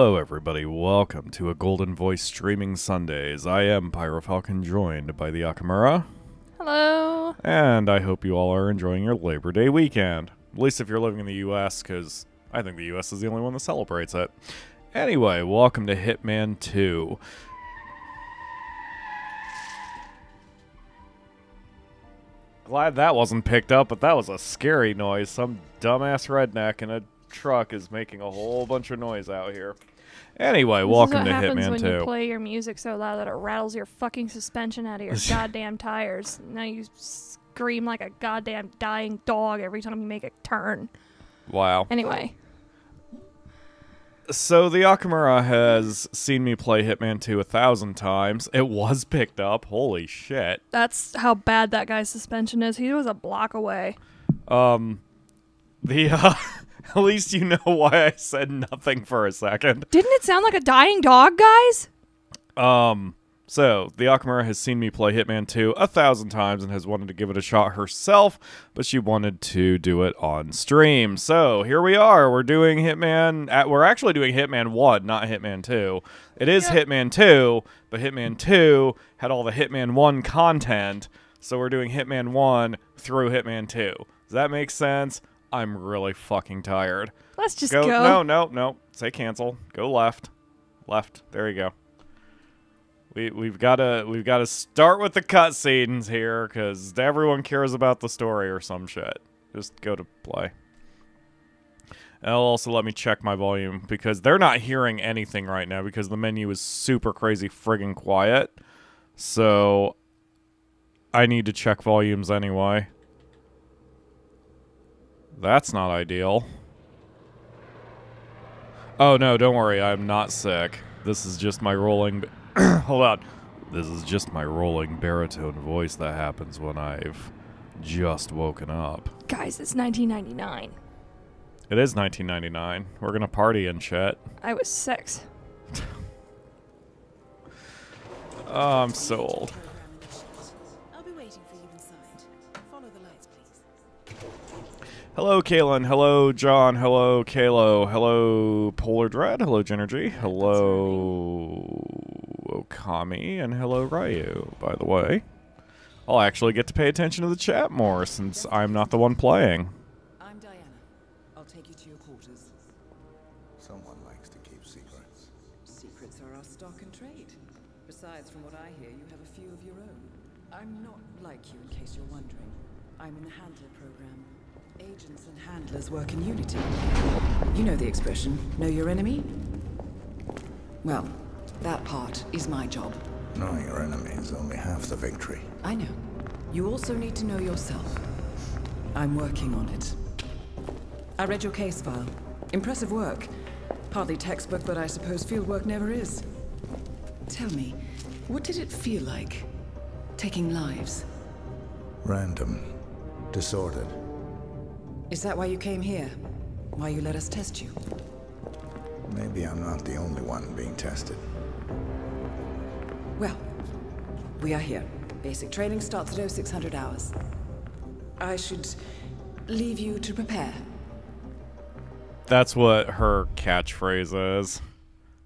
Hello, everybody. Welcome to a Golden Voice Streaming Sundays. I am PyroFalkon, joined by the Akamura, Hello. and I hope you all are enjoying your Labor Day weekend. At least if you're living in the U.S., because I think the U.S. is the only one that celebrates it. Anyway, welcome to Hitman 2. Glad that wasn't picked up, but that was a scary noise. Some dumbass redneck in a truck is making a whole bunch of noise out here. Anyway, welcome this to is what happens Hitman when 2. you play your music so loud that it rattles your fucking suspension out of your goddamn tires. Now you scream like a goddamn dying dog every time you make a turn. Wow. Anyway, So the Akamura has seen me play Hitman 2 a thousand times. It was picked up. Holy shit. that's how bad that guy's suspension is. He was a block away. Um, the uh, at least you know why I said nothing for a second. Didn't it sound like a dying dog, guys? Um, so the Akamura has seen me play Hitman 2 a thousand times and has wanted to give it a shot herself, but she wanted to do it on stream. So here we are. We're doing Hitman. At, we're actually doing Hitman 1, not Hitman 2. It is. Hitman 2, but Hitman 2 had all the Hitman 1 content. So we're doing Hitman 1 through Hitman 2. Does that make sense? I'm really fucking tired. Let's just Go, go. no, no, no. Say cancel. Go left. Left. There you go. We we've got to we've got to start with the cutscenes here because everyone cares about the story or some shit. Just go to play. And it'll also let me check my volume because they're not hearing anything right now because the menu is super crazy friggin' quiet. So I need to check volumes anyway. That's not ideal. Oh no, don't worry, I'm not sick. This is just my rolling. Hold on. This is just my rolling baritone voice that happens when I've just woken up. Guys, it's 1999. It is 1999. We're gonna party and shit. I was six. Oh, I'm so old. Hello, Kalen. Hello, John. Hello, Kalo. Hello, Polar Dread. Hello, Genergy. Hello, Okami. And hello, Ryu, by the way. I'll actually get to pay attention to the chat more since I'm not the one playing. Work in unity. You know the expression, know your enemy? Well, that part is my job. Knowing your enemy is only half the victory. I know. You also need to know yourself. I'm working on it. I read your case file. Impressive work. Partly textbook, but I suppose fieldwork never is. Tell me, what did it feel like? Taking lives? Random. Disordered. Is that why you came here? Why you let us test you? Maybe I'm not the only one being tested. Well, we are here. Basic training starts at 0600 hours. I should leave you to prepare. That's what her catchphrase is.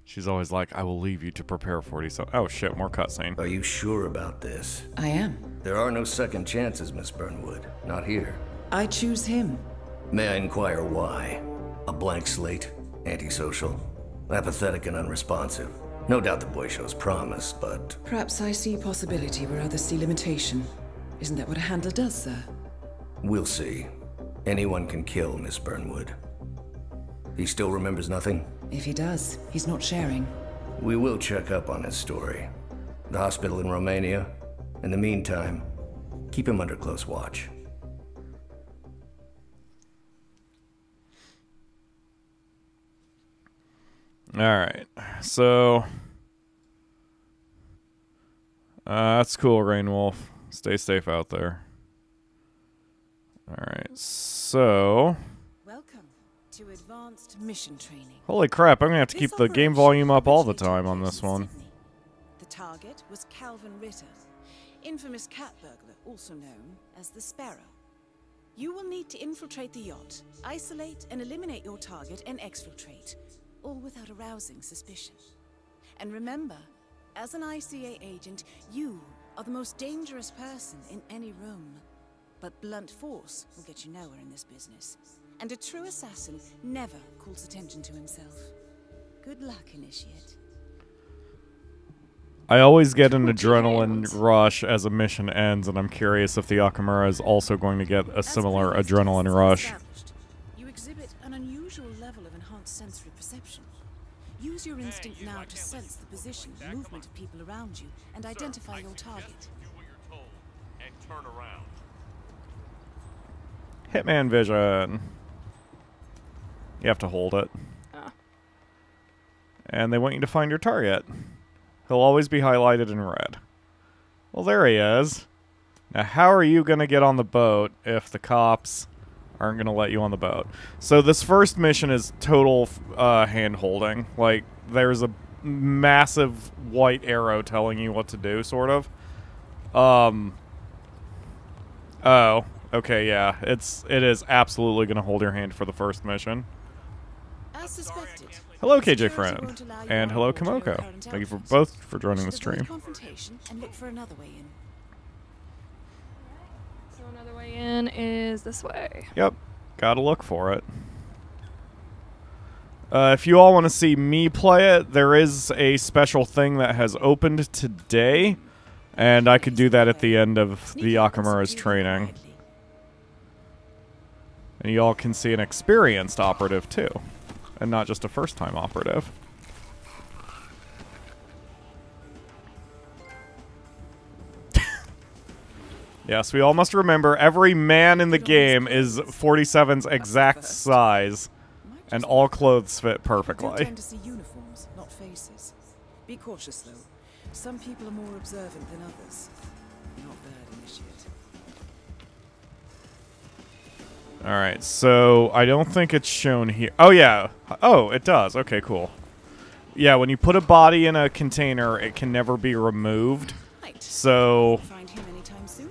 She's always like, I will leave you to prepare 40 so. Oh shit, more cutscene. Are you sure about this? I am. There are no second chances, Miss Burnwood. Not here. I choose him. May I inquire why? A blank slate? Antisocial? Apathetic and unresponsive? No doubt the boy shows promise, but Perhaps I see possibility where others see limitation. Isn't that what a handler does, sir? we'll see. Anyone can kill Miss Burnwood. He still remembers nothing? If he does, he's not sharing. We will check up on his story. The hospital in Romania. In the meantime, keep him under close watch. Alright, so. Uh, that's cool, Rainwolf. Stay safe out there. Alright, so. Welcome to advanced mission training. Holy crap, I'm gonna have to This keep the game volume up all the time on this one. Sydney. The target was Kalvin Ritter, infamous cat burglar, also known as the Sparrow. You will need to infiltrate the yacht, isolate and eliminate your target, and exfiltrate. All without arousing suspicion. And remember, as an ICA agent, you are the most dangerous person in any room. But blunt force will get you nowhere in this business. And a true assassin never calls attention to himself. Good luck, Initiate. I always get an adrenaline rush as a mission ends, and I'm curious if the Akamura is also going to get a similar adrenaline rush. established, You exhibit an unusual level of enhanced sensory perception. Use your instinct now to sense the position, movement of people around you, and identify your target. Do what you're told and turn around. Hitman vision. You have to hold it. Ah. And they want you to find your target. He'll always be highlighted in red. Well, there he is. Now, how are you going to get on the boat if the cops aren't going to let you on the boat? So, this first mission is total uh, hand holding. Like, there's a massive white arrow telling you what to do, sort of. Um. Oh, okay, yeah. It's it is absolutely going to hold your hand for the first mission. As suspected. Hello, KJ friend, won't allow you and hello, board your Komoko. current Thank you for both for joining the should avoid stream. confrontation and look for another way in. So another way in is this way. Yep, gotta look for it. Uh, if you all want to see me play it, there is a special thing that has opened today, and I could do that at the end of the Akamura's training. And you all can see an experienced operative too, and not just a first time operative. yes, we all must remember every man in the game is 47's exact size, and all clothes fit I perfectly. tend to see uniforms, not faces. Be cautious, though. Some people are more observant than others. Not bad, initiate. Alright, so I don't think it's shown here. Oh, yeah. Oh, it does. Okay, cool. Yeah, when you put a body in a container, it can never be removed. Right. So Find him anytime soon.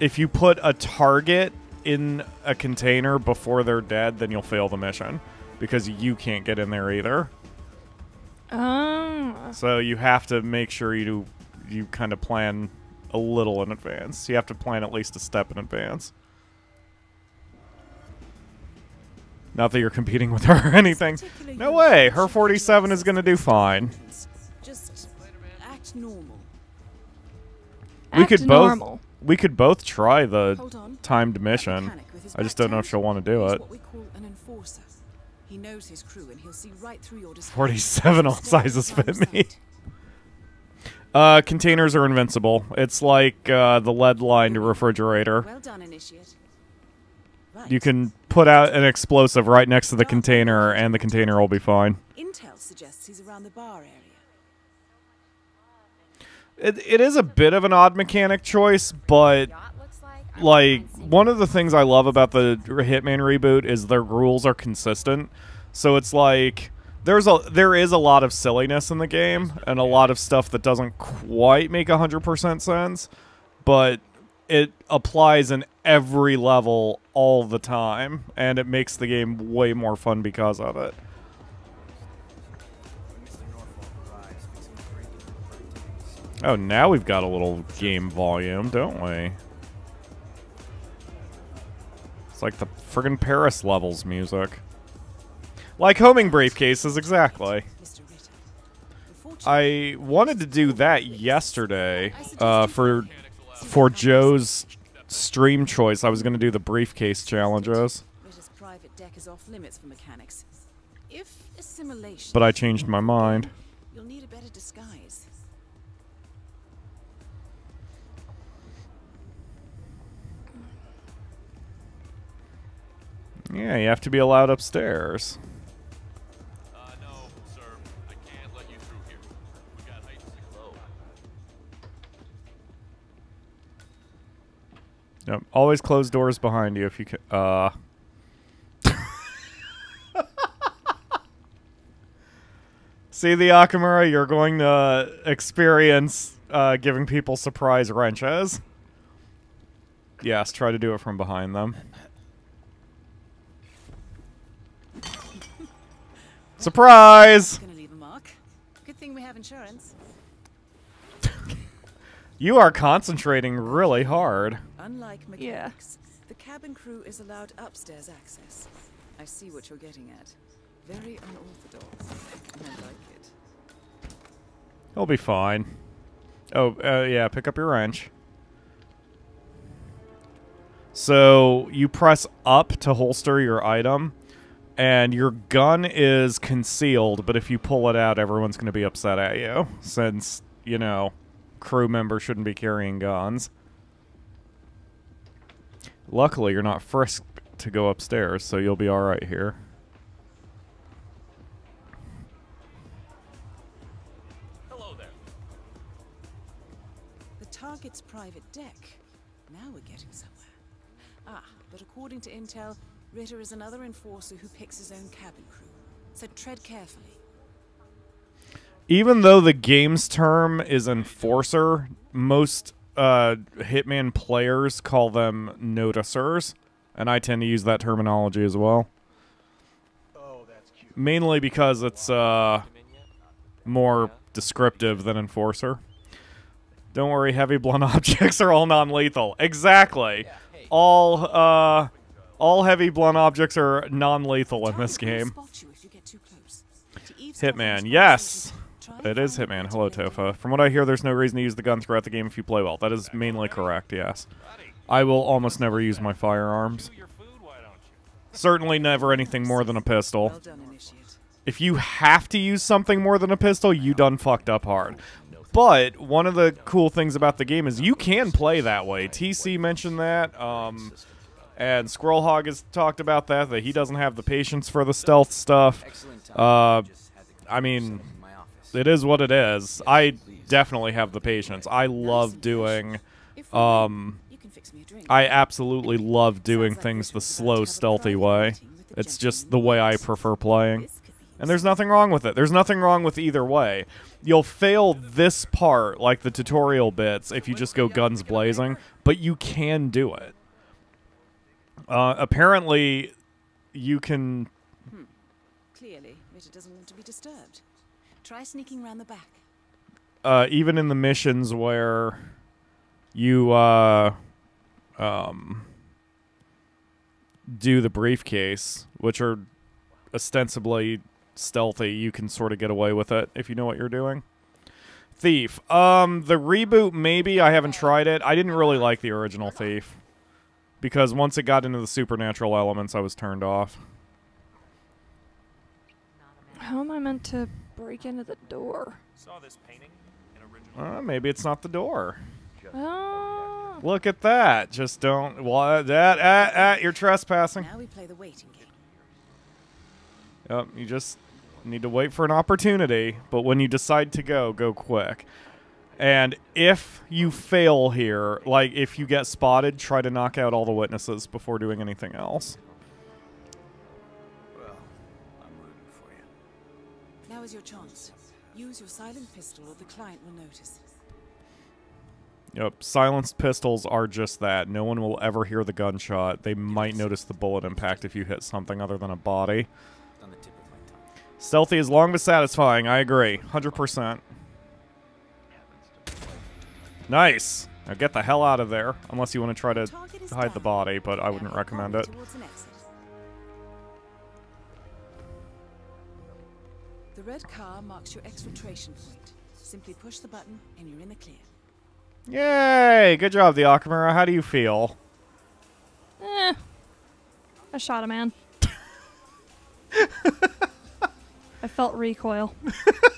if you put a target in a container before they're dead, then you'll fail the mission because you can't get in there either. Um. So you have to make sure you do, you kind of plan a little in advance. You have to plan at least a step in advance. Not that you're competing with her or anything. No way. Her 47 is going to do fine. Just act normal. We Act could both normal. we could both try the timed mission. mechanic with his I just don't know if she'll want to do it. He knows his crew and he'll see right through your disguise. 47 all Stay out of sizes fit me. Uh, containers are invincible. It's like uh, the lead-lined refrigerator. Well done, initiate. Right. You can put out an explosive right next to the container, and the container will be fine. Intel suggests he's around the bar area. It, it is a bit of an odd mechanic choice, but like one of the things I love about the Hitman reboot is their rules are consistent. So it's like there's a there is a lot of silliness in the game and a lot of stuff that doesn't quite make 100% sense, but it applies in every level all the time and it makes the game way more fun because of it. Oh, now we've got a little game volume, don't we? It's like the friggin' Paris levels music. Like homing briefcases, exactly. I wanted to do that yesterday uh, for for Joe's stream choice. I was going to do the briefcase challenges, but I changed my mind. Yeah, you have to be allowed upstairs. Uh, no, sir. I can't let you through here. We got height six low. Yep. Always close doors behind you if you can. Uh. See the Akamura, you're going to experience uh, giving people surprise wrenches. Yes, try to do it from behind them. Surprise! Gonna leave a mark. Good thing we have insurance. You are concentrating really hard. Unlike Yeah. the cabin crew is allowed upstairs access. I see what you're getting at. Very unorthodox. I like it. He'll be fine. Oh, uh, yeah, pick up your wrench. So you press up to holster your item, and your gun is concealed, but if you pull it out, everyone's going to be upset at you, since, you know, crew members shouldn't be carrying guns. Luckily, you're not frisked to go upstairs, so you'll be alright here. Hello there. The target's private deck. Now we're getting somewhere. Ah, but according to intel, Ritter is another enforcer who picks his own cabin crew. So tread carefully. even though the game's term is enforcer, most uh, Hitman players call them noticers, and I tend to use that terminology as well. Mainly because it's uh, more descriptive than enforcer. Don't worry, heavy blunt objects are all non-lethal. Exactly. All uh, all heavy blunt objects are non-lethal in this game. spot you if you get too close. To eavesdrop on Hitman, yes. conversations, try and It is Hitman. Hello, Tofa. From what I hear, there's no reason to use the gun throughout the game if you play well. That is mainly correct, yes. I will almost never use my firearms. Do your food, why don't you? Certainly never anything more than a pistol. Well done, Initiate. If you have to use something more than a pistol, you done fucked up hard. But one of the cool things about the game is you can play that way. TC mentioned that, um, and Squirrel Hog has talked about that, that he doesn't have the patience for the stealth stuff. Uh, I mean, it is what it is. I definitely have the patience. I love doing. Um, win, you can fix me a drink. I absolutely love doing things the slow, to have a stealthy way. meeting with the It's just the way I prefer playing. This could be And there's nothing wrong with it. There's nothing wrong with either way. You'll fail this part, like the tutorial bits, if you just go guns blazing, but you can do it. Uh, apparently, you can. Clearly, Ritter doesn't want to be disturbed. Try sneaking round the back. uh, even in the missions where you uh, um, do the briefcase, which are ostensibly stealthy, you can sort of get away with it if you know what you're doing. Thief. Um, the reboot maybe I haven't tried it. I didn't really like the original Thief because once it got into the supernatural elements, I was turned off. How am I meant to break into the door? Saw this painting in original. Uh, maybe it's not the door. Oh. Look at that. Just don't. What? That. At, at, you're trespassing. Now we play the waiting game. Yep. You just need to wait for an opportunity. But when you decide to go, go quick. And if you fail here, like if you get spotted, try to knock out all the witnesses before doing anything else. Well, I'm rooting for you. Now is your chance. Use your silent pistol or the client will notice. Yep. Silenced pistols are just that. No one will ever hear the gunshot. They might notice the bullet impact if you hit something other than a body. On the tip of my tongue. Stealthy is long but satisfying. I agree. 100%. Nice. Now get the hell out of there. Unless you want to try to Target hide the body, but I wouldn't recommend it. towards an exit. The red car marks your exfiltration point. Simply push the button and you're in the clear. Yay! Good job, the Akamura. How do you feel? Eh. I shot a man. I felt recoil.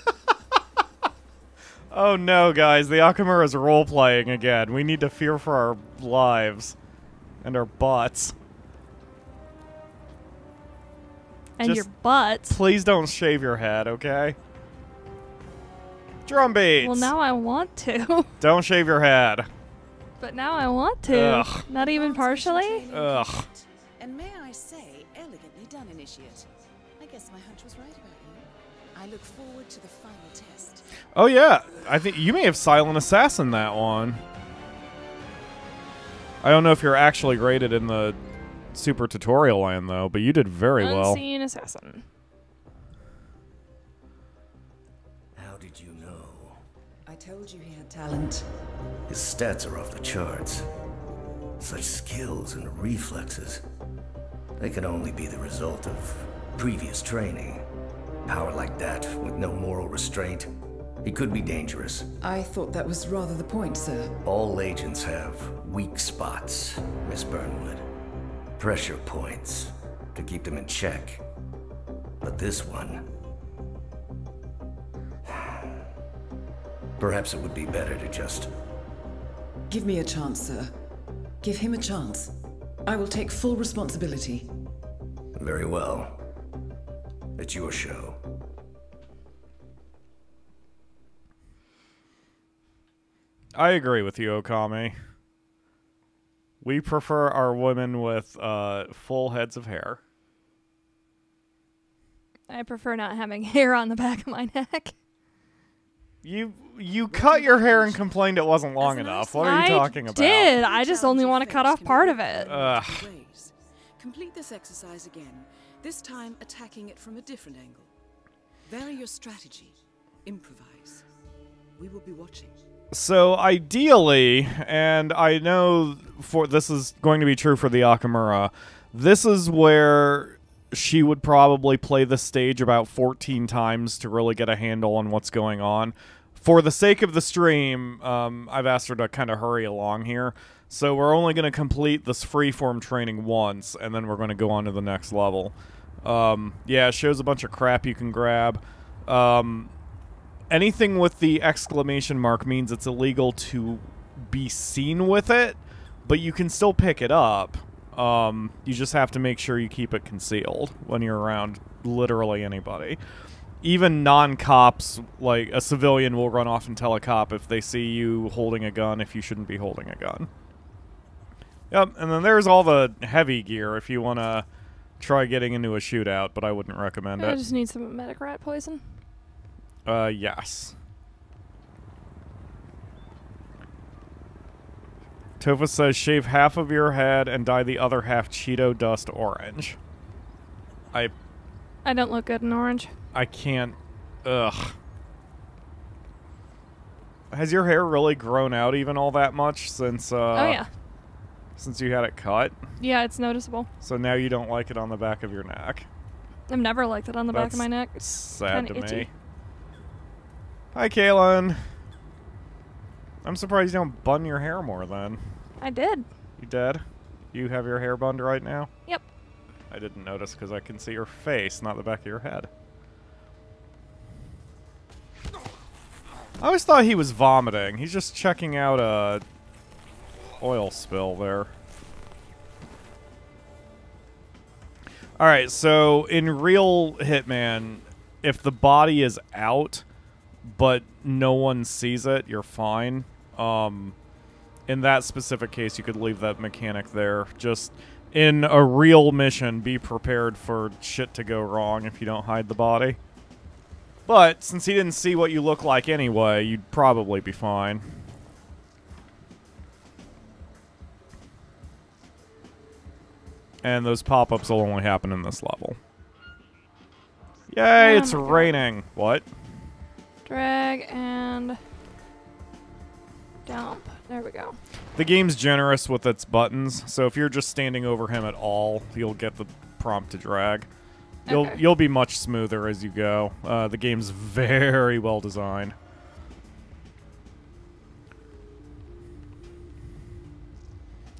Oh no, guys. The Akamura's role playing again. We need to fear for our lives and our butts. And Just- your butts. Please don't shave your head, okay? Drum beats. Well, now I want to. Don't shave your head. but now I want to. Ugh. Not even partially? Ugh. And may I say, elegantly done, Initiate. I guess my hunch was right about you. I look forward to the final test. Oh yeah, I think you may have silent assassin that one. I don't know if you're actually graded in the super tutorial land though, but you did very Unseen well. Unseen assassin. How did you know? I told you he had talent. His stats are off the charts. Such skills and reflexes. They could only be the result of previous training. Power like that, with no moral restraint, he could be dangerous. I thought that was rather the point, sir. All agents have weak spots, Miss Burnwood. Pressure points to keep them in check. But this one. Perhaps it would be better to just. Give me a chance, sir. Give him a chance. I will take full responsibility. Very well. It's your show. I agree with you, Okami. We prefer our women with uh, full heads of hair. I prefer not having hair on the back of my neck. You you cut your hair and complained it wasn't long As enough. What are you I talking about? did. I just only want to cut off part of it. Ugh. Complete this exercise again, this time attacking it from a different angle. Vary your strategy. Improvise. We will be watching. So ideally, and I know for this is going to be true for the Akamura, this is where she would probably play the stage about 14 times to really get a handle on what's going on. For the sake of the stream, um, I've asked her to kind of hurry along here. So we're only going to complete this freeform training once, and then we're going to go on to the next level. Um, yeah, shows a bunch of crap you can grab. Um, anything with the exclamation mark means it's illegal to be seen with it, but you can still pick it up. Um, you just have to make sure you keep it concealed when you're around literally anybody. Even non cops, like a civilian, will run off and tell a cop if they see you holding a gun if you shouldn't be holding a gun. Yep, and then there's all the heavy gear if you want to try getting into a shootout, but I wouldn't recommend I it. I just need some emetic rat poison. Uh, yes. Tofa says shave half of your head and dye the other half Cheeto dust orange. I I don't look good in orange. I can't. Ugh. Has your hair really grown out even all that much since? Uh, oh yeah, Since you had it cut, yeah, it's noticeable. so now you don't like it on the back of your neck. I've never liked it on the back of my neck. It's Sad to itchy. me. Hi, Kaylin. I'm surprised you don't bun your hair more then. I did. You dead? You have your hair bunned right now? Yep. I didn't notice because I can see your face, not the back of your head. I always thought he was vomiting. He's just checking out a oil spill there. All right, so in real Hitman, if the body is out but no one sees it, you're fine. Um, in that specific case, you could leave that mechanic there. Just in a real mission, be prepared for shit to go wrong if you don't hide the body. But since he didn't see what you look like anyway, you'd probably be fine. And those pop-ups will only happen in this level. Yay, Oh it's God. raining. What? Drag and dump. There we go. The game's generous with its buttons, so if you're just standing over him at all, you'll get the prompt to drag. You'll Okay. you'll be much smoother as you go. Uh, the game's very well designed.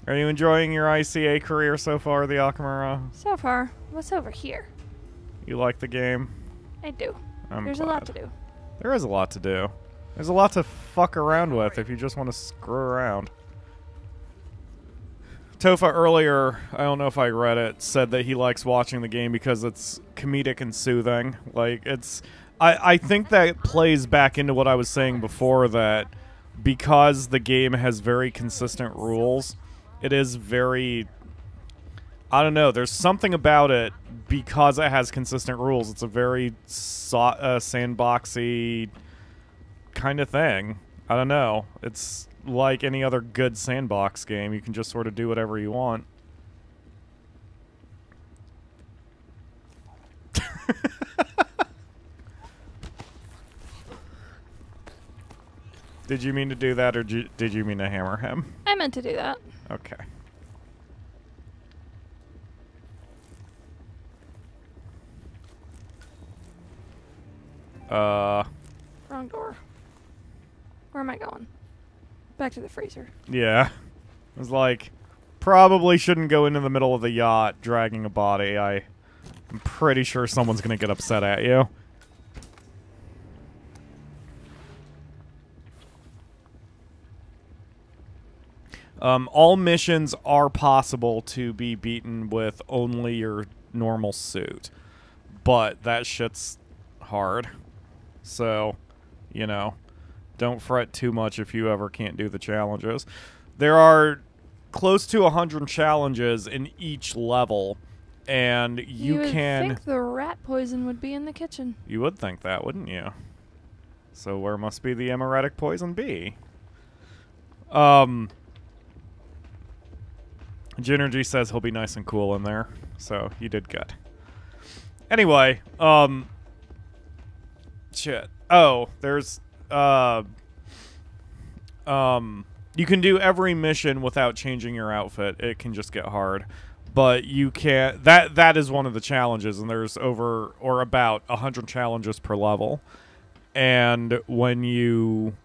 Are you enjoying your ICA career so far, the Akamura? So far, what's over here? You like the game? I do. I'm There's a lot to do. There is a lot to do. There's a lot to fuck around with if you just want to screw around. Tofa earlier, I don't know if I read it, said that he likes watching the game because it's comedic and soothing. Like it's I, I think that plays back into what I was saying before that because the game has very consistent rules, it is very I don't know. There's something about it because it has consistent rules. It's a very so- uh, sandboxy kind of thing. I don't know. It's like any other good sandbox game. You can just sort of do whatever you want. Did you mean to do that, or did you, did you mean to hammer him? I meant to do that. Okay. Uh, Wrong door. Where am I going? Back to the freezer. yeah. It was like, probably shouldn't go into the middle of the yacht dragging a body. I, I'm pretty sure someone's gonna get upset at you. Um, all missions are possible to be beaten with only your normal suit, but that shit's hard. So, you know, don't fret too much if you ever can't do the challenges. There are close to 100 challenges in each level, and you, would can. think the rat poison would be in the kitchen. You would think that, wouldn't you? So where must be the emetic poison be? Um, Ginergy says he'll be nice and cool in there, so you did good. Anyway, um, shit. Oh, there's uh, um, you can do every mission without changing your outfit. It can just get hard, but you can't. That that is one of the challenges, and there's over or about a hundred challenges per level. And when you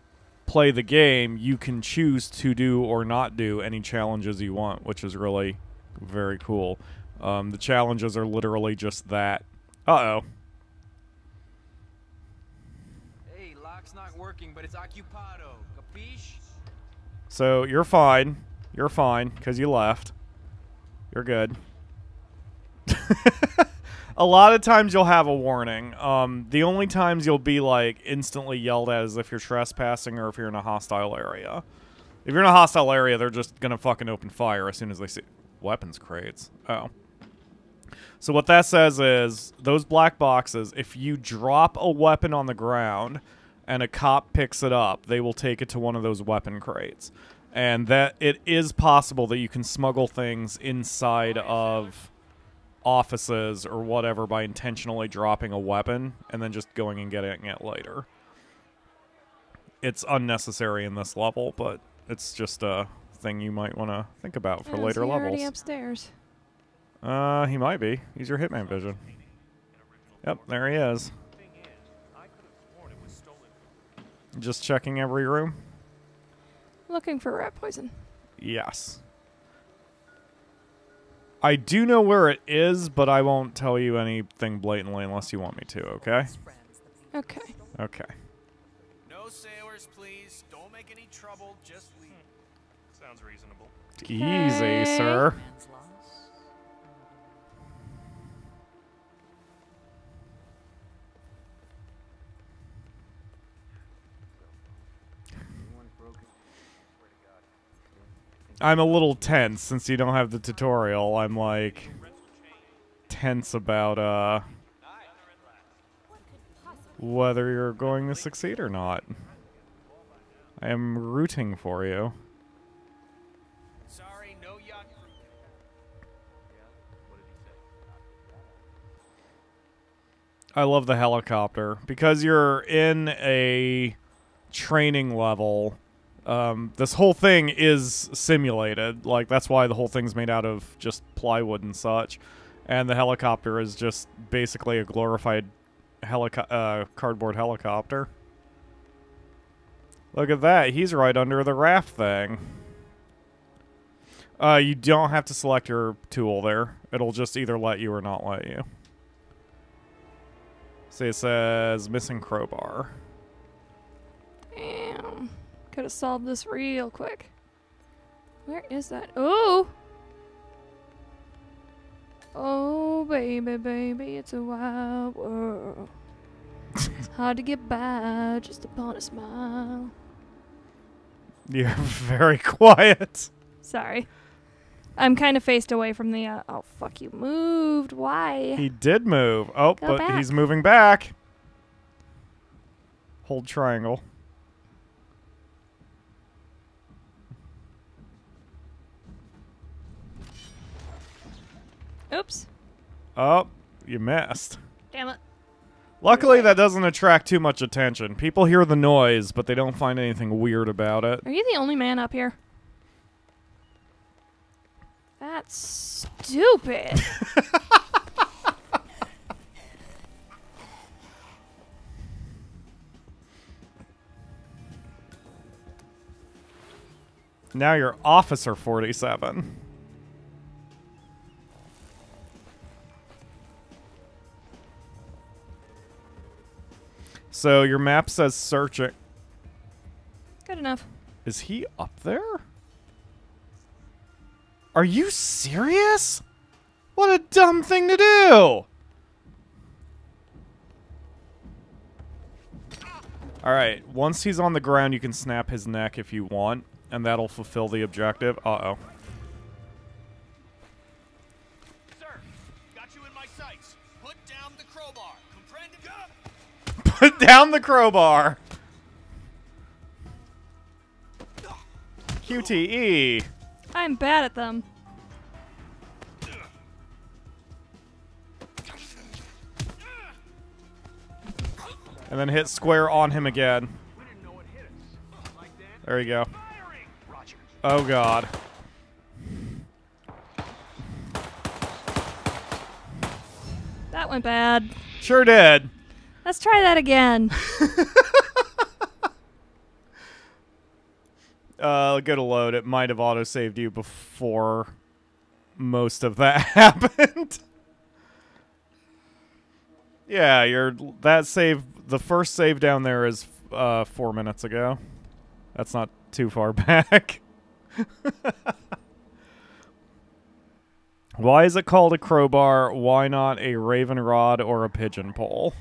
play the game, you can choose to do or not do any challenges you want, which is really very cool. Um, the challenges are literally just that. Uh oh. Hey, lock's not working, but it's occupado. Capiche? So you're fine. You're fine because you left. You're good. a lot of times you'll have a warning. Um, the only times you'll be like instantly yelled at is if you're trespassing or if you're in a hostile area. If you're in a hostile area, they're just gonna fucking open fire as soon as they see weapons crates. Oh. So what that says is those black boxes, if you drop a weapon on the ground and a cop picks it up, they will take it to one of those weapon crates. And that it is possible that you can smuggle things inside of offices or whatever by intentionally dropping a weapon and then just going and getting it later. It's unnecessary in this level, but it's just a thing you might want to think about for Yeah, later you're already levels. upstairs. Uh, he might be. Use your hitman vision. Yep, there he is. Just checking every room? Looking for rat poison. Yes. I do know where it is, but I won't tell you anything blatantly unless you want me to, okay? Okay. Okay. No sailors, please. Don't make any trouble. Just leave. Hmm. Sounds reasonable. Easy, Okay. sir. I'm a little tense since you don't have the tutorial. I'm like tense about uh whether you're going to succeed or not. I am rooting for you. Sorry, no yacht crew. I love the helicopter because you're in a training level. Um, this whole thing is simulated. Like that's why the whole thing's made out of just plywood and such. And the helicopter is just basically a glorified helico- uh, cardboard helicopter. Look at that. He's right under the raft thing. Uh, you don't have to select your tool there. It'll just either let you or not let you. See, it says missing crowbar. Damn. Could have solved this real quick. Where is that? Oh! Oh, baby, baby, it's a wild world. it's hard to get by just upon a smile. You're very quiet. Sorry. I'm kind of faced away from the. Uh, oh, fuck, you moved. Why? He did move. Oh, Go but he's moving back. Hold triangle. Oops. Oh, you missed. Damn it. Luckily, that doesn't attract too much attention. People hear the noise, but they don't find anything weird about it. Are you the only man up here? That's stupid. Now you're Officer 47. So your map says searching. Good enough. Is he up there? Are you serious? What a dumb thing to do! Alright, once he's on the ground, you can snap his neck if you want, and that'll fulfill the objective. Uh-oh. Put down the crowbar! QTE. I'm bad at them. And then hit square on him again. There you go. Oh god. That went bad. Sure did. Let's try that again. Uh, go to load. It might have auto-saved you before most of that happened. yeah, you're that save. The first save down there is uh, four minutes ago. That's not too far back. Why is it called a crowbar? Why not a raven rod or a pigeon pole?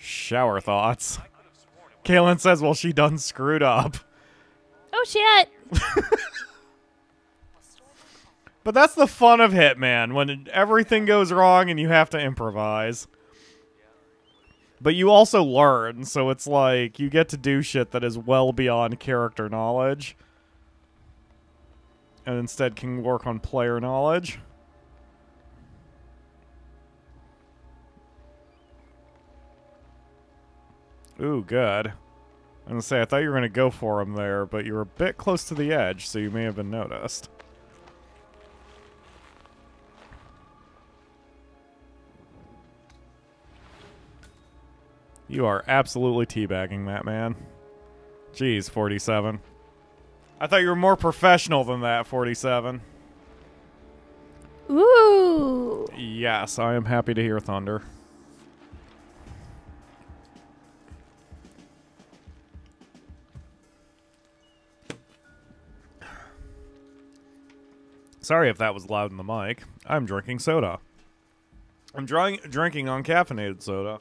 Shower thoughts. Kaylin says, well, she done screwed up. oh shit! But that's the fun of Hitman, when everything goes wrong and you have to improvise. But you also learn, so it's like you get to do shit that is well beyond character knowledge. And instead can work on player knowledge. Ooh, good. I'm gonna say, I thought you were gonna go for him there, but you were a bit close to the edge, so you may have been noticed. You are absolutely teabagging that man. Jeez, 47. I thought you were more professional than that, 47. Ooh. Yes, I am happy to hear thunder. Sorry if that was loud in the mic. I'm drinking soda. I'm drawing, drinking uncaffeinated soda.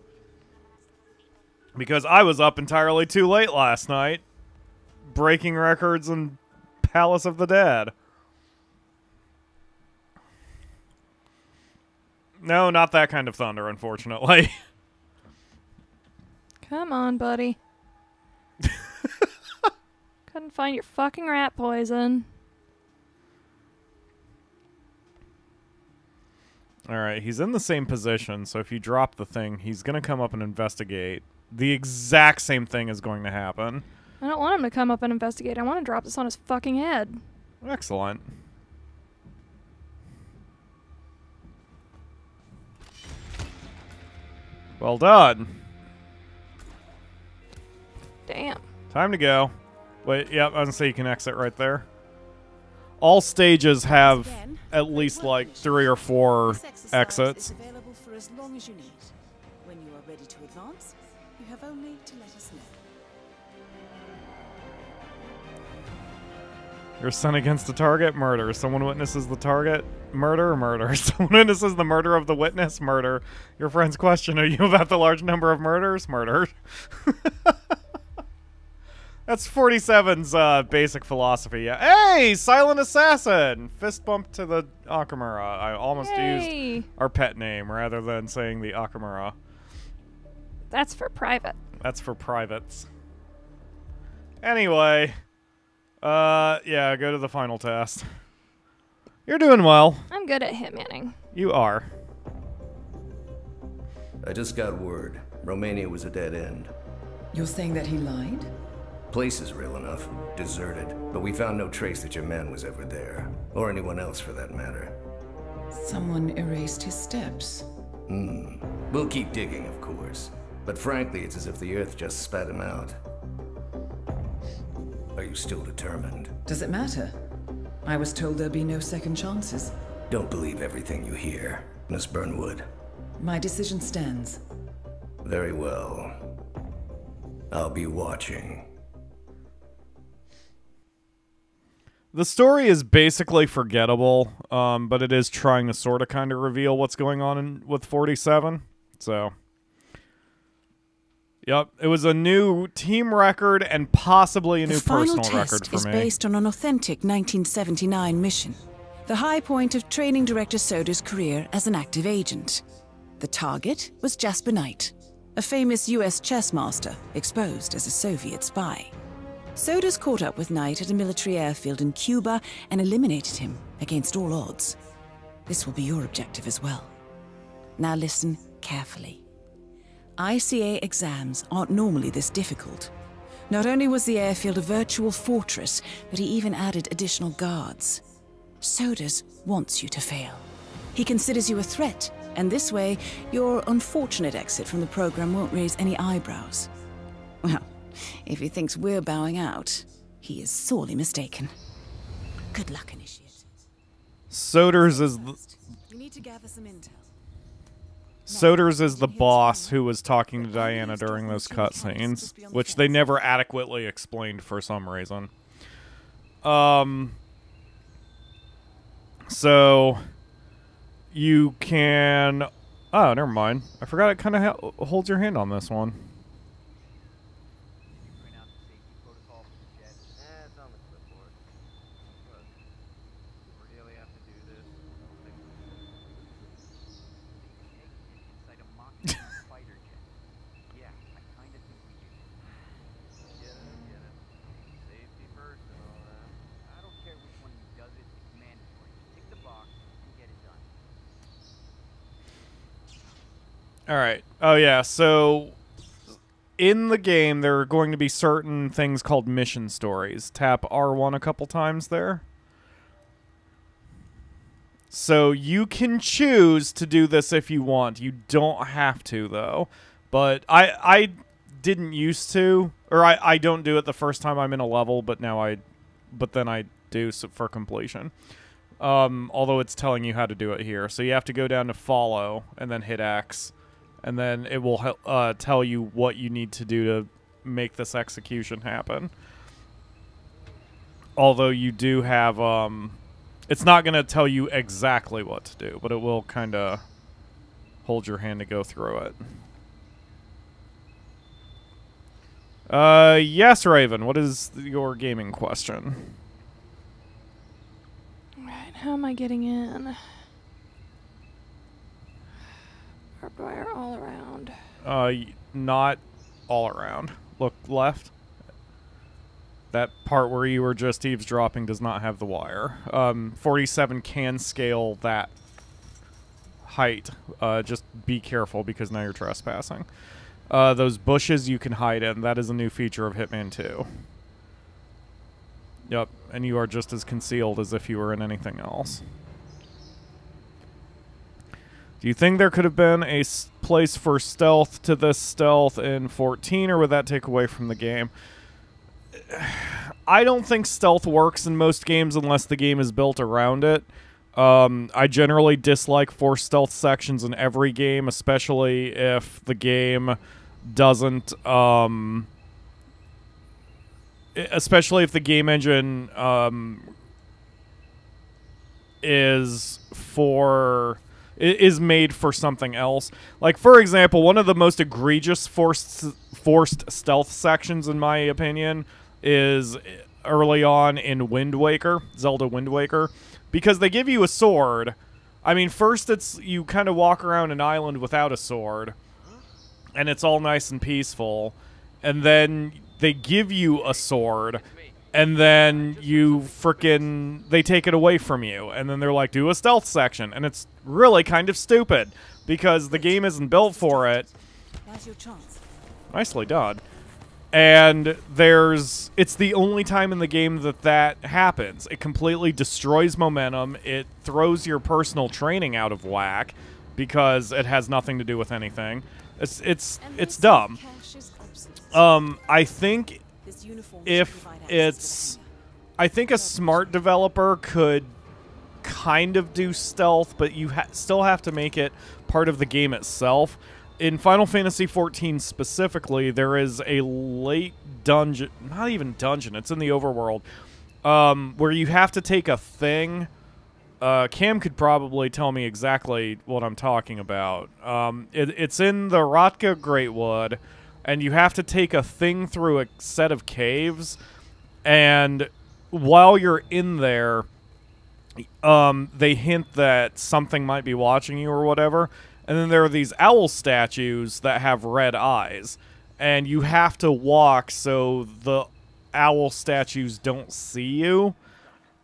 Because I was up entirely too late last night, breaking records in Palace of the Dead. No, not that kind of thunder, unfortunately. Come on, buddy. Couldn't find your fucking rat poison. All right, he's in the same position, so if you drop the thing, he's going to come up and investigate. The exact same thing is going to happen. I don't want him to come up and investigate. I want to drop this on his fucking head. Excellent. Well done. Damn. Time to go. Wait, yep, I was gonna say you can exit right there. All stages have at least like three or four exits. available for as long as you need. When you are ready to advance, you have only to let us know. Your son against the target, murder. Someone witnesses the target, murder, murder. Someone witnesses the murder of the witness, murder. Your friends question are you about the large number of murders, murder. That's 47's uh, basic philosophy. Yeah. Hey, silent assassin! Fist bump to the Akamura. I almost Hey. used our pet name rather than saying the Akamura. That's for private. That's for privates. Anyway, uh, yeah, go to the final test. You're doing well. I'm good at hitmanning. You are. I just got word. Romania was a dead end. You're saying that he lied? Place is real enough. Deserted. But we found no trace that your man was ever there. Or anyone else for that matter. Someone erased his steps. Hmm. We'll keep digging, of course. But frankly, it's as if the Earth just spat him out. Are you still determined? Does it matter? I was told there'd be no second chances. Don't believe everything you hear, Miss Burnwood. My decision stands. Very well. I'll be watching. The story is basically forgettable, um, but it is trying to sort of kind of reveal what's going on in, with 47. So, yep, it was a new team record and possibly a new the final personal test record for is me. based on an authentic 1979 mission, the high point of training director Soders' career as an active agent. The target was Jasper Knight, a famous US chess master exposed as a Soviet spy. Soders caught up with Knight at a military airfield in Cuba and eliminated him against all odds. This will be your objective as well. Now listen carefully. ICA exams aren't normally this difficult. Not only was the airfield a virtual fortress, but he even added additional guards. Soders wants you to fail. He considers you a threat, and this way, your unfortunate exit from the program won't raise any eyebrows. Well, if he thinks we're bowing out, he is sorely mistaken. Good luck, Initiate. Soders is the, You need to gather some intel. Soders is the boss who was talking to Diana during those cutscenes, which they never adequately explained for some reason. Um. So you can. Oh, never mind. I forgot it kind of holds your hand on this one. All right. Oh yeah. So in the game, there are going to be certain things called mission stories. Tap R1 a couple times there. So you can choose to do this if you want. You don't have to though. But I I didn't used to, or I I don't do it the first time I'm in a level, but now I, but then I do so for completion. Um, although it's telling you how to do it here, so you have to go down to follow and then hit X, and then it will uh, tell you what you need to do to make this execution happen. Although you do have um, it's not going to tell you exactly what to do, but it will kind of hold your hand to go through it. Uh, yes, Raven. What is your gaming question? Alright, how am I getting in? Barbed wire all around. Uh, not all around. Look left. That part where you were just eavesdropping does not have the wire. Um, 47 can scale that height. Uh, just be careful because now you're trespassing. Uh, those bushes you can hide in. That is a new feature of Hitman 2. Yep, and you are just as concealed as if you were in anything else. Do you think there could have been a place for stealth to this stealth in 14, or would that take away from the game? I don't think stealth works in most games unless the game is built around it. Um, I generally dislike forced stealth sections in every game, especially if the game doesn't. Um, especially if the game engine um, is for is made for something else. Like for example, one of the most egregious forced forced stealth sections in my opinion is early on in Wind Waker, Zelda Wind Waker, because they give you a sword. I mean, first it's you kind of walk around an island without a sword, and it's all nice and peaceful, and then they give you a sword, and then you freaking they take it away from you. And then they're like do a stealth section. And it's really kind of stupid because the game isn't built for it. Now's your chance. nicely done. And there's it's the only time in the game that that happens. It completely destroys momentum. It throws your personal training out of whack because it has nothing to do with anything. It's it's it's dumb. cash is obsolete. um i think This uniform should if it's. I think a smart developer could kind of do stealth, but you ha- still have to make it part of the game itself. In Final Fantasy XIV specifically, there is a late dungeon, not even dungeon, it's in the overworld, um, where you have to take a thing. Uh, Cam could probably tell me exactly what I'm talking about. Um, it, it's in the Rotka Greatwood, and you have to take a thing through a set of caves, and while you're in there, um, they hint that something might be watching you or whatever. And then there are these owl statues that have red eyes, and you have to walk so the owl statues don't see you.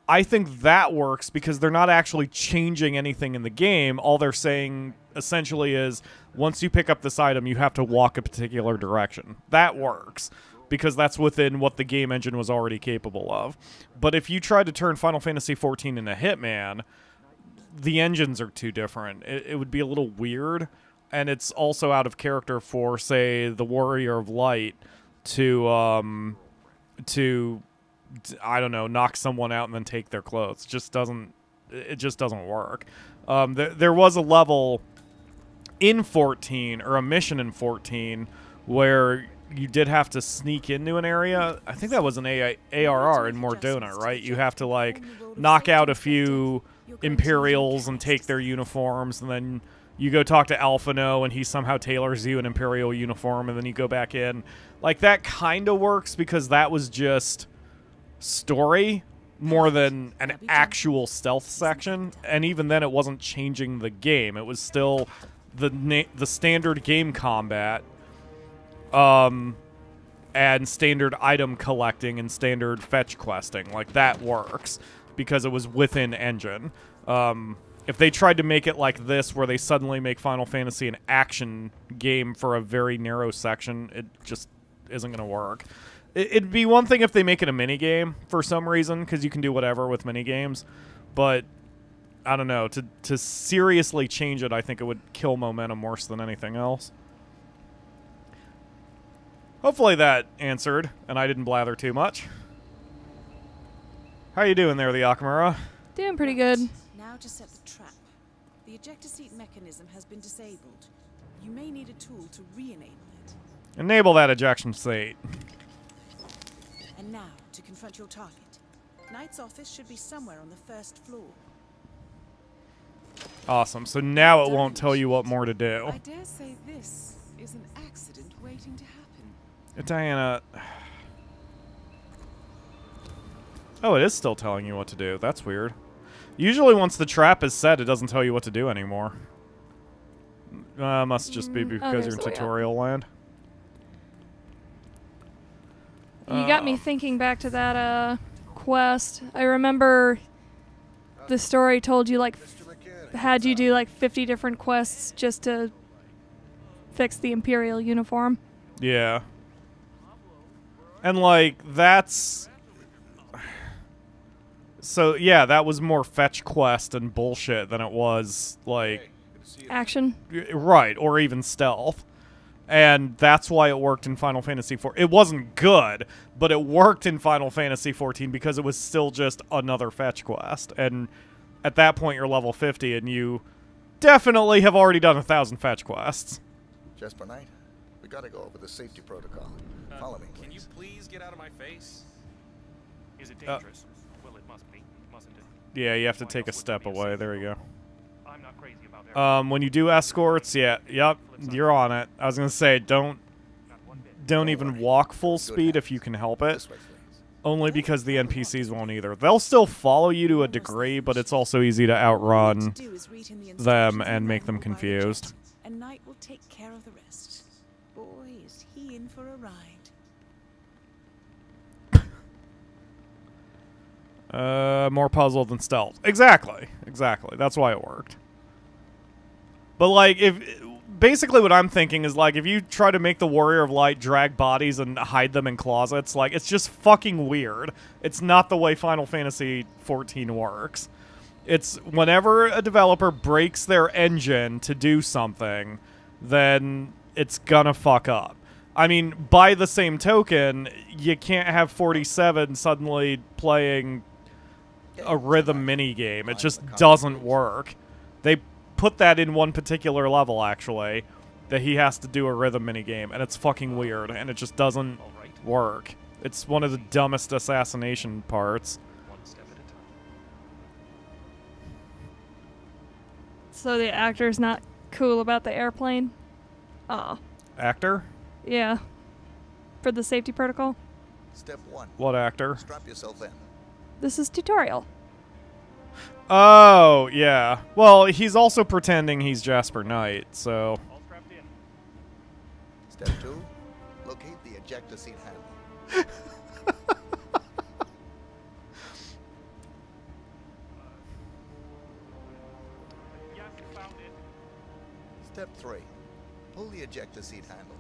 I think that works because they're not actually changing anything in the game. All they're saying essentially is once you pick up this item, you have to walk a particular direction. That works because that's within what the game engine was already capable of. But if you try to turn Final Fantasy XIV into Hitman, the engines are too different. It, it would be a little weird, and it's also out of character for, say, the Warrior of Light to um to I don't know knock someone out and then take their clothes. Just doesn't it just doesn't work. Um, there there was a level in 14 or a mission in 14 where you did have to sneak into an area. I think that was an A- ARR in Mor Dhona, right? You have to like knock out a few Imperials and take their uniforms, and then you go talk to Alphinaud, and he somehow tailors you an Imperial uniform, and then you go back in. Like that kind of works because that was just story more than an actual stealth section, and even then, it wasn't changing the game. It was still the na- the standard game combat, um, and standard item collecting and standard fetch questing. Like that works because it was within engine. Um, if they tried to make it like this, where they suddenly make Final Fantasy an action game for a very narrow section, it just isn't going to work. It, it'd be one thing if they make it a mini game for some reason, because you can do whatever with mini games, but I don't know. To to seriously change it, I think it would kill momentum worse than anything else. Hopefully that answered, and I didn't blather too much. How you doing there, the Akamura? Doing pretty good. Now to set the trap. The ejector seat mechanism has been disabled. You may need a tool to re-enable it. Enable that ejection seat. And now to confront your target. Knight's office should be somewhere on the first floor. Awesome. So now it won't tell you what more to do. I dare say this is an accident waiting to happen. Diana. Oh, it is still telling you what to do. That's weird. Usually, once the trap is set, it doesn't tell you what to do anymore. Uh, must just be Mm, oh, because you're in the up. tutorial land. You got me Uh, thinking back to that uh quest. I remember the story told you like had you do like 50 different quests just to fix the imperial uniform. Yeah. And like that's so yeah, that was more fetch quest and bullshit than it was like Action. right or even stealth. And that's why it worked in Final Fantasy IV. It wasn't good, but it worked in Final Fantasy XIV because it was still just another fetch quest. And at that point, you're level 50, and you definitely have already done a thousand fetch quests. Jasper Knight, we gotta go over the safety protocol. Follow me, Can you please. please get out of my face? Is it Uh, dangerous? well, it must be, mustn't it? Yeah, you have to take a step away. There you go. I'm not crazy about everything. Um, when you do escorts, yeah, yep, you're on it. I was gonna say, don't Not one bit. don't even walk full speed if you can help it. This way, please. Only because the NPCs won't either. They'll still follow you to a degree, but it's also easy to outrun. need to do is read him the them and make them confused. And Knight Uh, more puzzle than stealth. Exactly. Exactly. That's why it worked. But like, if basically what I'm thinking is like, if you try to make the Warrior of Light drag bodies and hide them in closets, like it's just fucking weird. It's not the way Final Fantasy XIV works. It's whenever a developer breaks their engine to do something, then it's gonna fuck up. I mean, by the same token, you can't have 47 suddenly playing a rhythm mini game. It just doesn't work. They put that in one particular level actually that he has to do a rhythm mini game and it's fucking weird and it just doesn't work. It's one of the dumbest assassination parts. So the actor's not cool about the airplane? Oh. Actor? Yeah. For the safety protocol? Step one. What actor? Strap yourself in. This is tutorial. Oh, yeah. Well, he's also pretending he's Jasper Knight, so. Step two. Locate the ejector seat handle. Step three. Pull the ejector seat handle.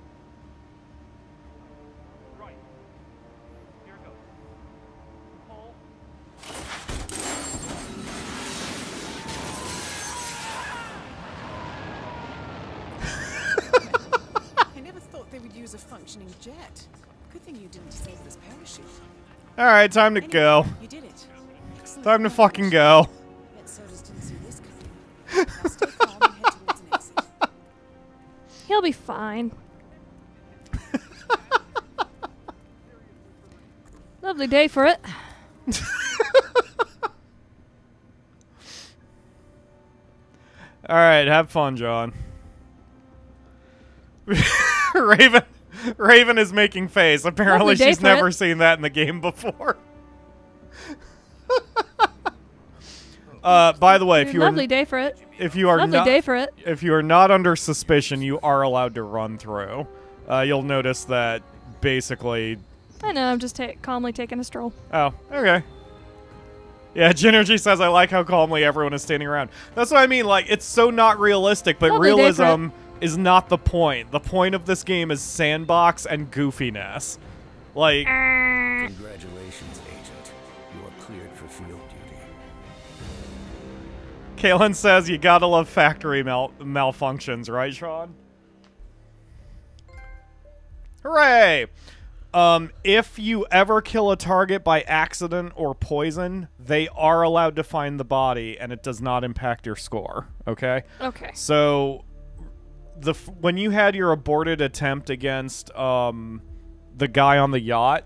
I never thought they would use a functioning jet. Good thing you didn't disable this parachute. All right, time to go. You did it. Excellent Time to fucking go. Bet Soders didn't see this coming. Now stay calm and head towards an exit. He'll be fine. Lovely day for it. All right, have fun, John. Raven Raven is making face. Apparently she's never it. seen that in the game before. uh, by the way, if you are Lovely day for it. if you are Lovely not day for it. if you are not under suspicion, you are allowed to run through. Uh, you'll notice that basically. I know, I'm just ta- calmly taking a stroll. Oh, okay. Yeah, Ginergy says I like how calmly everyone is standing around. That's what I mean. Like it's so not realistic, but Lovely day for realism is not the point. The point of this game is sandbox and goofiness. Like, Congratulations, Agent. You are cleared for field duty. Kalen says you gotta love factory mal- malfunctions, right, Sean? Hooray! Um, if you ever kill a target by accident or poison, they are allowed to find the body, and it does not impact your score. Okay. Okay. So, the f- when you had your aborted attempt against um, the guy on the yacht,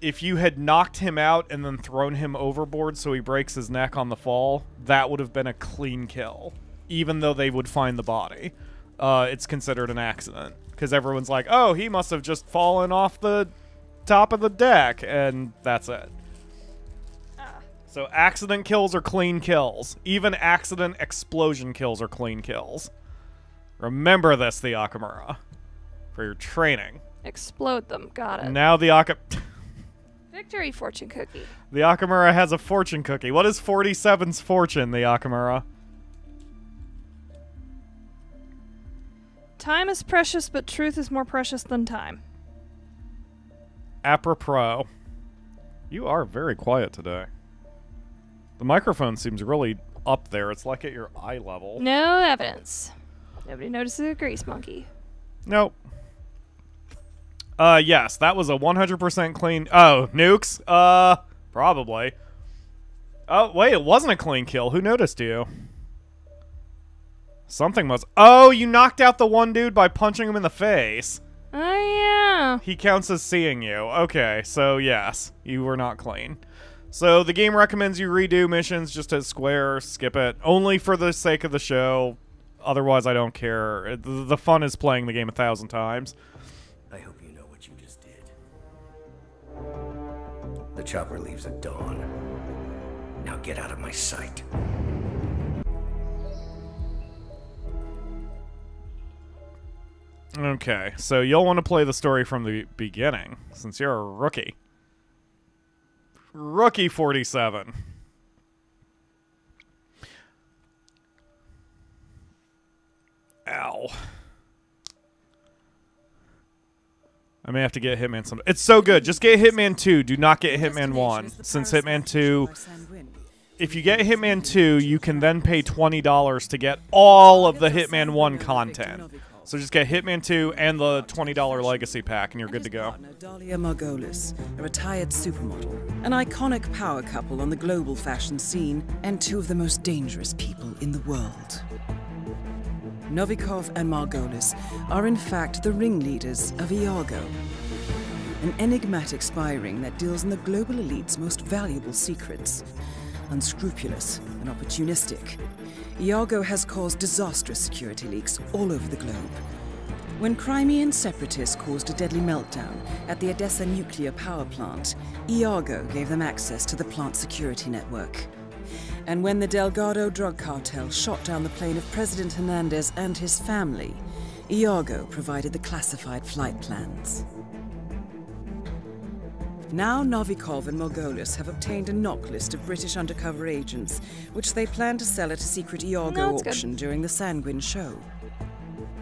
if you had knocked him out and then thrown him overboard so he breaks his neck on the fall, that would have been a clean kill, even though they would find the body. Uh, it's considered an accident because everyone's like, "Oh, he must have just fallen off the top of the deck," and that's it. Ah. So accident kills are clean kills. Even accident explosion kills are clean kills. Remember this, the Akamura, for your training. Explode them. Got it. Now the Aka- Victory fortune cookie. the Akamura has a fortune cookie. What is 47's fortune, the Akamura? Time is precious, but truth is more precious than time. Apropos. You are very quiet today. The microphone seems really up there. It's like at your eye level. No evidence. Nobody notices a grease monkey. Nope. Uh, yes, that was a 100% clean. Oh, nukes? Uh, probably. Oh, wait, it wasn't a clean kill. Who noticed you? Something must. Oh, you knocked out the one dude by punching him in the face. Oh, yeah. He counts as seeing you. Okay, so yes, you were not clean. So the game recommends you redo missions just to square, skip it, only for the sake of the show. Otherwise, I don't care. The the fun is playing the game a thousand times. I hope you know what you just did. The chopper leaves at dawn. Now get out of my sight. Okay, so you'll want to play the story from the beginning, since you're a rookie. Rookie 47. Ow. I may have to get Hitman some. It's so good. Just get Hitman 2. Do not get Hitman 1. Since Hitman 2, if you get Hitman 2, you can then pay $20 to get all of the Hitman 1 content. So just get Hitman 2 and the $20 legacy pack, and you're good to go. Dalia Margolis, a retired supermodel, an iconic power couple on the global fashion scene, and two of the most dangerous people in the world. Novikov and Margolis are in fact the ringleaders of Iago, an enigmatic spy ring that deals in the global elite's most valuable secrets. Unscrupulous and opportunistic, Iago has caused disastrous security leaks all over the globe. When Crimean separatists caused a deadly meltdown at the Odessa nuclear power plant, Iago gave them access to the plant's security network. And when the Delgado drug cartel shot down the plane of President Hernandez and his family, Iago provided the classified flight plans. Now Novikov and Margolis have obtained a knock list of British undercover agents, which they plan to sell at a secret Iago No, it's good. auction during the Sanguine show.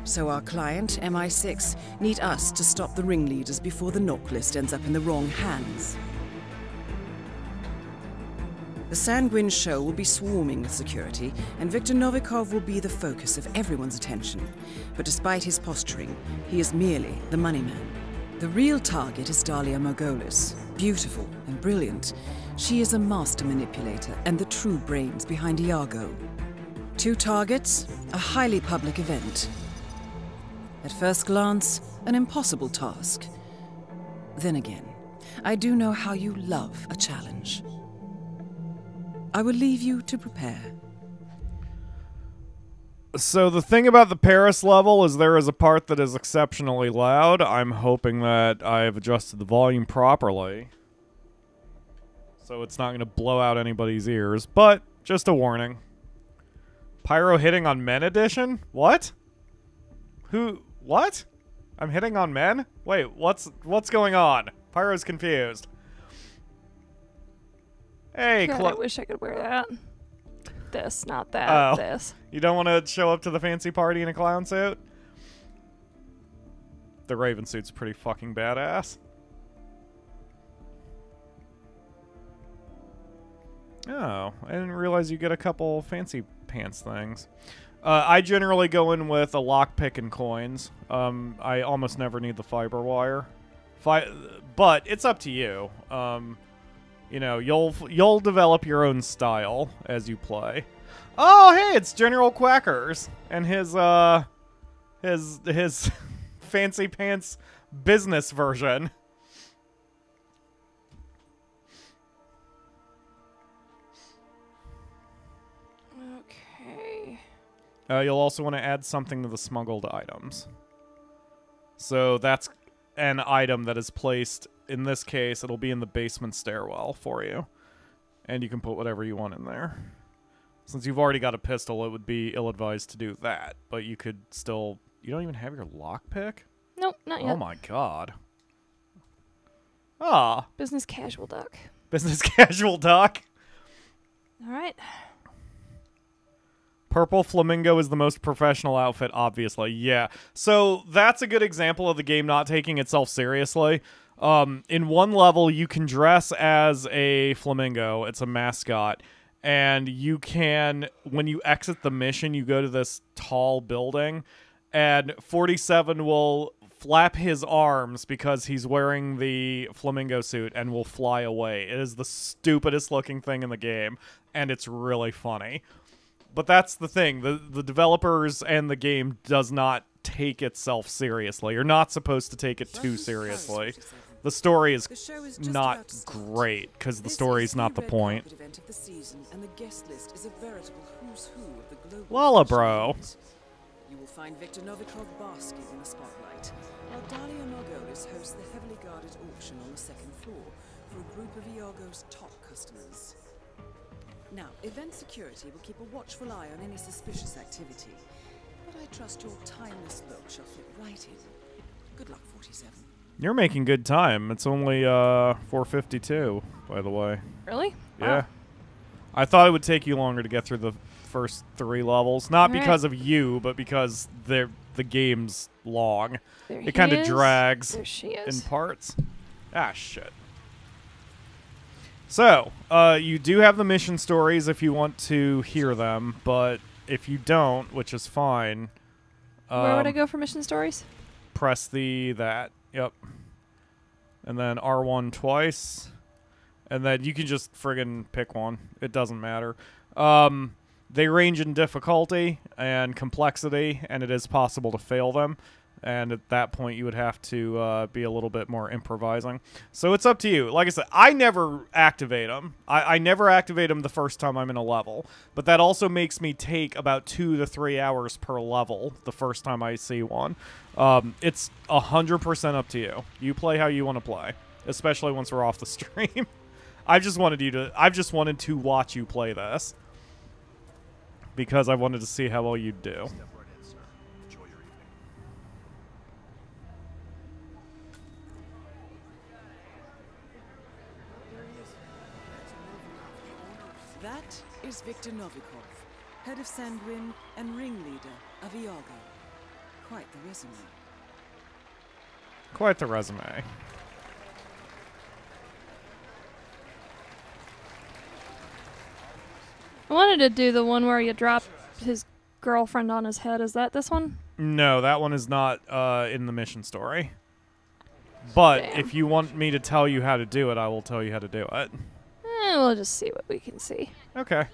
So our client, MI6, need us to stop the ringleaders before the knock list ends up in the wrong hands. The Sanguine show will be swarming with security, and Viktor Novikov will be the focus of everyone's attention. But despite his posturing, he is merely the money man. The real target is Dalia Margolis. Beautiful and brilliant, she is a master manipulator and the true brains behind Iago. Two targets, a highly public event. At first glance, an impossible task. Then again, I do know how you love a challenge. I will leave you to prepare. So the thing about the Paris level is there is a part that is exceptionally loud. I'm hoping that I have adjusted the volume properly. So it's not going to blow out anybody's ears, but just a warning. Pyro hitting on men edition? What? Who what? I'm hitting on men? Wait, what's what's going on? Pyro's confused. Hey, God, I wish I could wear that. This, not that. Oh. This. You don't want to show up to the fancy party in a clown suit? The Raven suit's pretty fucking badass. Oh, I didn't realize you get a couple fancy pants things. Uh, I generally go in with a lockpick and coins. Um, I almost never need the fiber wire. Fi- but it's up to you. Um, you know, you'll you'll develop your own style as you play. Oh, hey, it's General Quackers and his uh his his fancy pants business version. Okay. Uh, you'll also want to add something to the smuggled items. So that's an item that is placed, in this case, it'll be in the basement stairwell for you. And you can put whatever you want in there. Since you've already got a pistol, it would be ill advised to do that. But you could still. You don't even have your lockpick? Nope, not yet. Oh my god. Ah, Business casual duck. business casual duck. All right. Purple Flamingo is the most professional outfit, obviously. Yeah. So that's a good example of the game not taking itself seriously. Um, in one level, you can dress as a flamingo, it's a mascot. And you can, when you exit the mission, you go to this tall building, and 47 will flap his arms because he's wearing the flamingo suit and will fly away. It is the stupidest looking thing in the game, and it's really funny. But that's the thing. The the developers and the game does not take itself seriously. You're not supposed to take it too seriously the story is not great because the story is not the point Event the season, and the guest list is a veritable who's who of the global Lala, bro. You will find Viktor Novikov basking in the spotlight, while Dalia Margolis hosts the heavily guarded auction on the second floor for a group of Iago's top customers. Now, event security will keep a watchful eye on any suspicious activity, but I trust your timeless look shall fit right in. Good luck, 47. You're making good time. It's only uh 452, by the way. Really? Yeah. I thought it would take you longer to get through the first three levels, not Alright. because of you, but because they're the game's long. There it kind of drags in parts. Ah, shit. So, uh, you do have the mission stories if you want to hear them, but if you don't, which is fine, Where would I um, go for mission stories? press the that. Yep. And then R1 twice. And then you can just friggin' pick one. It doesn't matter. Um, they range in difficulty and complexity, and it is possible to fail them. And at that point, you would have to uh, be a little bit more improvising. So it's up to you. Like I said, I never activate them. I, I never activate them the first time I'm in a level. But that also makes me take about two to three hours per level the first time I see one. Um, it's 100% up to you. You play how you want to play, especially once we're off the stream. I just wanted you to. I've just wanted to watch you play this because I wanted to see how well you'd do. Is Viktor Novikov, head of Sanguine and ringleader of Iago. Quite the resume. Quite the resume. I wanted to do the one where you drop his girlfriend on his head. Is that this one? No, that one is not uh, in the mission story. But Damn. if you want me to tell you how to do it, I will tell you how to do it. Eh, we'll just see what we can see. Okay.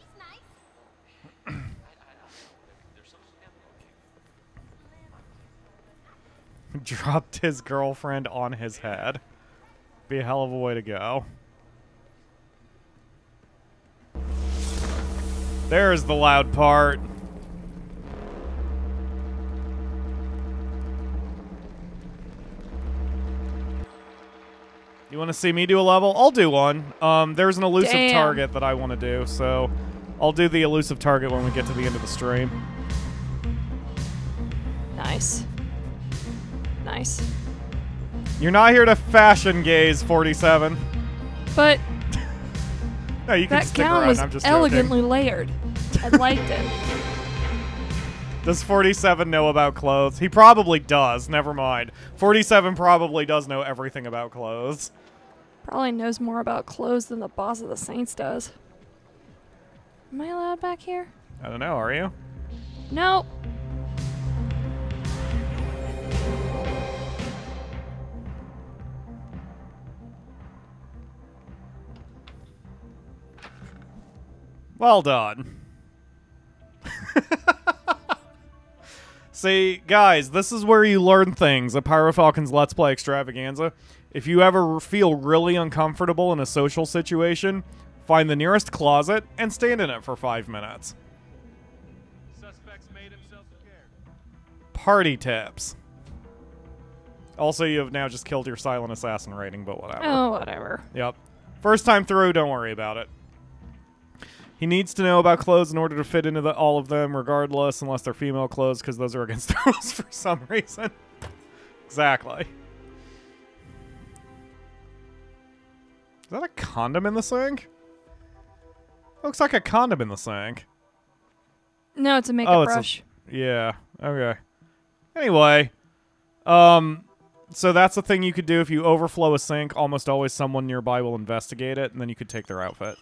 Dropped his girlfriend on his head. Be a hell of a way to go. There's the loud part. You want to see me do a level? I'll do one. Um, there's an elusive Damn. target that I want to do, so I'll do the elusive target when we get to the end of the stream. Nice. Nice. You're not here to fashion gaze, 47. But No, you can that stick gown around. was I'm just joking. elegantly layered. I liked it. Does 47 know about clothes? He probably does. Never mind. 47 probably does know everything about clothes. Probably knows more about clothes than the boss of the Saints does. Am I allowed back here? I don't know, are you? No. Well done. See, guys, this is where you learn things at PyroFalkon's Let's Play Extravaganza. If you ever feel really uncomfortable in a social situation, find the nearest closet and stand in it for five minutes. Suspects made himself scared. Party tips. Also, you have now just killed your silent assassin rating, but whatever. Oh, whatever. Yep. First time through, don't worry about it. He needs to know about clothes in order to fit into the, all of them, regardless, unless they're female clothes, because those are against the rules for some reason. exactly. Is that a condom in the sink? Looks like a condom in the sink. No, it's a makeup oh, it's brush. A, yeah. Okay. Anyway, um, so that's the thing you could do if you overflow a sink. Almost always, someone nearby will investigate it, and then you could take their outfit.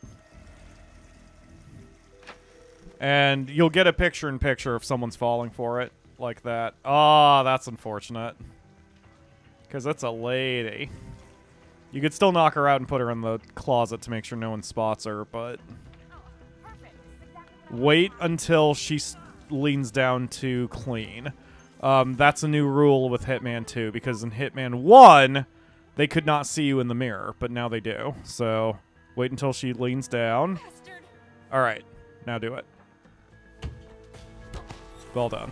And you'll get a picture in picture if someone's falling for it like that. Ah, that's unfortunate. Because that's a lady. You could still knock her out and put her in the closet to make sure no one spots her, but wait until she s- leans down to clean. Um, that's a new rule with Hitman 2 because in Hitman 1 they could not see you in the mirror, but now they do. So wait until she leans down. All right, now do it. Well done.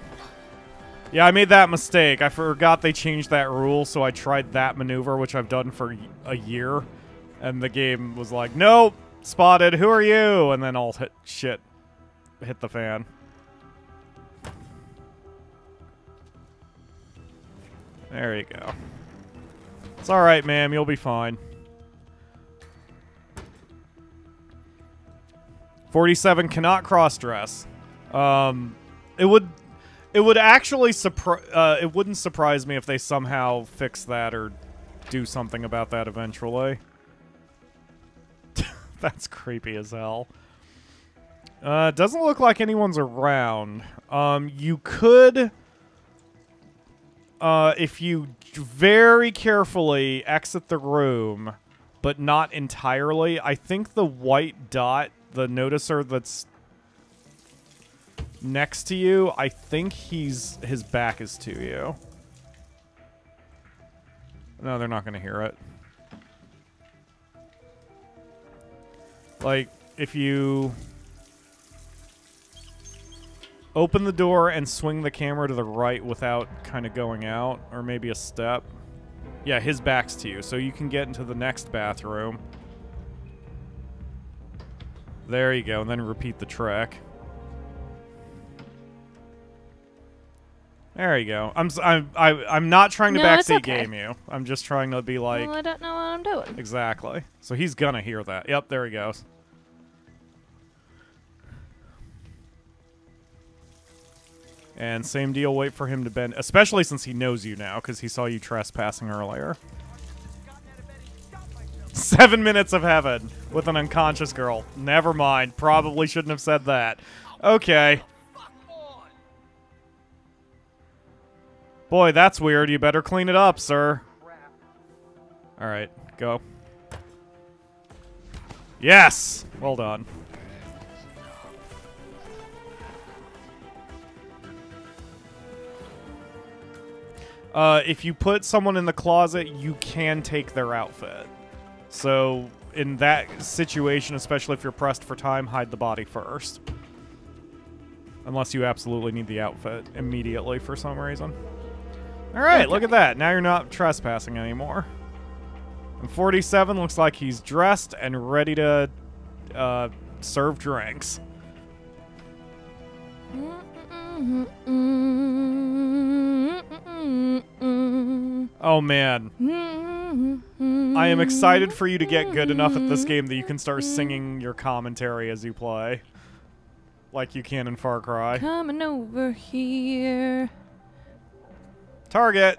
Yeah, I made that mistake. I forgot they changed that rule, so I tried that maneuver, which I've done for a year, and the game was like, "Nope, spotted. Who are you?" And then all hit shit hit the fan. There you go. It's all right, ma'am. You'll be fine. 47 cannot cross-dress. Um, it would, it would actually surprise. Uh, it wouldn't surprise me if they somehow fix that or do something about that eventually. That's creepy as hell. Uh, doesn't look like anyone's around. Um, you could, uh, if you very carefully exit the room, but not entirely. I think the white dot, the noticer that's next to you, I think he's his back is to you. No, they're not going to hear it. Like, if you open the door and swing the camera to the right without kind of going out, or maybe a step. Yeah, his back's to you, so you can get into the next bathroom. There you go, and then repeat the trick. There you go. I'm I'm I, am i am not trying to No, backseat okay. game you. I'm just trying to be like well, I don't know what I'm doing. exactly. So he's gonna hear that. Yep, there he goes. And same deal. Wait for him to bend, especially since he knows you now because he saw you trespassing earlier. Seven minutes of heaven with an unconscious girl. Never mind. Probably shouldn't have said that. Okay. Boy, that's weird. You better clean it up, sir. All right, go. Yes! Well done. Uh, if you put someone in the closet, you can take their outfit. So, in that situation, especially if you're pressed for time, hide the body first. Unless you absolutely need the outfit immediately for some reason. Alright, look at that. Now you're not trespassing anymore. And 47 looks like he's dressed and ready to uh, serve drinks. Oh man. I am excited for you to get good enough at this game that you can start singing your commentary as you play. Like you can in Far Cry. Coming over here. Target!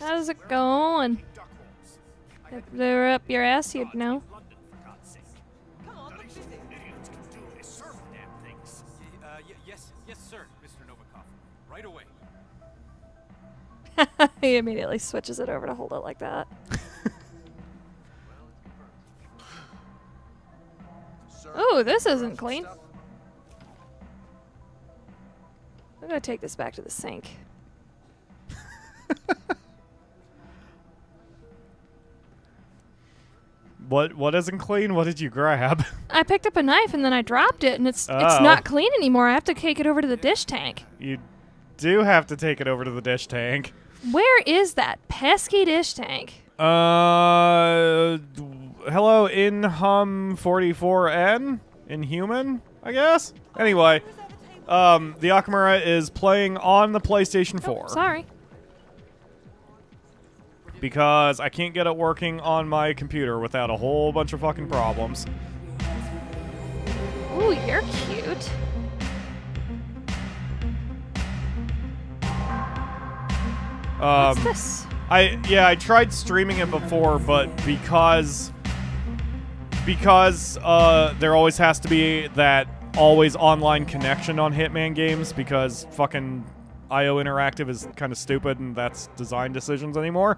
How's it going? If they're up your ass, you'd know. Uh, yes, yes, sir, Mr. Novikov. Right away. he immediately switches it over to hold it like that. oh, this isn't clean. I'm gonna take this back to the sink. What what isn't clean? What did you grab? I picked up a knife and then I dropped it, and it's Oh. it's not clean anymore. I have to take it over to the dish tank. You do have to take it over to the dish tank. Where is that pesky dish tank? Uh, hello, in hum 44N? Inhuman, I guess? Anyway, um, the Akamura is playing on the PlayStation 4. Sorry. Because I can't get it working on my computer without a whole bunch of fucking problems. Ooh, you're cute. Um, What's this? I yeah, I tried streaming it before, but because because uh, there always has to be that always online connection on Hitman games because fucking IO Interactive is kind of stupid and that's design decisions anymore.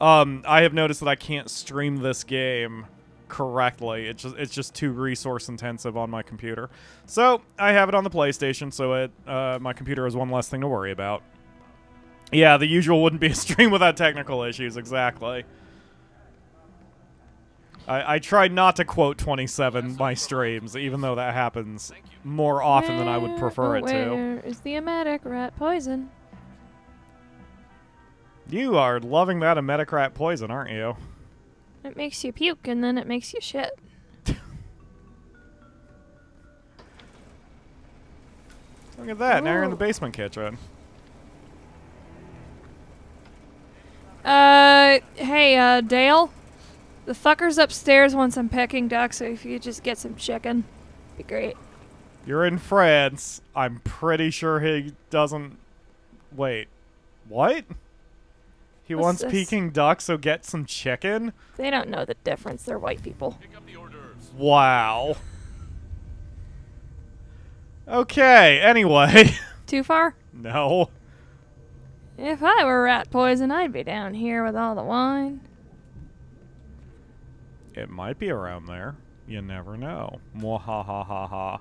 Um, I have noticed that I can't stream this game correctly. It's just it's just too resource intensive on my computer. So I have it on the PlayStation, so it uh, my computer has one less thing to worry about. Yeah, the usual wouldn't be a stream without technical issues, exactly. I, I try not to quote 27 my streams, even though that happens more often than I would prefer Where, it to. Where is the emetic rat poison? You are loving that emetic rat poison, aren't you? It makes you puke and then it makes you shit. Look at that, now you're in the basement kitchen. Uh, Uh, hey, uh, Dale. The fucker's upstairs wants some Peking duck, so if you could just get some chicken, be great. You're in France. I'm pretty sure he doesn't. Wait. What? He What's wants this? Peking duck, so get some chicken? They don't know the difference. They're white people. Wow. Okay, anyway. Too far? no. If I were rat poison, I'd be down here with all the wine. It might be around there. You never know. Mwahahaha.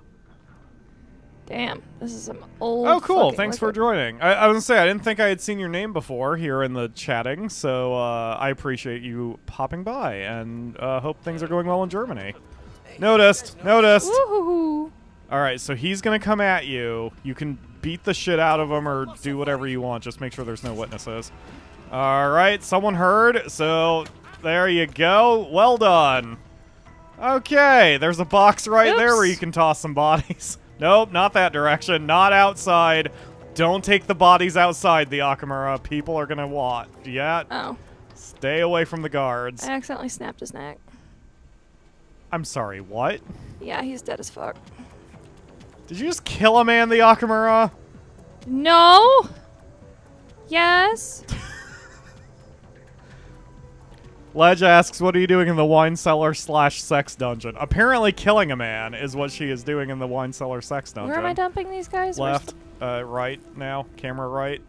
Damn, this is some old. Oh, cool. Thanks for joining. I, I was gonna say I didn't think I had seen your name before here in the chatting, so uh, I appreciate you popping by and uh, hope things are going well in Germany. Noticed. Noticed. Woohoo! All right, so he's gonna come at you. You can beat the shit out of him or do whatever you want. Just make sure there's no witnesses. All right, someone heard. So there you go. Well done. Okay, there's a box right there where you can toss some bodies. nope, not that direction. Not outside. Don't take the bodies outside the Akamura. People are gonna want. Yeah. Oh, Stay away from the guards. I accidentally snapped his neck. I'm sorry. What? Yeah, he's dead as fuck. Did you just kill a man, the Akamura? No. Yes. Ledge asks, "What are you doing in the wine cellar slash sex dungeon?" Apparently, killing a man is what she is doing in the wine cellar sex dungeon. Where am I dumping these guys? Left, uh, right now, camera right.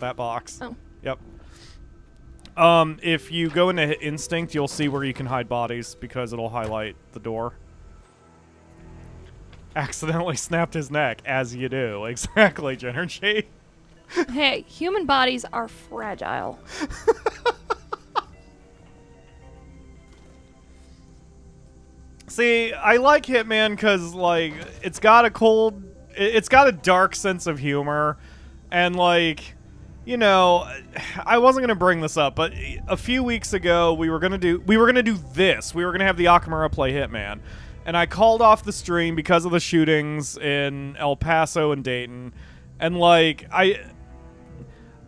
That box. Oh. Yep. Um, if you go into instinct, you'll see where you can hide bodies because it'll highlight the door. Accidentally snapped his neck, as you do. Exactly, Genergy. the- Hey, human bodies are fragile. See, I like Hitman because like it's got a cold, it- it's got a dark sense of humor, and like, you know, I wasn't gonna bring this up, but a few weeks ago we were gonna do we were gonna do this. We were gonna have the Akamura play Hitman, and I called off the stream because of the shootings in El Paso and Dayton, and like I.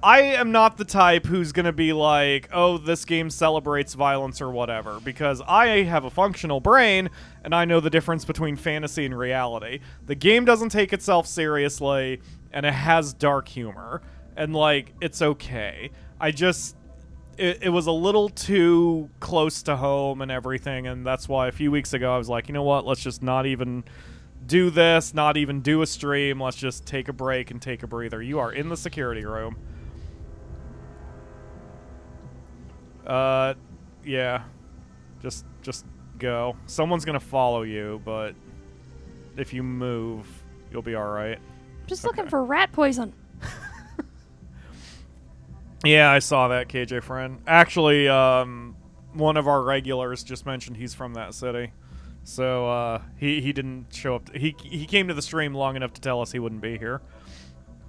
I am not the type who's going to be like, oh, this game celebrates violence or whatever, because I have a functional brain and I know the difference between fantasy and reality. The game doesn't take itself seriously and it has dark humor, and like, it's okay. I just. It, it was a little too close to home and everything, and that's why a few weeks ago I was like, you know what, let's just not even do this, not even do a stream, let's just take a break and take a breather. You are in the security room. Uh, yeah. Just, just go. Someone's gonna follow you, but if you move, you'll be all right. Just looking for rat poison. Yeah, I saw that, KJ friend. Actually, um, one of our regulars just mentioned he's from that city, so uh, he he didn't show up. he he came to the stream long enough to tell us he wouldn't be here.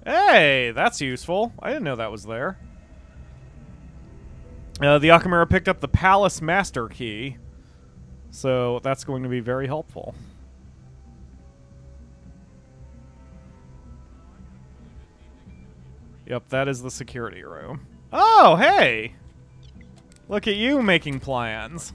Hey, that's useful. I didn't know that was there. Uh, the Akamura picked up the Palace Master Key, so that's going to be very helpful. Yep, that is the security room. Oh, hey! Look at you making plans.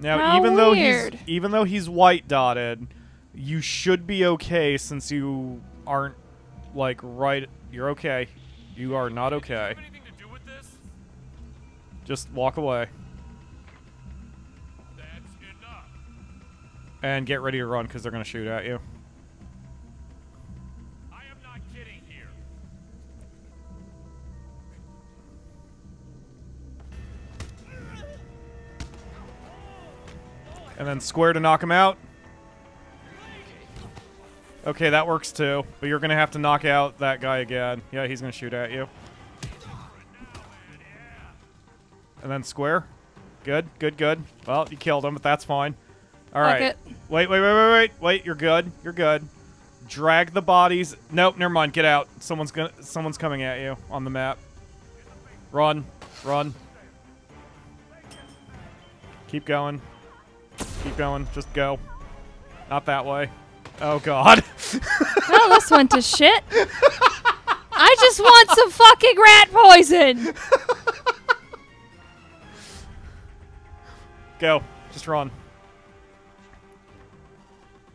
Now, How even though he's even though he's white dotted, you should be okay since you aren't like right. You're okay. You are not okay. Just walk away. And get ready to run because they're gonna shoot at you. And then square to knock him out. Okay, that works too. But you're gonna have to knock out that guy again. Yeah, he's gonna shoot at you. And then square. Good, good, good. Well, you killed him, but that's fine. All right. it. Wait, wait, wait, wait, wait. Wait, you're good. You're good. Drag the bodies. Nope, never mind. Get out. Someone's gonna. Someone's coming at you on the map. Run, run. Keep going. Keep going. Just go. Not that way. Oh God. Well, this went to shit. I just want some fucking rat poison. Go. Just run.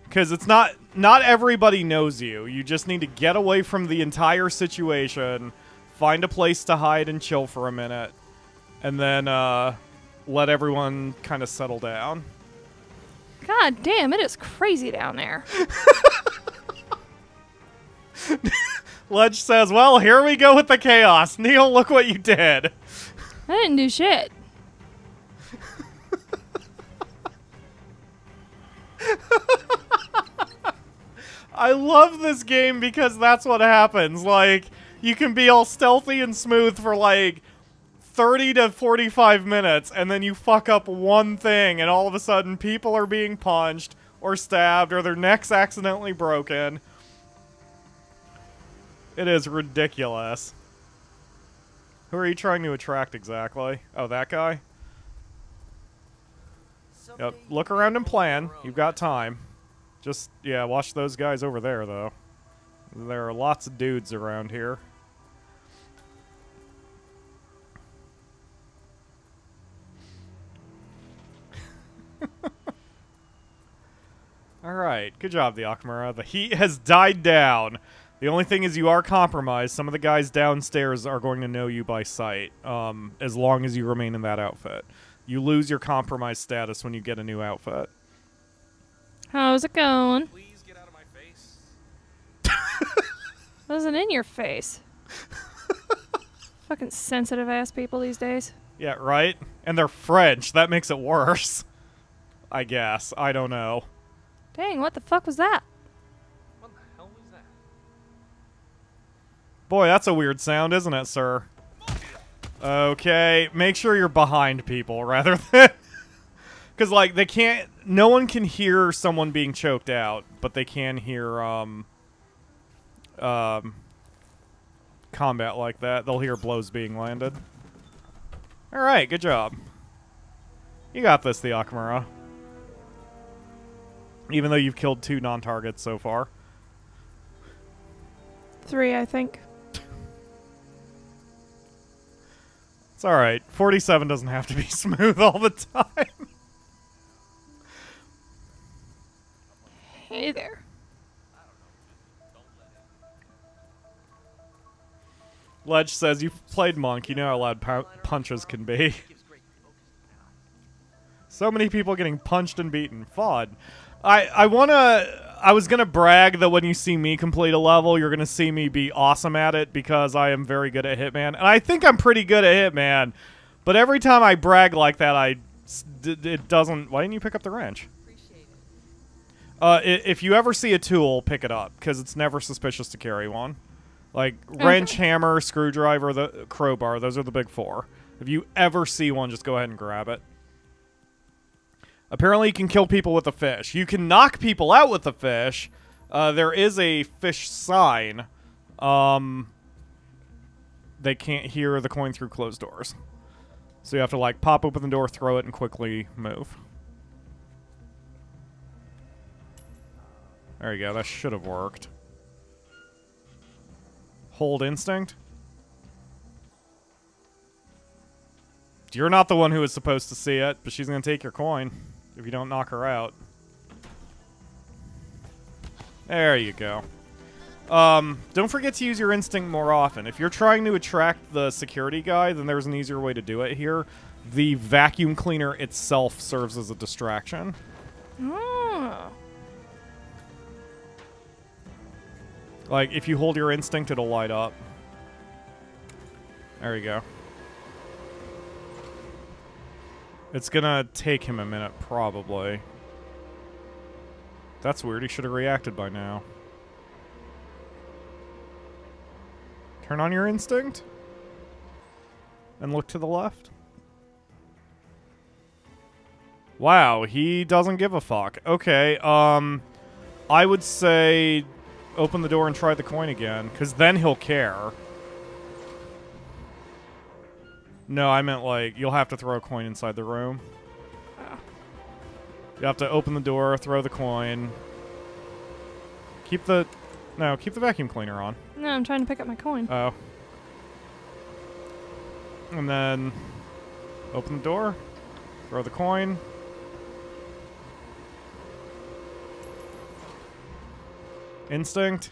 Because it's not not everybody knows you. You just need to get away from the entire situation, find a place to hide and chill for a minute, and then uh, let everyone kind of settle down. God damn, it is crazy down there. Ledge says, "Well, here we go with the chaos. Neil, look what you did." I didn't do shit. I love this game because that's what happens. Like, you can be all stealthy and smooth for like 30 to 45 minutes, and then you fuck up one thing, and all of a sudden people are being punched or stabbed or their necks accidentally broken. It is ridiculous. Who are you trying to attract exactly? Oh, that guy? Yep, look around and plan. You've got time. Just, yeah, watch those guys over there, though. There are lots of dudes around here. Alright, good job, the Akamura. The heat has died down. The only thing is you are compromised. Some of the guys downstairs are going to know you by sight, um, as long as you remain in that outfit. You lose your compromised status when you get a new outfit. How's it going? Please get out of my face. Wasn't in your face. Fucking sensitive ass people these days. Yeah, right? And they're French. That makes it worse. I guess. I don't know. Dang, what the fuck was that? What the hell was that? Boy, that's a weird sound, isn't it, sir? Okay, make sure you're behind people rather than... Because, like, they can't... No one can hear someone being choked out, but they can hear, um... Um... Combat like that. They'll hear blows being landed. Alright, good job. You got this, the Akamura. Even though you've killed two non-targets so far. Three, I think. It's alright. 47 doesn't have to be smooth all the time. Hey there. Ledge says, You've played Monk. You know how loud pu- punches can be. so many people getting punched and beaten. Fun. I, I want to. I was going to brag that when you see me complete a level, you're going to see me be awesome at it because I am very good at Hitman. And I think I'm pretty good at Hitman. But every time I brag like that, I. It doesn't. Why didn't you pick up the wrench? Uh, if you ever see a tool, pick it up because it's never suspicious to carry one. Like wrench, hammer, screwdriver, the crowbar. Those are the big four. If you ever see one, just go ahead and grab it. Apparently, you can kill people with a fish. You can knock people out with a fish. Uh, there is a fish sign. Um, they can't hear the coin through closed doors. So you have to like pop open the door, throw it, and quickly move. There you go. That should have worked. Hold instinct. You're not the one who was supposed to see it, but she's going to take your coin if you don't knock her out. There you go. Um, don't forget to use your instinct more often. If you're trying to attract the security guy, then there's an easier way to do it here. The vacuum cleaner itself serves as a distraction. Oh. Like, if you hold your instinct, it'll light up. There you go. It's gonna take him a minute, probably. That's weird. He should have reacted by now. Turn on your instinct. And look to the left. Wow, he doesn't give a fuck. Okay, um... I would say open the door and try the coin again, because then he'll care. No, I meant like you'll have to throw a coin inside the room. You have to open the door, throw the coin. Keep the No, keep the vacuum cleaner on. No, I'm trying to pick up my coin. Oh. And then open the door, throw the coin. Instinct.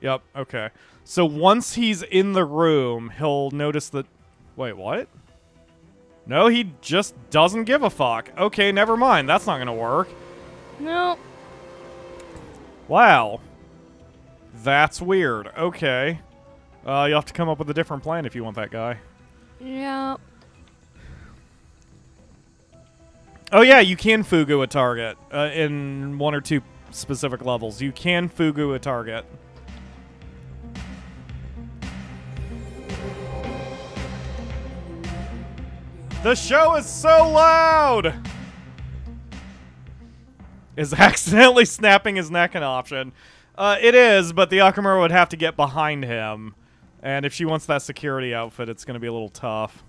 Yep, okay. So once he's in the room, he'll notice that. Wait, what? No, he just doesn't give a fuck. Okay, never mind. That's not gonna work. No. Wow. That's weird. Okay. Uh, you'll have to come up with a different plan if you want that guy. Yeah. Oh yeah, you can fugu a target uh, in one or two specific levels. You can fugu a target. The show is so loud. Is accidentally snapping his neck an option? Uh, it is, but the Akamura would have to get behind him. And if she wants that security outfit, it's going to be a little tough.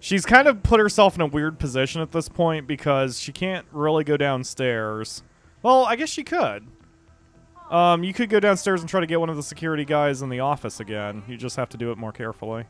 She's kind of put herself in a weird position at this point because she can't really go downstairs. Well, I guess she could. Um, you could go downstairs and try to get one of the security guys in the office again. You just have to do it more carefully.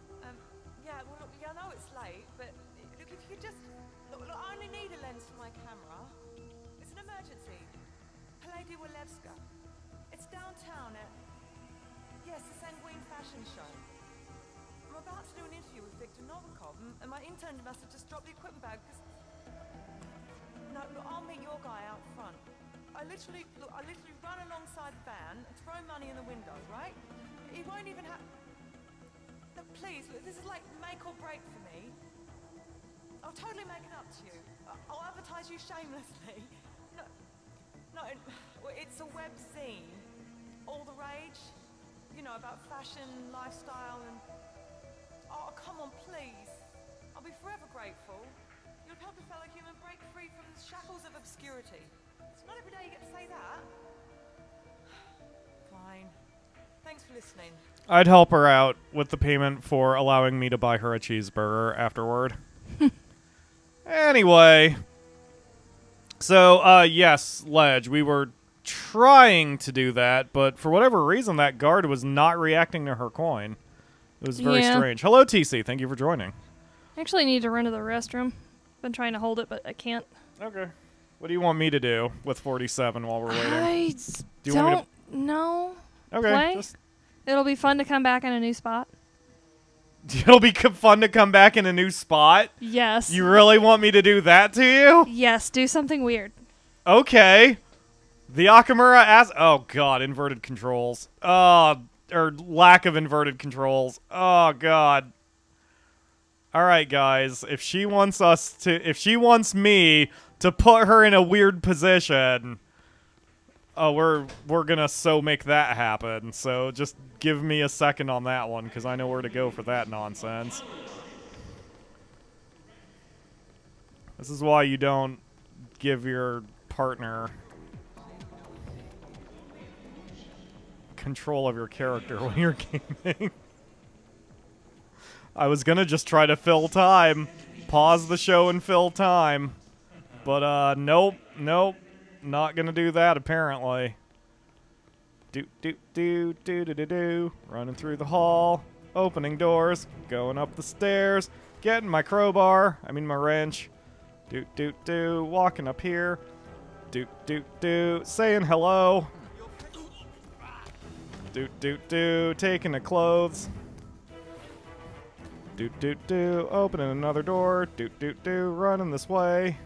Shamelessly. No, no, it's a web zine. All the rage. You know, about fashion, lifestyle, and. Oh, come on, please. I'll be forever grateful. You'll help a fellow human break free from the shackles of obscurity. It's not every day you get to say that. Fine. Thanks for listening. I'd help her out with the payment for allowing me to buy her a cheeseburger afterward. anyway. So, uh, yes, Ledge, we were trying to do that, but for whatever reason, that guard was not reacting to her coin. It was very Yeah. strange. Hello, TC. Thank you for joining. I actually need to run to the restroom. I've been trying to hold it, but I can't. Okay. What do you want me to do with 47 while we're waiting? I Do you want me don't know. Okay, It'll be fun to come back in a new spot. It'll be fun to come back in a new spot. Yes. You really want me to do that to you? Yes, do something weird. Okay. The Akamura as oh god, inverted controls. Oh, or lack of inverted controls. Oh god. All right, guys. If she wants us to if she wants me to put her in a weird position, oh, we're we're to so make that happen. So just give me a second on that one cuz I know where to go for that nonsense. This is why you don't give your partner control of your character when you're gaming. I was gonna just try to fill time, pause the show and fill time, but uh, nope, nope, not gonna do that apparently. Do do do do do do do, running through the hall, opening doors, going up the stairs, getting my crowbar, I mean my wrench. Do do do, walking up here. Do do do, saying hello. Do do do, taking the clothes. Do do do, opening another door. Do do do, running this way.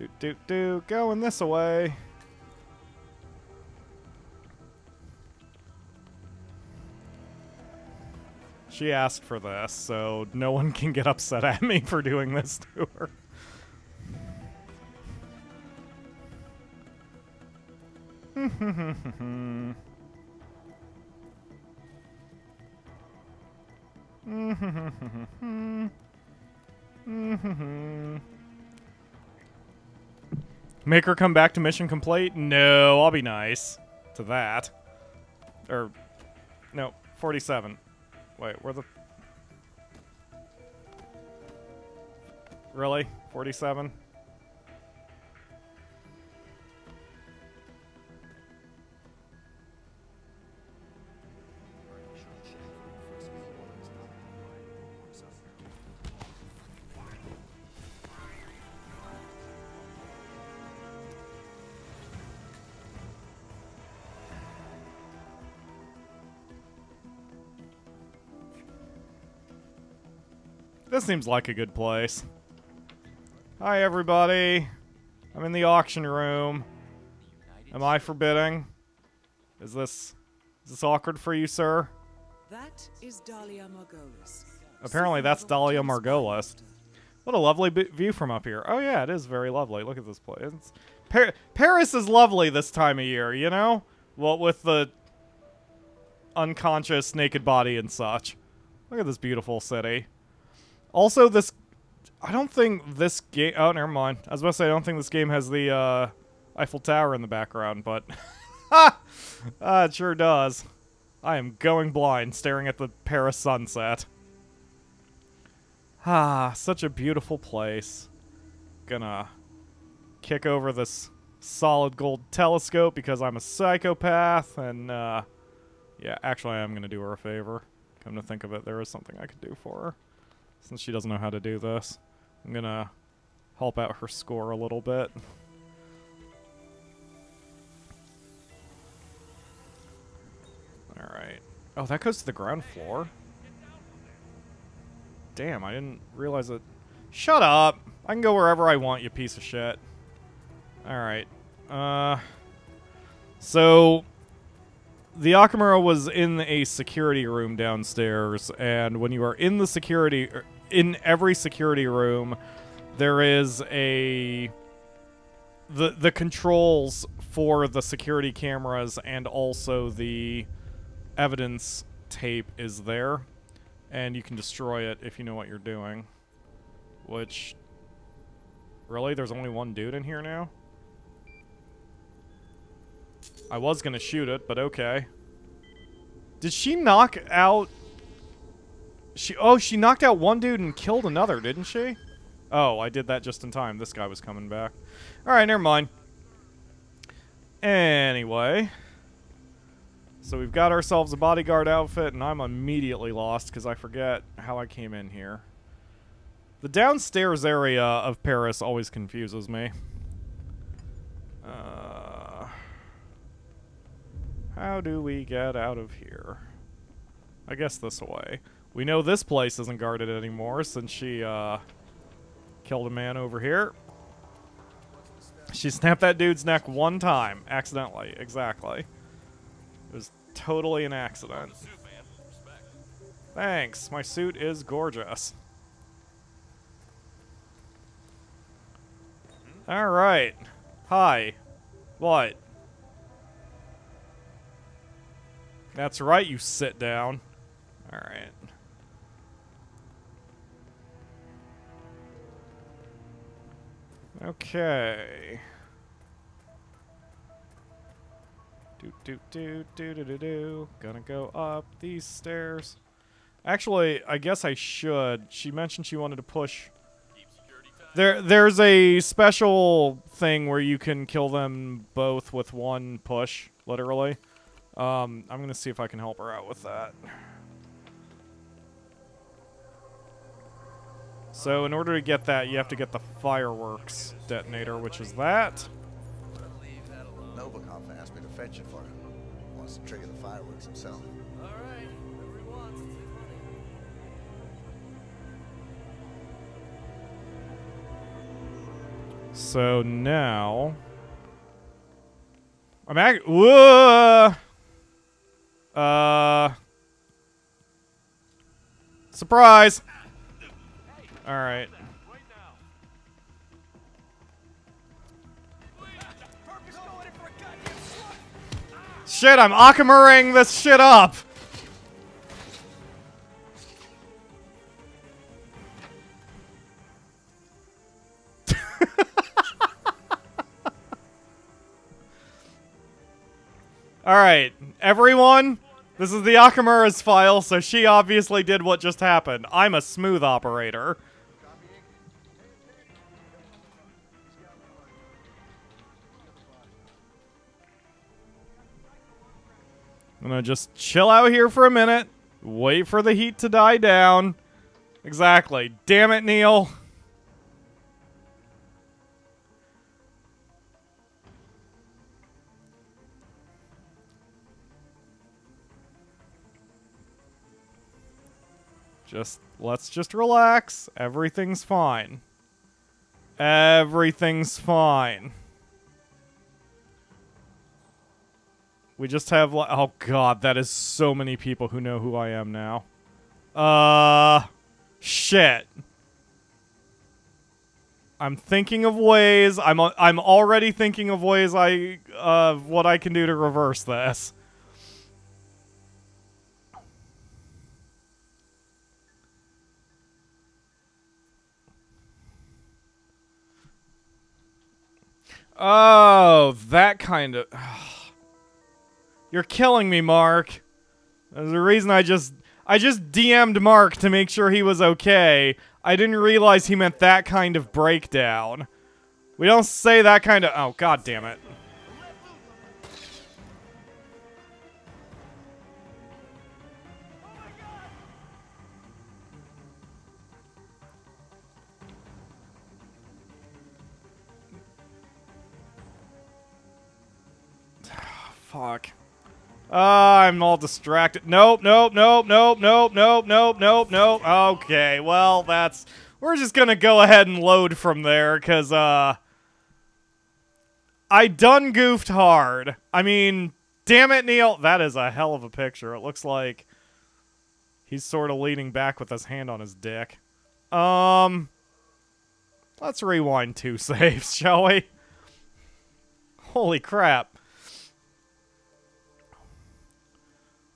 Do do do, going this way. She asked for this, so no one can get upset at me for doing this to her. Make her come back to mission complete? No, I'll be nice to that. Or, no, 47. Wait, where the... Really? 47? This seems like a good place. Hi, everybody. I'm in the auction room. Am I forbidding? Is this is this awkward for you, sir? That is Dalia Margolis. Apparently, that's Dalia Margolis. What a lovely view from up here. Oh yeah, it is very lovely. Look at this place. Par- Paris is lovely this time of year, you know? Well, with the unconscious naked body and such. Look at this beautiful city. Also, this... I don't think this game... Oh, never mind. I was about to say, I don't think this game has the uh, Eiffel Tower in the background, but... uh, it sure does. I am going blind staring at the Paris sunset. Ah, such a beautiful place. Gonna kick over this solid gold telescope because I'm a psychopath, and, uh, yeah, actually, I am gonna do her a favor. Come to think of it, there is something I could do for her. Since she doesn't know how to do this, I'm gonna help out her score a little bit. Alright. Oh, that goes to the ground floor? Damn, I didn't realize that. Shut up! I can go wherever I want, you piece of shit. Alright. Uh. So. The Akamura was in a security room downstairs, and when you are in the security. er, In every security room, there is a. The, the controls for the security cameras and also the evidence tape is there and you can destroy it if you know what you're doing. Which, really, there's only one dude in here now? I was gonna shoot it, but okay. Did she knock out... She Oh, she knocked out one dude and killed another, didn't she? Oh, I did that just in time. This guy was coming back. Alright, never mind. Anyway... So we've got ourselves a bodyguard outfit, and I'm immediately lost because I forget how I came in here. The downstairs area of Paris always confuses me. Uh, how do we get out of here? I guess this way. We know this place isn't guarded anymore since she uh, killed a man over here. She snapped that dude's neck one time, accidentally, exactly. It was totally an accident. Thanks. My suit is gorgeous. All right. Hi. What? That's right, you sit down. All right. Okay. Do do do do do do do. Gonna go up these stairs. Actually, I guess I should. She mentioned she wanted to push. There, there's a special thing where you can kill them both with one push, literally. Um, I'm gonna see if I can help her out with that. So in order to get that, you have to get the fireworks detonator, which is that. Novikov asked me to fetch it for him. Wants to trigger the fireworks himself. All right. So now, I'm act. Whoa! Uh, surprise! All right. Shit, I'm Akamuraing this shit up. All right, everyone. This is the Akamura's file, so she obviously did what just happened. I'm a smooth operator. I'm gonna just chill out here for a minute, wait for the heat to die down. Exactly. Damn it, Neil. Just let's just relax. Everything's fine. Everything's fine. We just have li- oh god, that is so many people who know who I am now. Uh shit. I'm thinking of ways. I'm I'm already thinking of ways I uh what I can do to reverse this. Oh, that kind of. You're killing me, Mark. There's a reason I just I just DM'd Mark to make sure he was okay. I didn't realize he meant that kind of breakdown. We don't say that kind of. Oh, god damn it. Fuck. Uh, I'm all distracted. Nope, nope, nope, nope, nope, nope, nope, nope, nope. Okay, well, that's... We're just gonna go ahead and load from there, because, uh... I done goofed hard. I mean, damn it, Neil. That is a hell of a picture. It looks like he's sort of leaning back with his hand on his dick. Um... Let's rewind two saves, shall we? Holy crap.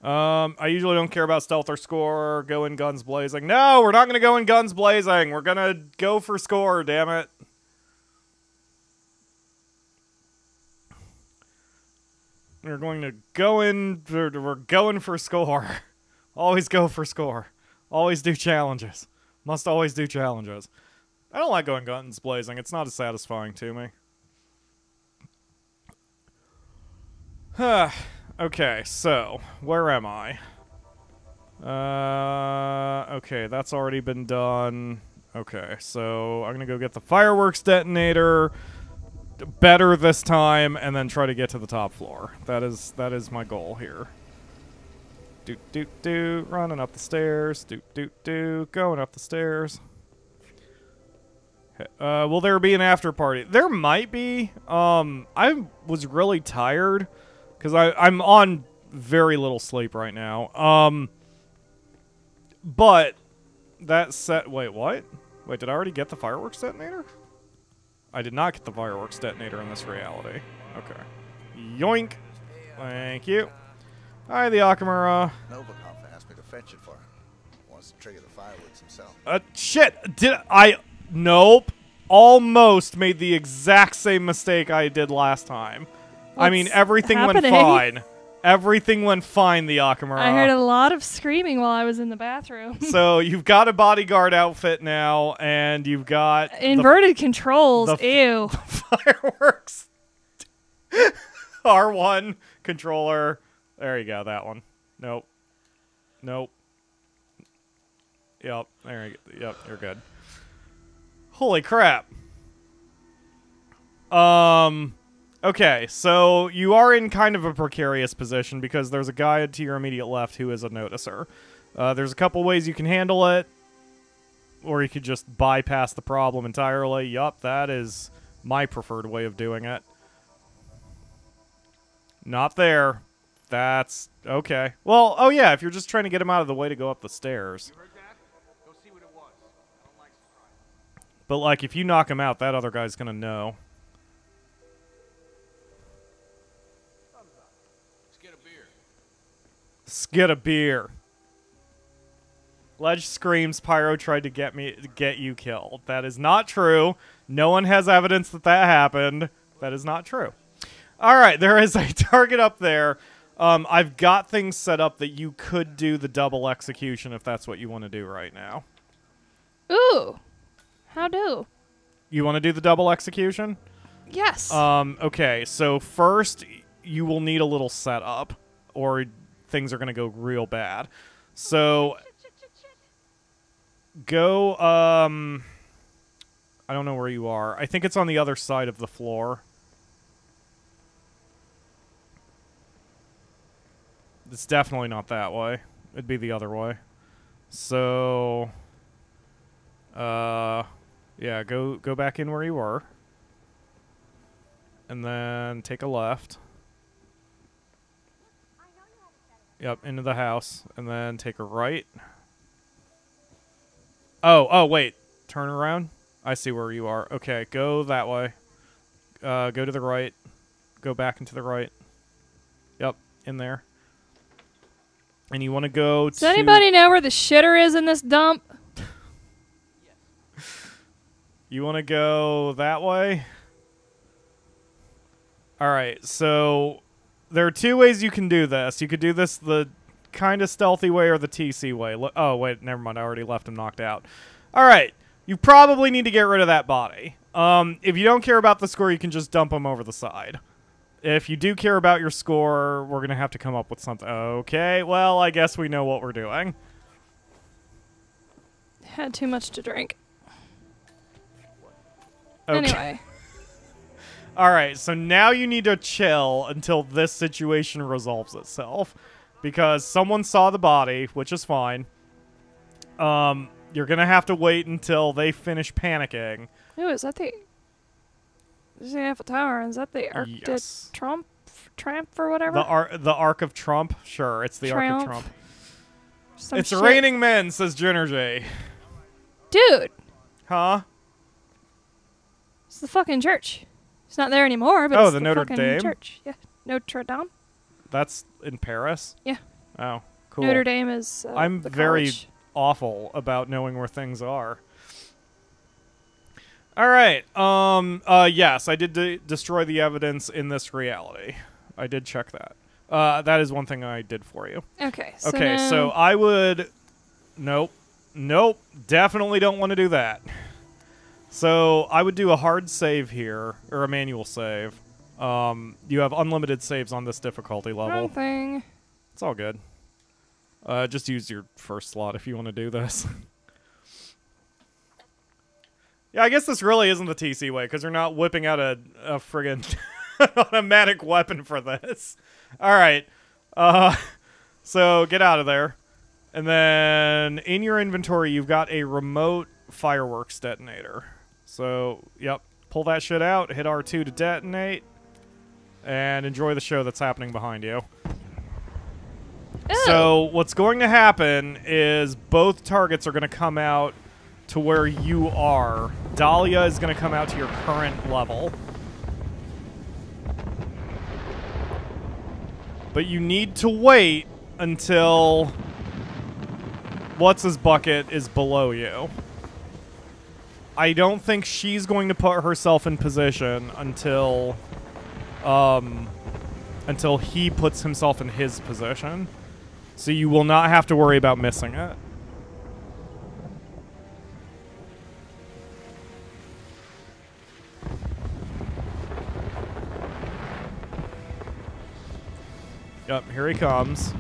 Um, I usually don't care about stealth or score or go in guns blazing. No, we're not going to go in guns blazing. We're going to go for score, damn it. We're going to go in, we're going for score. always go for score. Always do challenges. Must always do challenges. I don't like going guns blazing. It's not as satisfying to me. Huh. Okay, so where am I? Uh, okay, that's already been done. Okay, so I'm gonna go get the fireworks detonator better this time, and then try to get to the top floor. That is that is my goal here. Doot doot doot, running up the stairs. Doot doot doot, going up the stairs. Uh, will there be an after party? There might be. Um, I was really tired because I I'm on very little sleep right now. Um, but that set. Wait, what? Wait, did I already get the fireworks detonator? I did not get the fireworks detonator in this reality. Okay. Yoink. Thank you. Hi, the Akamura. Novikov asked me to fetch it for him. Wants to trigger the fireworks himself. Uh, shit. Did I? Nope. Almost made the exact same mistake I did last time. I mean, everything happening? went fine. Everything went fine, the Akamura. I heard a lot of screaming while I was in the bathroom. so you've got a bodyguard outfit now, and you've got the Inverted controls. the Ew. fireworks. R1 controller. There you go, that one. Nope. Nope. Yep. There you go. Yep, you're good. Holy crap. Um okay, so you are in kind of a precarious position because there's a guy to your immediate left who is a noticer. Uh, there's a couple ways you can handle it or you could just bypass the problem entirely. Yup, that is my preferred way of doing it. Not there. That's okay. Well, oh yeah, if you're just trying to get him out of the way to go up the stairs. But like if you knock him out, that other guy's going to know. Let's get a beer. Ledge screams Pyro tried to get me get you killed. That is not true. No one has evidence that that happened. That is not true. All right, there is a target up there. Um, I've got things set up that you could do the double execution if that's what you want to do right now. Ooh. How do? You want to do the double execution? Yes. Um, okay, so first you will need a little setup, or things are going to go real bad. So go. Um, I don't know where you are. I think it's on the other side of the floor. It's definitely not that way. It'd be the other way. So, uh, yeah, go go back in where you were, and then take a left. Yep, into the house, and then take a right. Oh, oh, wait. Turn around. I see where you are. Okay, go that way. Uh, go to the right. Go back into the right. Yep, in there. And you want to go Does anybody know where the shitter is in this dump? You want to go that way? All right, so there are two ways you can do this. You could do this the kind of stealthy way or the TC way. Lo- Oh, wait, never mind. I already left him knocked out. All right, you probably need to get rid of that body. Um, if you don't care about the score, you can just dump him over the side. If you do care about your score, we're going to have to come up with something. Okay, well, I guess we know what we're doing. Had too much to drink. Okay. Anyway, All right, so now you need to chill until this situation resolves itself, because someone saw the body, which is fine. Um, you're gonna have to wait until they finish panicking. who is that? The is the Eiffel Tower? Is that the Arc de Yes. Trump, Tramp, or whatever? The ar- the Arc of Trump, sure, it's the Arc of Trump. Some it's shit. raining men, says Jenner J. Dude, Huh? it's the fucking church. It's not there anymore, but Oh, it's the the, Notre Dame? church. Yeah, Notre Dame. That's in Paris. Yeah. Oh, cool. Notre Dame is. Uh, I'm very awful about knowing where things are. All right. Um. Uh. Yes, I did de- destroy the evidence in this reality. I did check that. Uh. That is one thing I did for you. Okay. So okay. So I would. Nope. Nope. Definitely don't want to do that. So I would do a hard save here, or a manual save. Um. You have unlimited saves on this difficulty level. Wrong thing. It's all good. Uh, just use your first slot if you want to do this. yeah, I guess this really isn't the TC way because you're not whipping out a, a friggin' automatic weapon for this. All right. Uh, so get out of there. And then in your inventory, you've got a remote fireworks detonator. So, yep, pull that shit out, hit R2 to detonate, and enjoy the show that's happening behind you. So oh. what's going to happen is both targets are going to come out to where you are. Dalia is going to come out to your current level. But you need to wait until what's his bucket is below you. I don't think she's going to put herself in position until um until he puts himself in his position. So you will not have to worry about missing it. Yep, here he comes.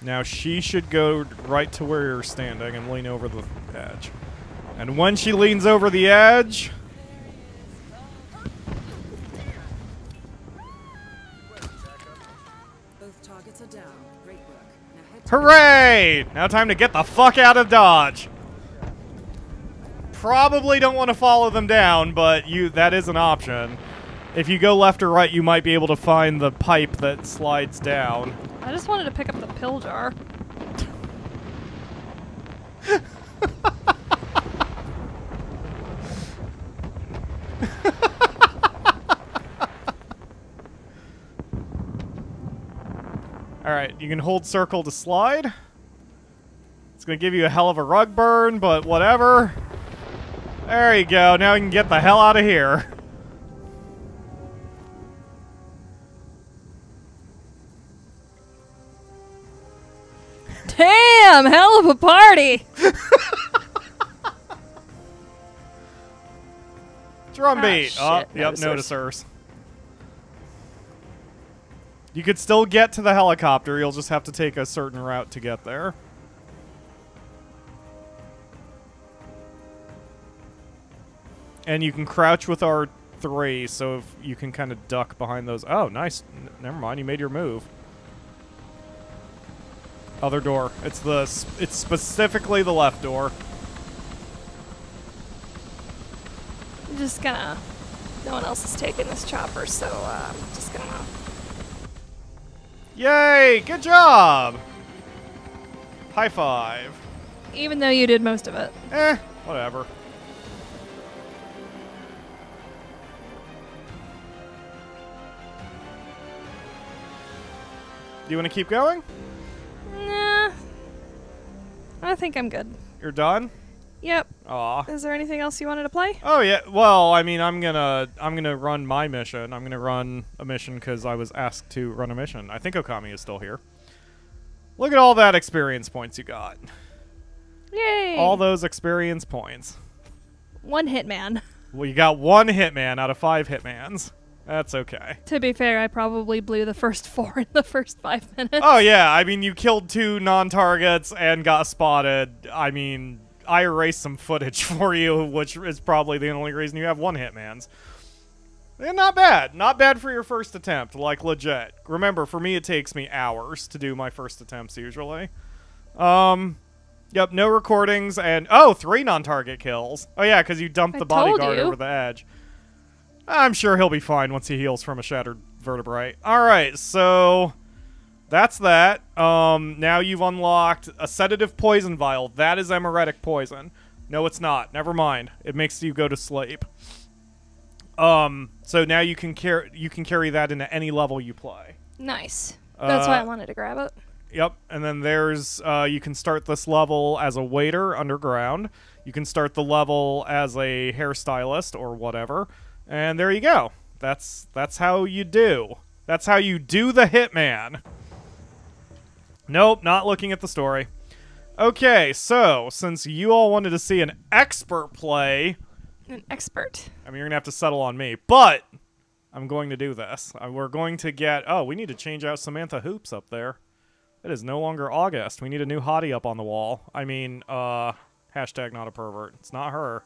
Now she should go right to where you're standing and lean over the edge. And when she leans over the edge, Both targets are down. Great work. Now head to hooray! Now time to get the fuck out of Dodge. Probably don't want to follow them down, but you that is an option. If you go left or right, you might be able to find the pipe that slides down. I just wanted to pick up the pill jar. All right, you can hold circle to slide. It's going to give you a hell of a rug burn, but whatever. There you go. Now you can get the hell out of here. Damn, hell of a party. Drum Ah, beat. oh, shit, yep, noticers. noticers. You could still get to the helicopter. You'll just have to take a certain route to get there. and you can crouch with R3, so if you can kind of duck behind those. Oh, nice. N- never mind. You made your move. Other door. It's the. It's specifically the left door. I'm just gonna. No one else is taking this chopper, so uh, I'm just gonna. Yay! Good job. High five. Even though you did most of it. Eh, whatever. Do you want to keep going? Nah. I think I'm good. You're done? Yep. Aw. Is there anything else you wanted to play? Oh yeah. Well, I mean, I'm gonna I'm gonna run my mission. I'm gonna run a mission because I was asked to run a mission. I think Okami is still here. Look at all that experience points you got. Yay! All those experience points. One hitman. Well, you got one hitman out of five hitmans. That's okay. To be fair, I probably blew the first four in the first five minutes. Oh yeah, I mean you killed two non-targets and got spotted. I mean, I erased some footage for you, which is probably the only reason you have one hitman's. And not bad. Not bad for your first attempt, like legit. Remember, for me it takes me hours to do my first attempts usually. Um Yep, no recordings and oh, three non-target kills. Oh yeah, cuz you dumped I the bodyguard over the edge. I'm sure he'll be fine once he heals from a shattered vertebrae. All right, so that's that. Um, now you've unlocked a sedative poison vial. That is emetic poison. No, it's not. Never mind. It makes you go to sleep. Um, so now you can carry you can carry that into any level you play. Nice. That's why I Uh, wanted to grab it. Yep, and then there's uh, you can start this level as a waiter underground. You can start the level as a hairstylist or whatever, and there you go. That's that's how you do. That's how you do the hitman. Nope, not looking at the story. Okay, so since you all wanted to see an expert play, An expert. I mean you're gonna have to settle on me, but I'm going to do this. Uh, we're going to get. Oh, we need to change out Samantha Hoops up there. It is no longer August. We need a new hottie up on the wall. I mean, uh, hashtag not a pervert. It's not her.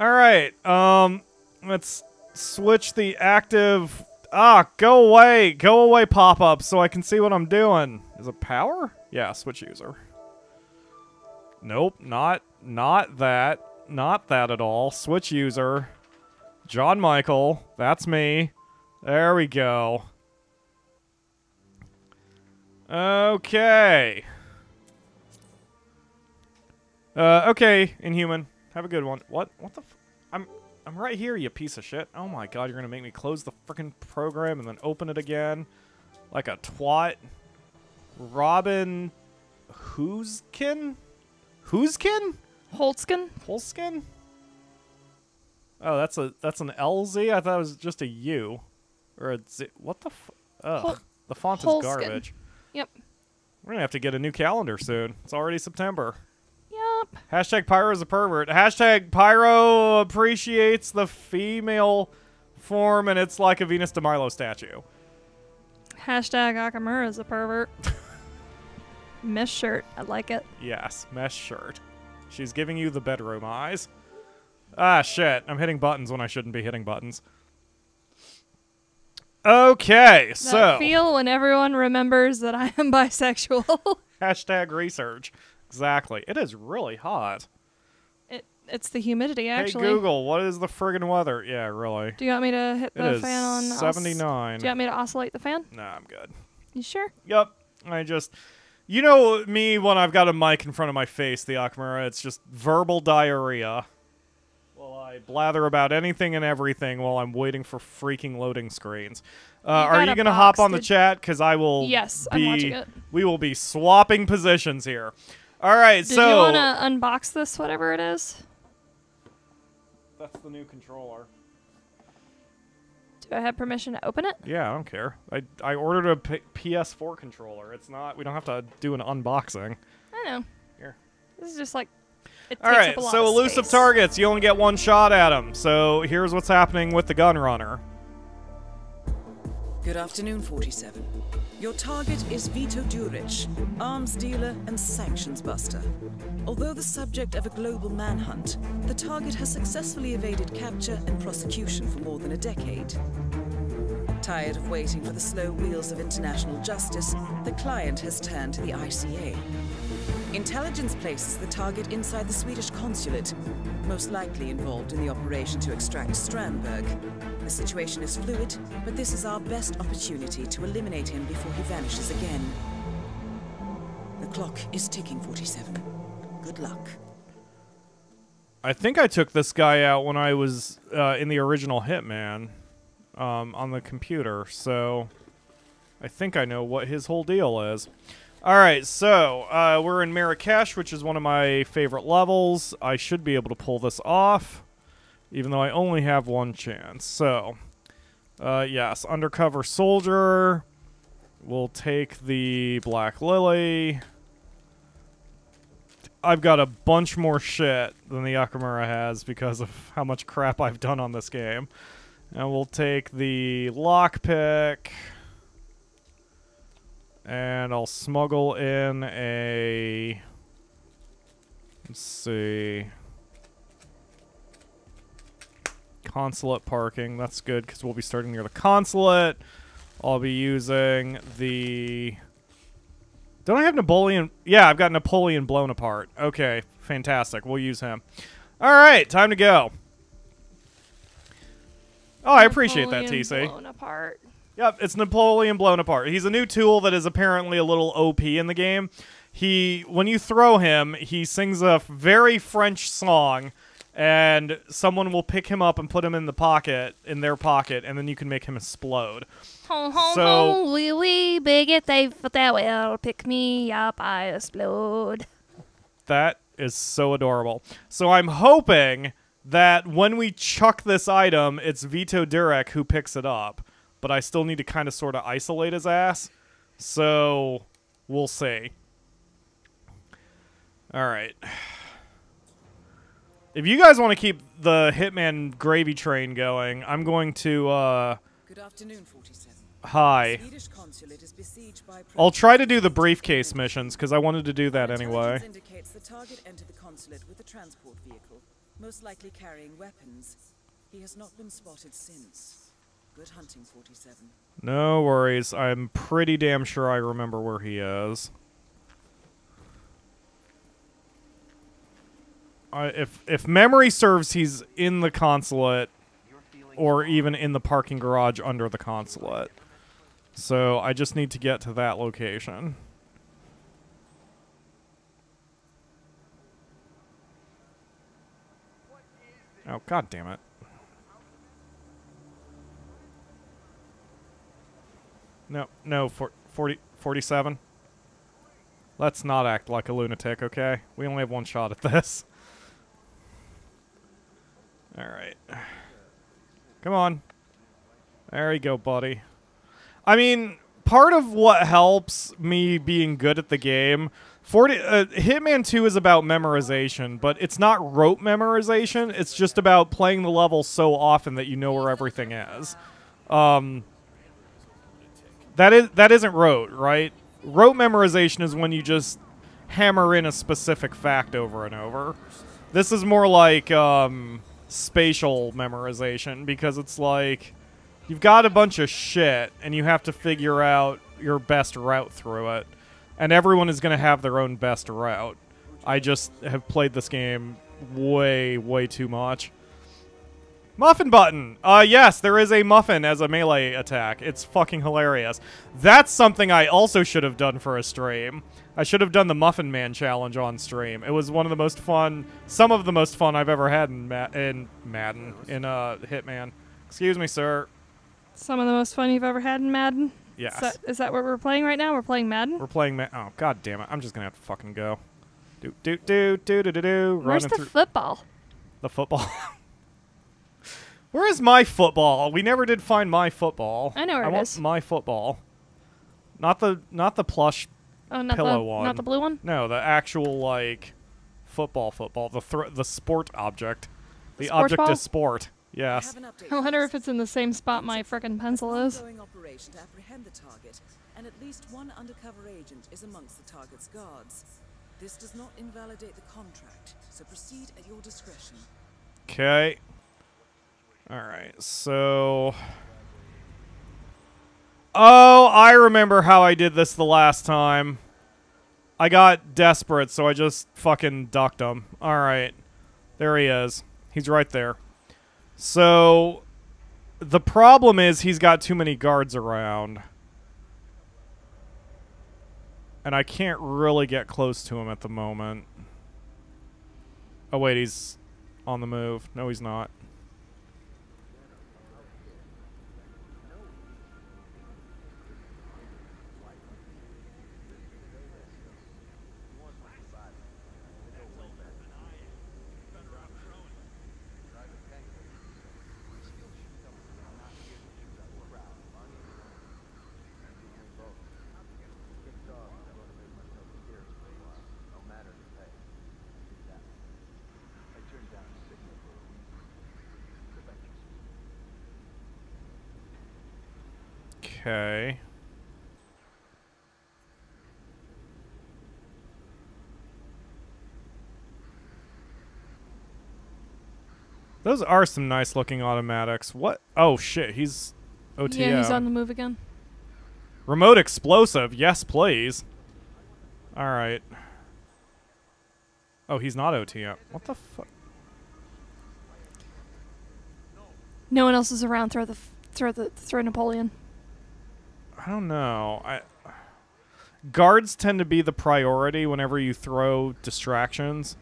All right. Um, let's switch the active. Ah, go away, go away, pop up, so I can see what I'm doing. Is it power? Yeah, switch user. Nope, not not that, not that at all. Switch user. John Michael, that's me. There we go. Okay. Uh, okay, Inhuman. Have a good one. What? What the? F- I'm I'm right here, you piece of shit. Oh my god, you're gonna make me close the freaking program and then open it again, like a twat. Robin, Who'skin? Who'skin? Holtzkin? Holskin? Oh, that's a that's an LZ. I thought it was just a U, or a Z. What the? F- Ugh, Hol- the font is garbage. Yep. We're gonna have to get a new calendar soon. It's already September. Yep. Hashtag Pyro is a pervert. Hashtag Pyro appreciates the female form, and it's like a Venus de Milo statue. Hashtag Akamura is a pervert. Mesh shirt. I like it. Yes, mesh shirt. She's giving you the bedroom eyes. Ah, shit. I'm hitting buttons when I shouldn't be hitting buttons. Okay, That so feel when everyone remembers that I am bisexual. hashtag research. Exactly. It is really hot. it, it's the humidity, actually. Hey Google, what is the friggin' weather? Yeah, really. Do you want me to hit It the is fan on os- 79. Do you want me to oscillate the fan? Nah, I'm good. You sure? Yep. I just, you know me when I've got a mic in front of my face, the Akamura. It's just verbal diarrhea. Well, I blather about anything and everything while I'm waiting for freaking loading screens. Uh, You are you gonna hop box, on the chat? Because I will. Yes, be, I'm watching it. We will be swapping positions here. All right, Did so you want to unbox this, whatever it is? that's the new controller. Do I have permission to open it? Yeah, I don't care. I I ordered a P- PS4 controller. It's not. We don't have to do an unboxing. I know. Here. This is just like. It All takes right, up a lot so of elusive space. targets, you only get one shot at them. So here's what's happening with the gun runner. Good afternoon, 47. Your target is Vito Durich, arms dealer and sanctions buster. Although the subject of a global manhunt, the target has successfully evaded capture and prosecution for more than a decade. Tired of waiting for the slow wheels of international justice, the client has turned to the ICA. Intelligence places the target inside the Swedish consulate, most likely involved in the operation to extract Strandberg. The situation is fluid, but this is our best opportunity to eliminate him before he vanishes again. The clock is ticking, 47. Good luck. I think I took this guy out when I was uh, in the original Hitman um, on the computer, so I think I know what his whole deal is. All right, so uh, we're in Marrakesh, which is one of my favorite levels. I should be able to pull this off, even though I only have one chance. So, uh, yes, undercover soldier. We'll take the Black Lily. I've got a bunch more shit than the Akamura has because of how much crap I've done on this game. And we'll take the lockpick. And I'll smuggle in a... Let's see... Consulate parking. That's good because we'll be starting near the consulate. I'll be using the... Don't I have Napoleon? Yeah, I've got Napoleon Blownaparte. Okay, fantastic. We'll use him. All right, time to go. Oh, I appreciate that, Napoleon TC. Blown apart. Yep, it's Napoleon Blownaparte. He's a new tool that is apparently a little OP in the game. He, when you throw him, he sings a very French song, and someone will pick him up and put him in the pocket, in their pocket, and then you can make him explode. Ho ho So- ho, wee wee, big it they that will pick me up, I explode. That is so adorable. So I'm hoping that when we chuck this item, it's Vito Durek who picks it up. But I still need to kind of sort of isolate his ass. So we'll see. All right. If you guys want to keep the Hitman gravy train going, I'm going to uh Good afternoon, 47. hi. Swedish consulate is besieged by I'll try to do the briefcase missions cuz I wanted to do that anyway. Indicates the target entered the consulate with a transport vehicle, most likely carrying weapons. He has not been spotted since. Good hunting, 47. No worries. I'm pretty damn sure I remember where he is. If if memory serves, he's in the consulate, or even in the parking garage under the consulate. So I just need to get to that location. Oh god damn it. No, no, for, 40, 47. Let's not act like a lunatic, okay? We only have one shot at this. Alright. Come on. There you go, buddy. I mean, part of what helps me being good at the game, 40, uh, Hitman 2 is about memorization, but it's not rote memorization. It's just about playing the level so often that you know where everything is. Um, that is that isn't rote, right? Rote memorization is when you just hammer in a specific fact over and over. This is more like um, spatial memorization because it's like you've got a bunch of shit and you have to figure out your best route through it. And everyone is going to have their own best route. I just have played this game way, way too much. Muffin button. Uh, yes, there is a muffin as a melee attack. It's fucking hilarious. That's something I also should have done for a stream. I should have done the Muffin Man challenge on stream. It was one of the most fun, some of the most fun I've ever had in, Ma- in Madden, in uh, Hitman. Excuse me, sir. Some of the most fun you've ever had in Madden. Yes. Is that, is that what we're playing right now? We're playing Madden. We're playing Ma- Oh, god damn it. I'm just gonna have to fucking go. Do, do, do, do, do, do, do. Where's the through football? the football. Where is my football? We never did find my football. I know where I it want is. my football. Not the not the plush Oh, not pillow the one. not the blue one. No, the actual like football football. The thr the sport object. The Sports object ball? is sport. Yes. I wonder if it's in the same spot my frickin' pencil is. Ongoing operation to apprehend the target, and at least one undercover agent is amongst the target's guards. This does not invalidate the contract, so proceed at your discretion. Okay. All right. So. Oh, I remember how I did this the last time. I got desperate, so I just fucking ducked him. All right. There he is. He's right there. So the problem is he's got too many guards around. And I can't really get close to him at the moment. Oh wait, he's on the move. No, he's not. Okay. Those are some nice looking automatics. What? Oh shit, he's OTM. Yeah, he's on the move again. Remote explosive. Yes, please. All right. Oh, he's not OTM. What the fuck? No one else is around. Throw the f- throw the throw Napoleon. I don't know. I guards tend to be the priority whenever you throw distractions.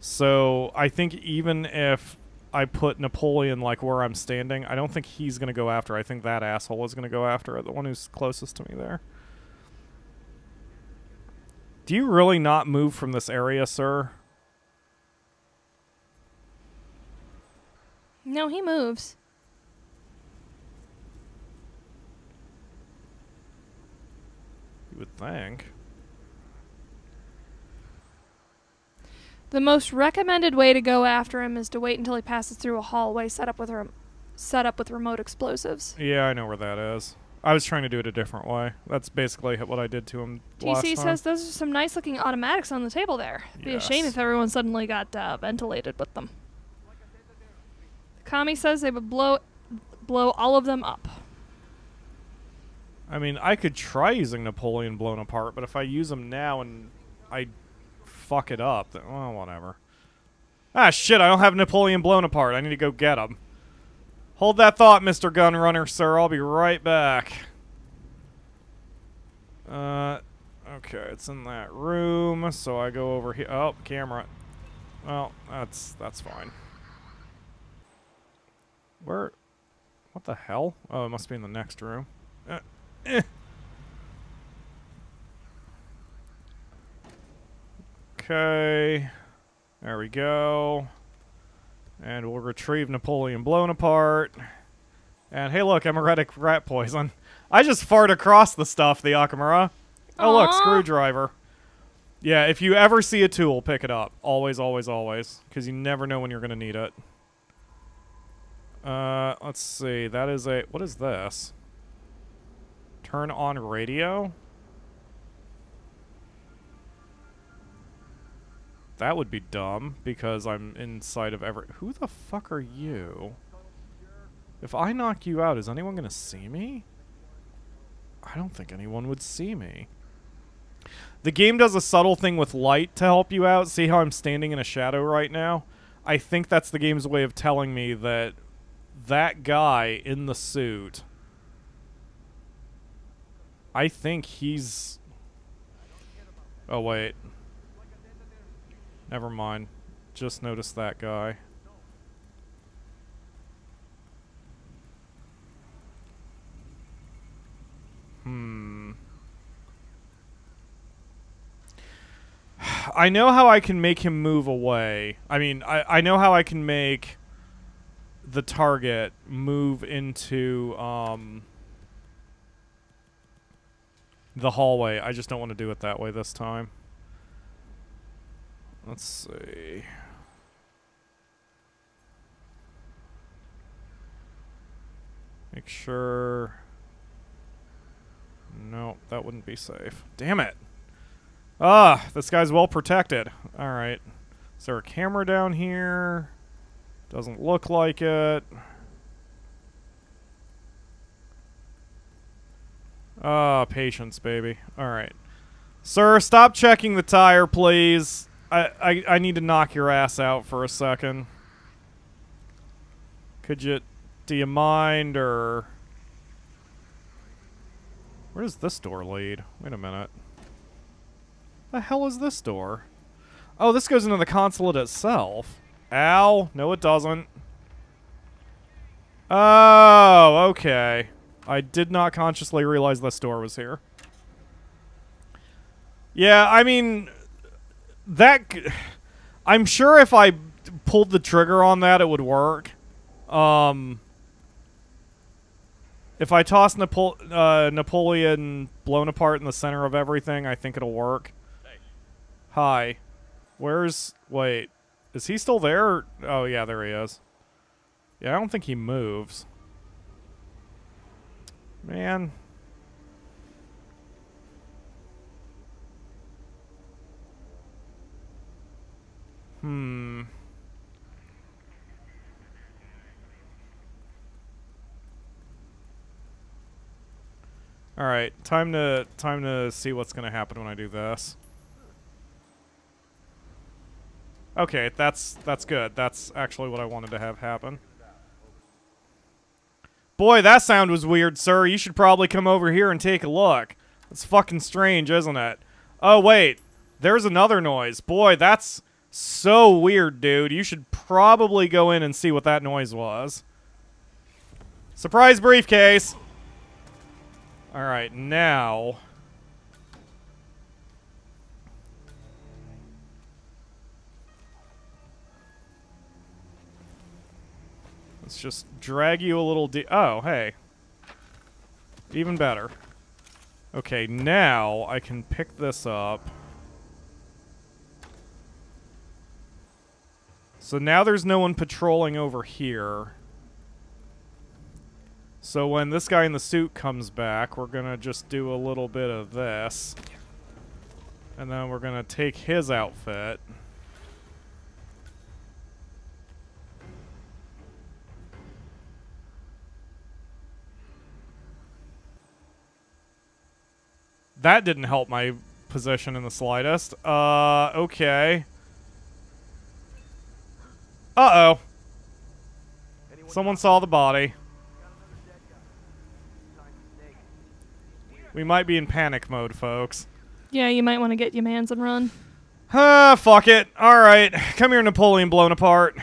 So I think even if I put Napoleon like where I'm standing, I don't think he's gonna go after. I think that asshole is gonna go after the one who's closest to me there. Do you really not move from this area, sir? No, he moves. Would think. The most recommended way to go after him is to wait until he passes through a hallway set up with rem- set up with remote explosives. Yeah, I know where that is. I was trying to do it a different way. That's basically what I did to him last TC says those are some nice looking automatics on the table there. Be a shame if everyone suddenly got uh, ventilated with them. Kami says they would blow blow all of them up. I mean, I could try using Napoleon Blownaparte, but if I use him now and I fuck it up, then well, whatever. Ah, shit! I don't have Napoleon Blownaparte. I need to go get him. Hold that thought, Mr. Gunrunner, sir. I'll be right back. Uh, okay, it's in that room, so I go over here. Oh, camera. Well, that's that's fine. Where? What the hell? Oh, it must be in the next room. Eh. Okay. There we go. And we'll retrieve Napoleon Blownaparte. And hey, look, emetic rat poison. I just fart across the stuff, the Akamura. Oh, look, screwdriver. Yeah, if you ever see a tool, pick it up. Always, always, always. Because you never know when you're going to need it. Uh, let's see. That is a... What is this? Turn on radio? That would be dumb, because I'm inside of every... Who the fuck are you? If I knock you out, is anyone to see me? I don't think anyone would see me. The game does a subtle thing with light to help you out. See how I'm standing in a shadow right now? I think that's the game's way of telling me that that guy in the suit I think he's Oh wait. Never mind. Just noticed that guy. Hmm. I know how I can make him move away. I mean, I, I know how I can make the target move into um the hallway. I just don't want to do it that way this time. Let's see. Make sure. No, that wouldn't be safe. Damn it. Ah, this guy's well protected. Alright. Is there a camera down here? Doesn't look like it. Ah, patience, baby. Alright. Sir, stop checking the tire, please. I, I, I need to knock your ass out for a second. Could you... Do you mind, or... Where does this door lead? Wait a minute. The hell is this door? Oh, this goes into the consulate itself. Ow. No, it doesn't. Oh, okay. I did not consciously realize this door was here. Yeah, I mean, that... I'm sure if I pulled the trigger on that, it would work. Um... If I toss Napo- uh, Napoleon Blownaparte in the center of everything, I think it'll work. Hi. Where's... Wait. Is he still there? Oh, yeah, there he is. Yeah, I don't think he moves. Man. Hmm. All right, time to time to see what's going to happen when I do this. Okay, that's that's good. That's actually what I wanted to have happen. Boy, that sound was weird, sir. You should probably come over here and take a look. It's fucking strange, isn't it? Oh, wait. There's another noise. Boy, that's so weird, dude. You should probably go in and see what that noise was. Surprise briefcase! Alright, now... Let's just drag you a little de- Oh, hey. Even better. Okay, now I can pick this up. So now there's no one patrolling over here. So when this guy in the suit comes back, we're gonna just do a little bit of this. And then we're gonna take his outfit. That didn't help my position in the slightest. Uh, okay. Uh-oh. Someone saw the body. We might be in panic mode, folks. Yeah, you might want to get your mans and run. Ah, fuck it. Alright. Come here, Napoleon Blownaparte.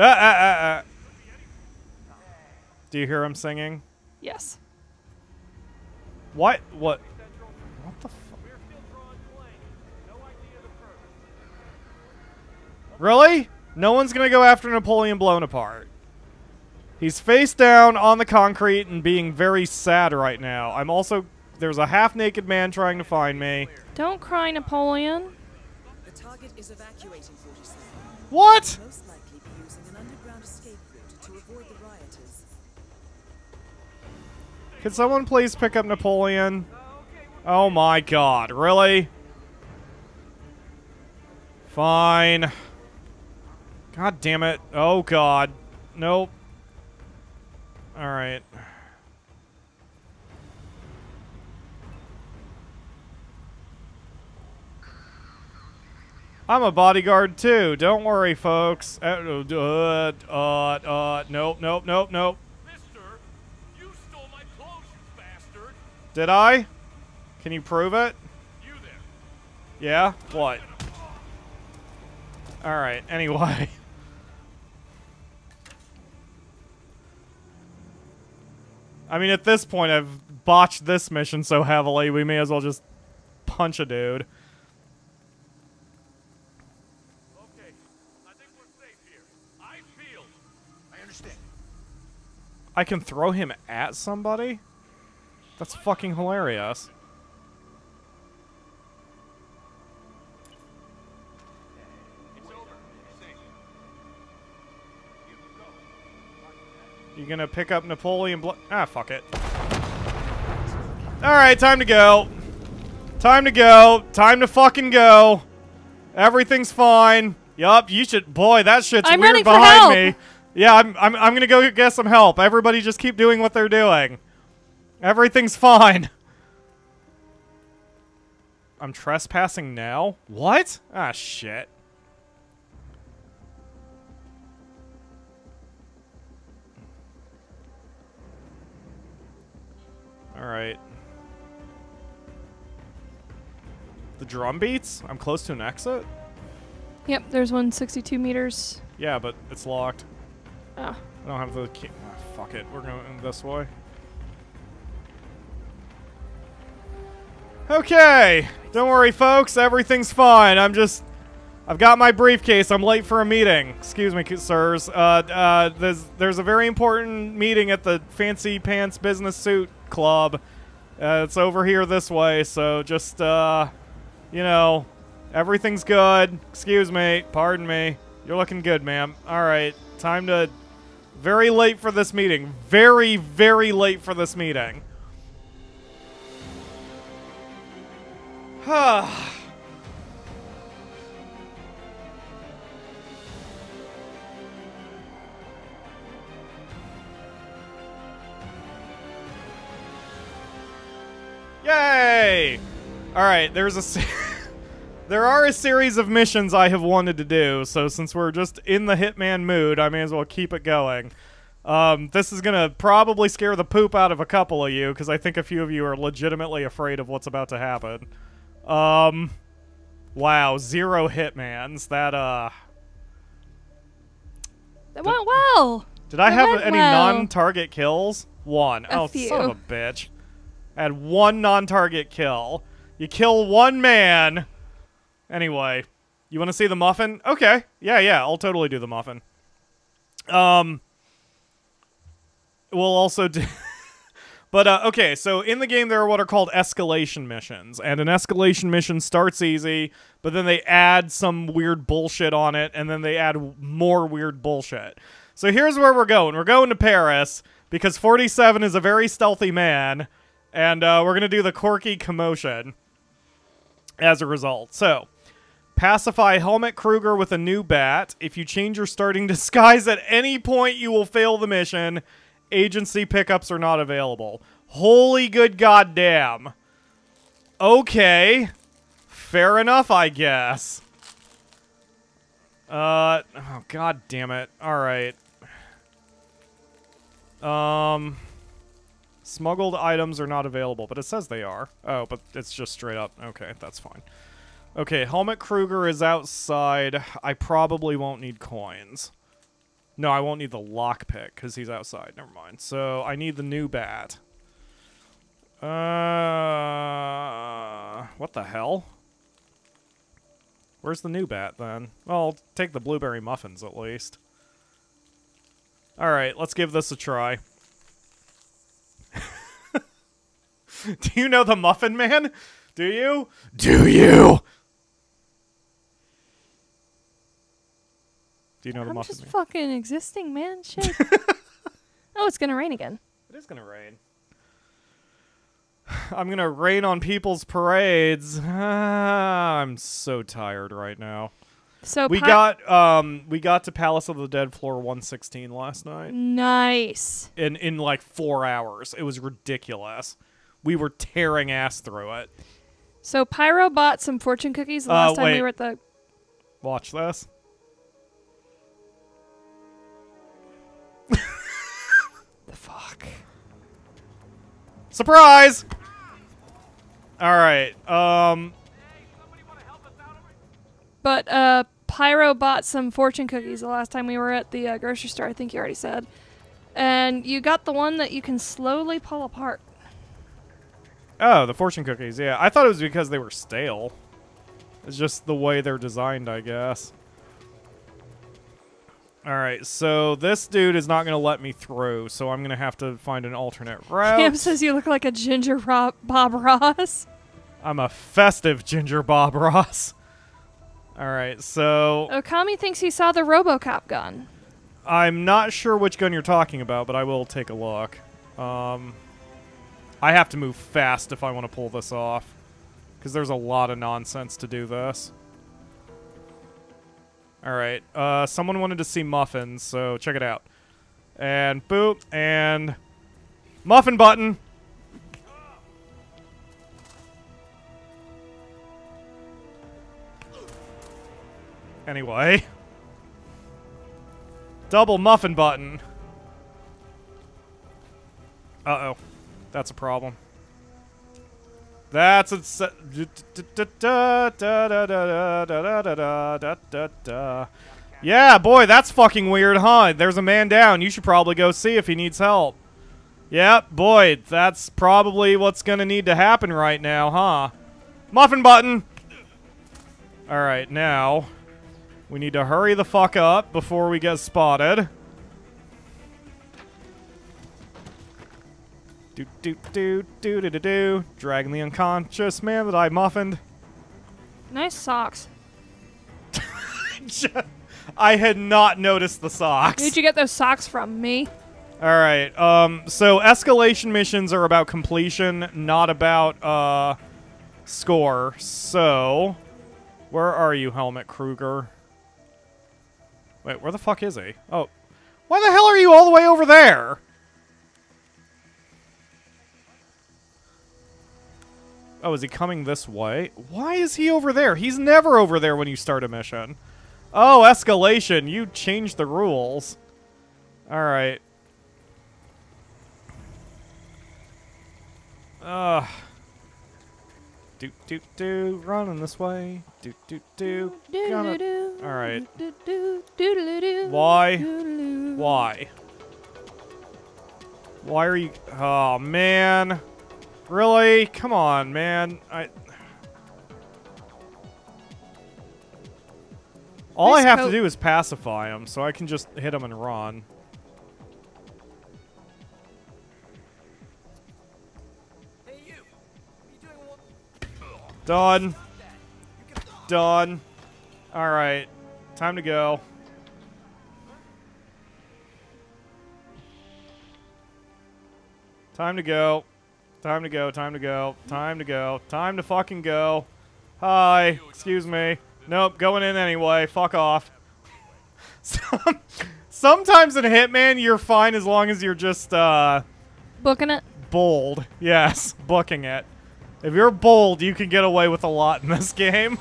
Ah, ah, ah, ah. Do you hear him singing? Yes. What? What? What the fuck? Really? No one's gonna go after Napoleon Blownaparte. He's face down on the concrete and being very sad right now. I'm also there's a half-naked man trying to find me. Don't cry, Napoleon. The target is evacuating 47. What? Could someone please pick up Napoleon? Oh my god, really? Fine. God damn it. Oh god. Nope. Alright. I'm a bodyguard too. Don't worry, folks. Uh, uh, uh, uh, nope, nope, nope, nope. Did I? Can you prove it? You there. Yeah? What? Alright, anyway. I mean, at this point, I've botched this mission so heavily, we may as well just punch a dude. I understand. I can throw him at somebody? That's fucking hilarious. You gonna pick up Napoleon Blo- Ah, fuck it. Alright, time to go. Time to go. Time to fucking go. Everything's fine. Yup, you should- Boy, that shit's I'm weird behind me. Yeah, I'm, I'm, I'm gonna go get some help. Everybody just keep doing what they're doing. Everything's fine. I'm trespassing now? What? Ah, shit. Alright. The drum beats? I'm close to an exit? Yep, there's one 62 meters. Yeah, but it's locked. Oh. I don't have the key. Ah, fuck it. We're going this way. Okay. Don't worry, folks. Everything's fine. I'm just... I've got my briefcase. I'm late for a meeting. Excuse me, sirs. Uh, uh, there's, there's a very important meeting at the Fancy Pants Business Suit Club. Uh, it's over here this way, so just, uh, you know, everything's good. Excuse me. Pardon me. You're looking good, ma'am. All right. Time to... Very late for this meeting. Very, very late for this meeting. Yay! All right, there's a there are a series of missions I have wanted to do. So since we're just in the Hitman mood, I may as well keep it going. Um, this is gonna probably scare the poop out of a couple of you because I think a few of you are legitimately afraid of what's about to happen. Um, wow, zero Hitmans. That uh, That went well. did I have any well. non-target kills? One. A oh, few. son of a bitch. I had one non-target kill. You kill one man. Anyway, you want to see the muffin? Okay. Yeah, yeah. I'll totally do the muffin. Um, we'll also do. But uh, okay, so in the game there are what are called escalation missions, and an escalation mission starts easy, but then they add some weird bullshit on it, and then they add more weird bullshit. So here's where we're going. We're going to Paris because 47 is a very stealthy man, and uh, we're gonna do the Corky commotion as a result. So. Pacify Helmut Kruger with a new bat. If you change your starting disguise at any point, you will fail the mission. Agency pickups are not available. Holy good goddamn. Okay. Fair enough, I guess. Uh, oh, god damn it. Alright. Um, smuggled items are not available, but it says they are. Oh, but it's just straight up. Okay, that's fine. Okay, Helmut Kruger is outside. I probably won't need coins. No, I won't need the lockpick because he's outside. Never mind. So I need the new bat. Uh, what the hell? Where's the new bat then? Well, I'll take the blueberry muffins at least. All right, let's give this a try. Do you know the Muffin Man? Do you? Do you? Do you know the I'm Muffin just Man? fucking existing, man. Shit. oh, it's gonna rain again. It is gonna rain. I'm gonna rain on people's parades. Ah, I'm so tired right now. So we pi- got um we got to Palace of the Dead floor 116 last night Nice. in in like four hours. It was ridiculous. We were tearing ass through it. So Pyro bought some fortune cookies the Uh, last time we were at the. Watch this. The fuck. Surprise! All right. Um But uh, Pyro bought some fortune cookies the last time we were at the uh, grocery store. I think you already said. And you got the one that you can slowly pull apart. Oh, the fortune cookies. Yeah, I thought it was because they were stale. It's just the way they're designed, I guess. All right, so this dude is not going to let me through, so I'm going to have to find an alternate route. Cam says you look like a ginger Ro- Bob Ross. I'm a festive ginger Bob Ross. All right, so Okami thinks he saw the RoboCop gun. I'm not sure which gun you're talking about, but I will take a look. Um, I have to move fast if I want to pull this off, because there's a lot of nonsense to do this. All right, uh, someone wanted to see muffins, so check it out. And boop, and muffin button. Anyway. Double muffin button. Uh-oh. That's a problem. That's a Yeah, boy, that's fucking weird, huh? There's a man down. You should probably go see if he needs help. Yep, boy, that's probably what's gonna need to happen right now, huh? Muffin button! Alright, now... We need to hurry the fuck up before we get spotted. Do do do do do do do. Dragging the unconscious man that I muffined. Nice socks. I had not noticed the socks. Where'd you get those socks from? Me? All right. Um. So escalation missions are about completion, not about uh score. So, where are you, Helmut Kruger? Wait, where the fuck is he? Oh, why the hell are you all the way over there? Oh, is he coming this way? Why is he over there? He's never over there when you start a mission. Oh, escalation. You changed the rules. Alright. Ugh. Do, do, do. Running this way. Do, do, do. Gonna... Alright. Why? Why? Why are you... Oh, man. Really? Come on, man. I... All I have to do is pacify him, so I can just hit him and run. Done. Done. Alright. Time to go. Time to go. Time to go. Time to go. Time to go. Time to fucking go. Hi. Excuse me. Nope. Going in anyway. Fuck off. Sometimes in Hitman, you're fine as long as you're just, uh... Booking it? Bold. Yes. Booking it. If you're bold, you can get away with a lot in this game.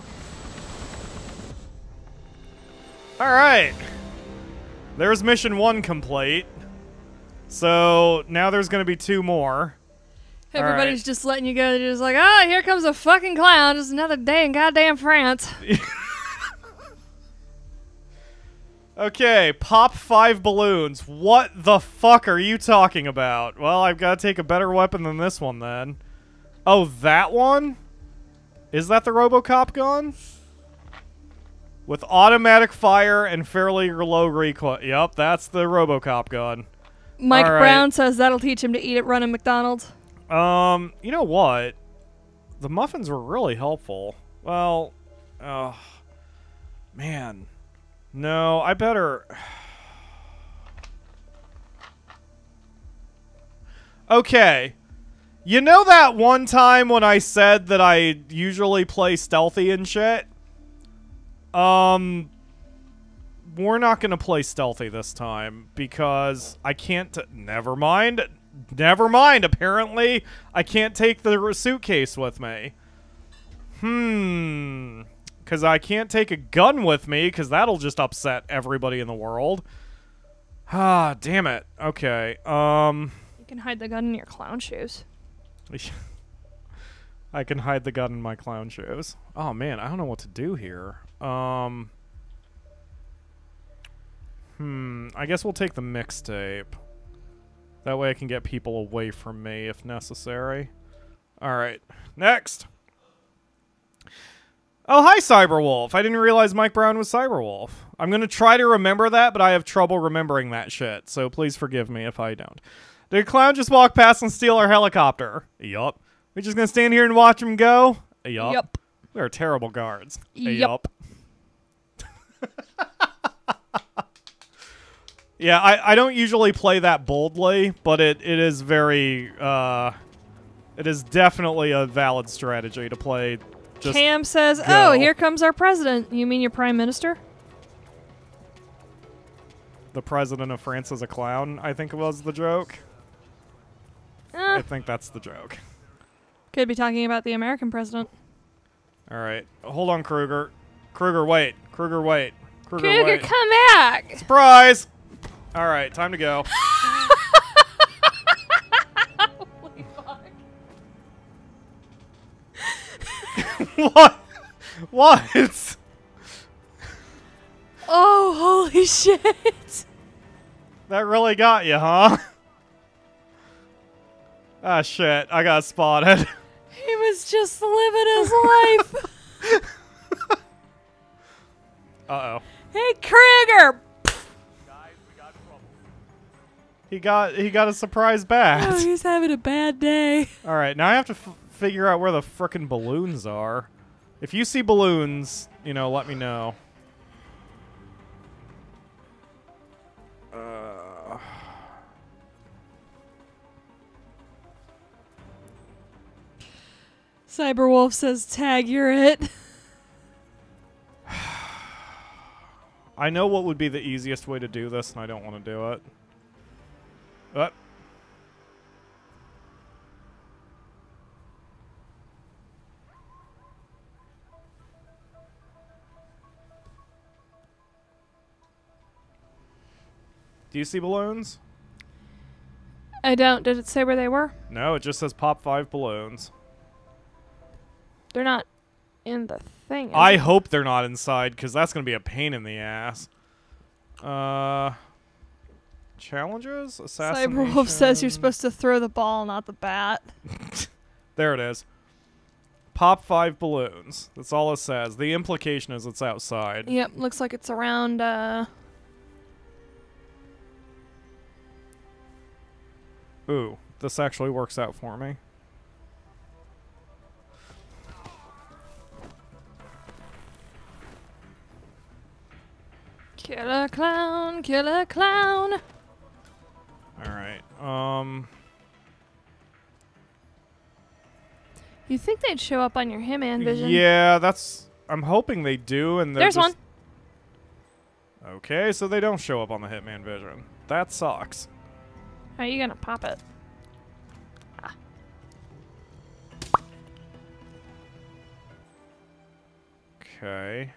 Alright. There's mission one complete. So, now there's gonna be two more. Everybody's just letting you go. They're just like, oh, here comes a fucking clown. Just another day in goddamn France. Okay, pop five balloons. What the fuck are you talking about? Well, I've got to take a better weapon than this one then. Oh, that one? Is that the Robocop gun? With automatic fire and fairly low recoil. Yep, that's the Robocop gun. Mike right. Brown says that'll teach him to eat at running McDonald's. Um, you know what? The muffins were really helpful. Well, oh, man. No, I better. okay. You know that one time when I said that I usually play stealthy and shit? Um, we're not going to play stealthy this time because I can't. Never mind. Never mind. Apparently, I can't take the suitcase with me. Hmm. Because I can't take a gun with me because that'll just upset everybody in the world. Ah, damn it. Okay. Um. You can hide the gun in your clown shoes. I can hide the gun in my clown shoes. Oh man, I don't know what to do here. Um. Hmm. I guess we'll take the mixtape. That way I can get people away from me if necessary. Alright. Next! Oh, hi, Cyberwolf. I didn't realize Mike Brown was Cyberwolf. I'm going to try to remember that, but I have trouble remembering that shit, so please forgive me if I don't. Did a clown just walk past and steal our helicopter? Yup. We just going to stand here and watch him go? Yup. Yup. We are terrible guards. Yup. yeah, I, I don't usually play that boldly, but it, it is very, uh, it is definitely a valid strategy to play just Cam says, go. "Oh, here comes our president. You mean your prime minister?" the president of France is a clown, I think was the joke. Eh, I think that's the joke. could be talking about the American president. All right. Hold on, Kruger. Kruger, wait. Kruger, wait. Kruger, Kruger, wait. come back. Surprise! All right, time to go. what? What? Oh, holy shit! That really got you, huh? Ah, shit. I got spotted. He was just living his life. Uh-oh. hey, Kruger. He got he got a surprise bat. Oh, he's having a bad day. All right, now I have to f- figure out where the frickin' balloons are. If you see balloons, you know, let me know. Uh, Cyberwolf says, "Tag, you're it." I know what would be the easiest way to do this, and I don't want to do it. Uh, Do you see balloons? I don't. Did it say where they were? No, it just says pop five balloons. They're not in the thing. I it? hope they're not inside, because that's going to be a pain in the ass. Uh, challenges? Cyberwolf says you're supposed to throw the ball, not the bat. There it is. Pop five balloons. That's all it says. The implication is it's outside. Yep, looks like it's around. uh... Ooh, this actually works out for me. Killer clown, killer clown. All right. Um. You think they'd show up on your Hitman vision? Yeah, that's. I'm hoping they do, and There's just- Okay, so they don't show up on the Hitman Vision. That sucks. How are you gonna pop it? Okay.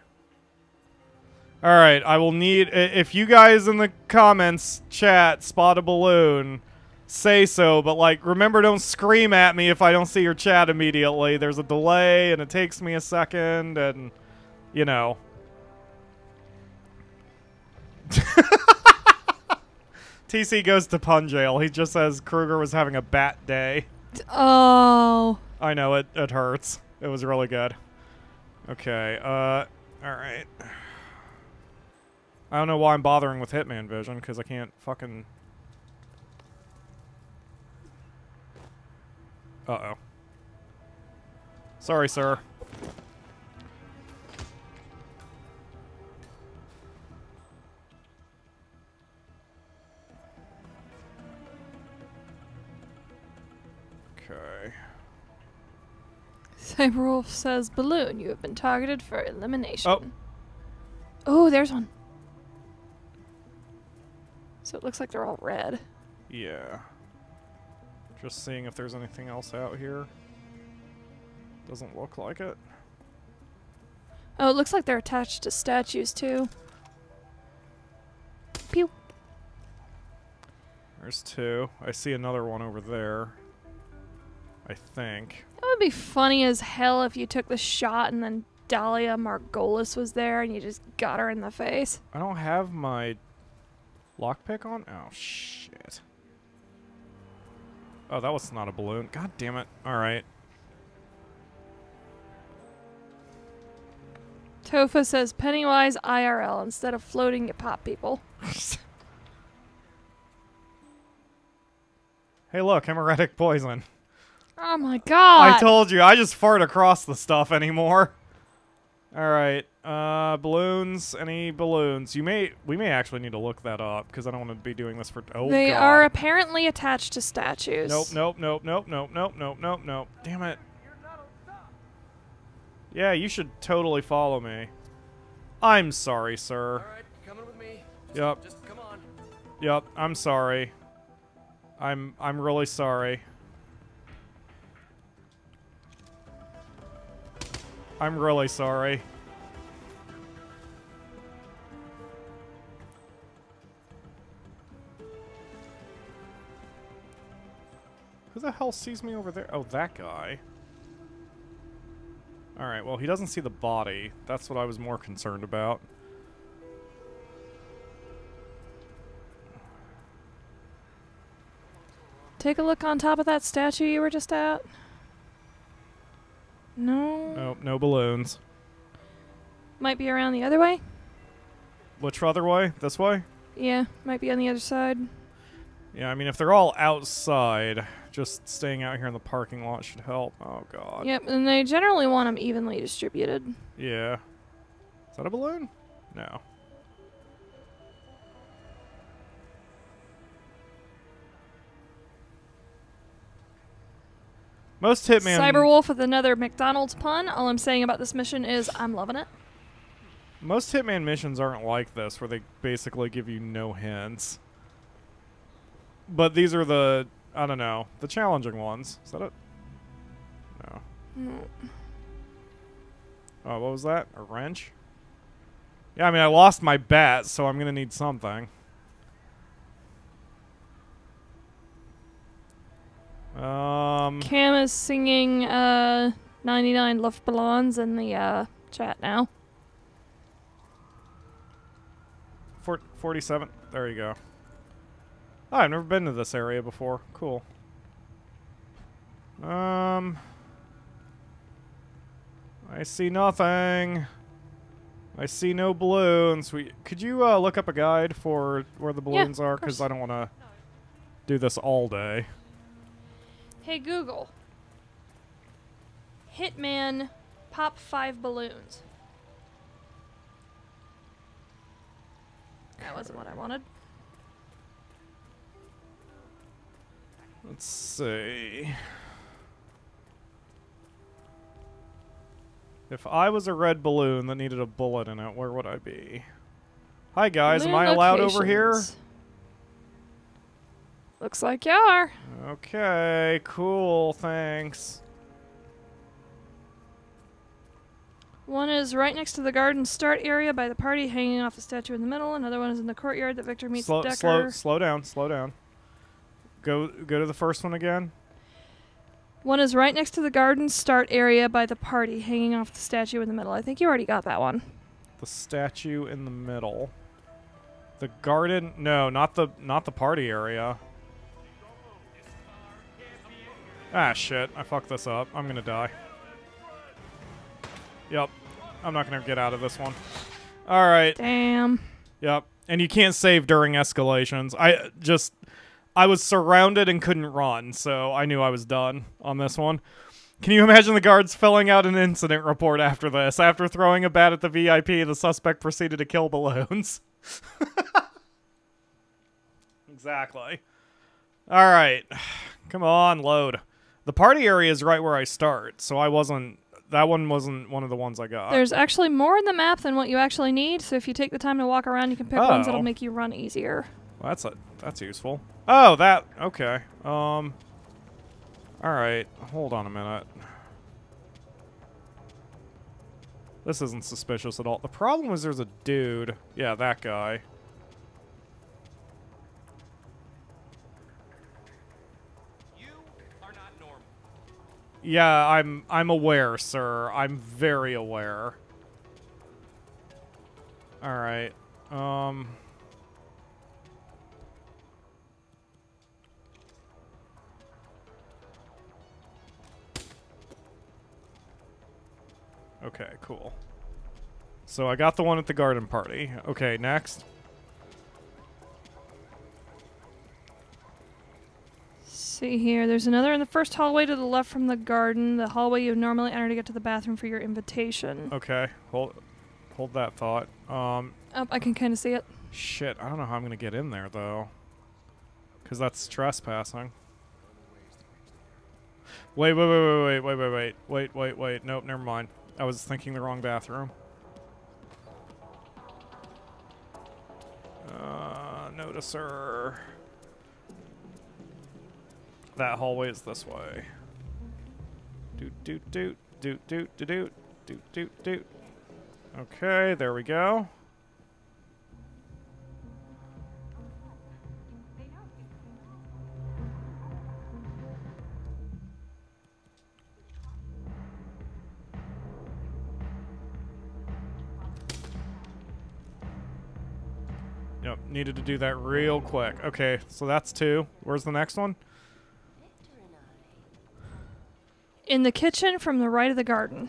All right, I will need if you guys in the comments chat spot a balloon, say so, but like remember don't scream at me if I don't see your chat immediately. There's a delay and it takes me a second and you know. TC goes to pun jail. He just says Kruger was having a bat day. Oh. I know it it hurts. It was really good. Okay, uh all right. I don't know why I'm bothering with Hitman Vision cuz I can't fucking Uh-oh. Sorry, sir. Okay. Cyberwolf says, Balloon, you have been targeted for elimination. Oh. Oh, there's one. So it looks like they're all red. Yeah. Just seeing if there's anything else out here. Doesn't look like it. Oh, it looks like they're attached to statues too. Pew. There's two. I see another one over there. I think. That would be funny as hell if you took the shot and then Dalia Margolis was there and you just got her in the face. I don't have my lockpick on. Oh shit. Oh, that was not a balloon. God damn it. All right. Tofa says Pennywise IRL instead of floating you pop people. Hey, look, hemorrhagic poison. Oh my god. I told you, I just fart across the stuff anymore. All right, uh, balloons. Any balloons? You may. We may actually need to look that up because I don't want to be doing this for. Oh they God. are apparently attached to statues. Nope, nope, nope, nope, nope, nope, nope, nope, nope. Damn it. Yeah, you should totally follow me. I'm sorry, sir. Alright, coming with me. Yep. Just come on. Yep, I'm sorry. I'm I'm really sorry. I'm really sorry. Who the hell sees me over there? Oh, that guy. Alright, well, he doesn't see the body. That's what I was more concerned about. Take a look on top of that statue you were just at. No. Nope, no balloons. Might be around the other way. Which other way? This way? Yeah, might be on the other side. Yeah, I mean, if they're all outside, just staying out here in the parking lot should help. Oh, God. Yep, and they generally want them evenly distributed. Yeah. Is that a balloon? No. Most Hitman... Cyberwolf with another McDonald's pun. All I'm saying about this mission is I'm loving it. Most Hitman missions aren't like this, where they basically give you no hints. But these are the, I don't know, the challenging ones. Is that it? No. No. Oh, what was that? A wrench? Yeah, I mean, I lost my bat, so I'm gonna need something. Um, Cam is singing uh, 99 Luftballons in the uh, chat now. four, 47. There you go. Oh, I've never been to this area before. Cool. Um, I see nothing. I see no balloons. We could you uh, look up a guide for where the Yeah, balloons are? Because. I don't want to do this all day. Hey Google. Hitman pop five balloons. That wasn't what I wanted. Let's see. If I was a red balloon that needed a bullet in it, where would I be? Hi guys, am I allowed over here? Looks like you are. Okay, cool, thanks. One is right next to the garden start area by the party, hanging off the statue in the middle. Another one is in the courtyard that Viktor meets Slow, Decker. slow, slow down, slow down. Go, go to the first one again. One is right next to the garden start area by the party, hanging off the statue in the middle. I think you already got that one. The statue in the middle. The garden? No, not the, not the party area. Ah, shit. I fucked this up. I'm gonna die. Yep. I'm not gonna get out of this one. Alright. Damn. Yep. And you can't save during escalations. I just I was surrounded and couldn't run, so I knew I was done on this one. Can you imagine the guards filling out an incident report after this? After throwing a bat at the VIP, the suspect proceeded to kill balloons. exactly. All right. Come on, load. The party area is right where I start, so I wasn't that one wasn't one of the ones I got. There's actually more in the map than what you actually need, so if you take the time to walk around, you can pick ones that'll Oh. make you run easier. Well, that's a that's useful. Oh, that okay. Um. All right, hold on a minute. This isn't suspicious at all. The problem is there's a dude. Yeah, that guy. Yeah, I'm I'm aware, sir. I'm very aware. All right. Um. Okay, cool. So I got the one at the garden party. Okay, next. See here, there's another in the first hallway to the left from the garden, the hallway you normally enter to get to the bathroom for your invitation. Okay, hold hold that thought. Um, Oh, I can kind of see it. shit, I don't know how I'm gonna get in there though, because that's trespassing. Wait, wait, wait, wait, wait, wait, wait, wait, wait, wait, wait. Nope, never mind. I was thinking the wrong bathroom. Uh, noticer. That hallway is this way. Doot doot doot doot doot doot doot doot doot doot. Okay, there we go. Yep, needed to do that real quick. Okay, so that's two. Where's the next one? In the kitchen from the right of the garden.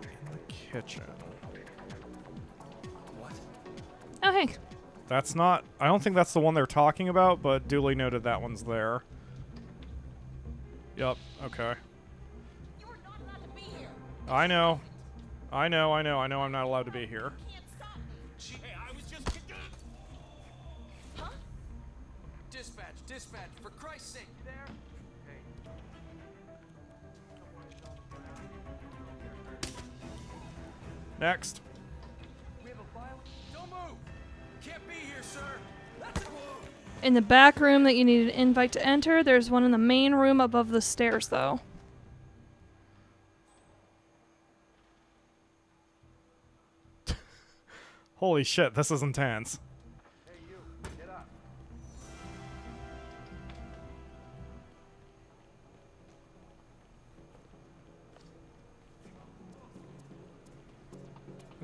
In the Kitchen. Oh, hey. That's not. I don't think that's the one they're talking about, but duly noted that one's there. Yep, okay. I know. I know, I know, I know I'm not allowed to be here. Gee, hey, I was just. Dispatch, dispatch, move! In the back room that you need an invite to enter, there's one in the main room above the stairs, though. Holy shit, this is intense.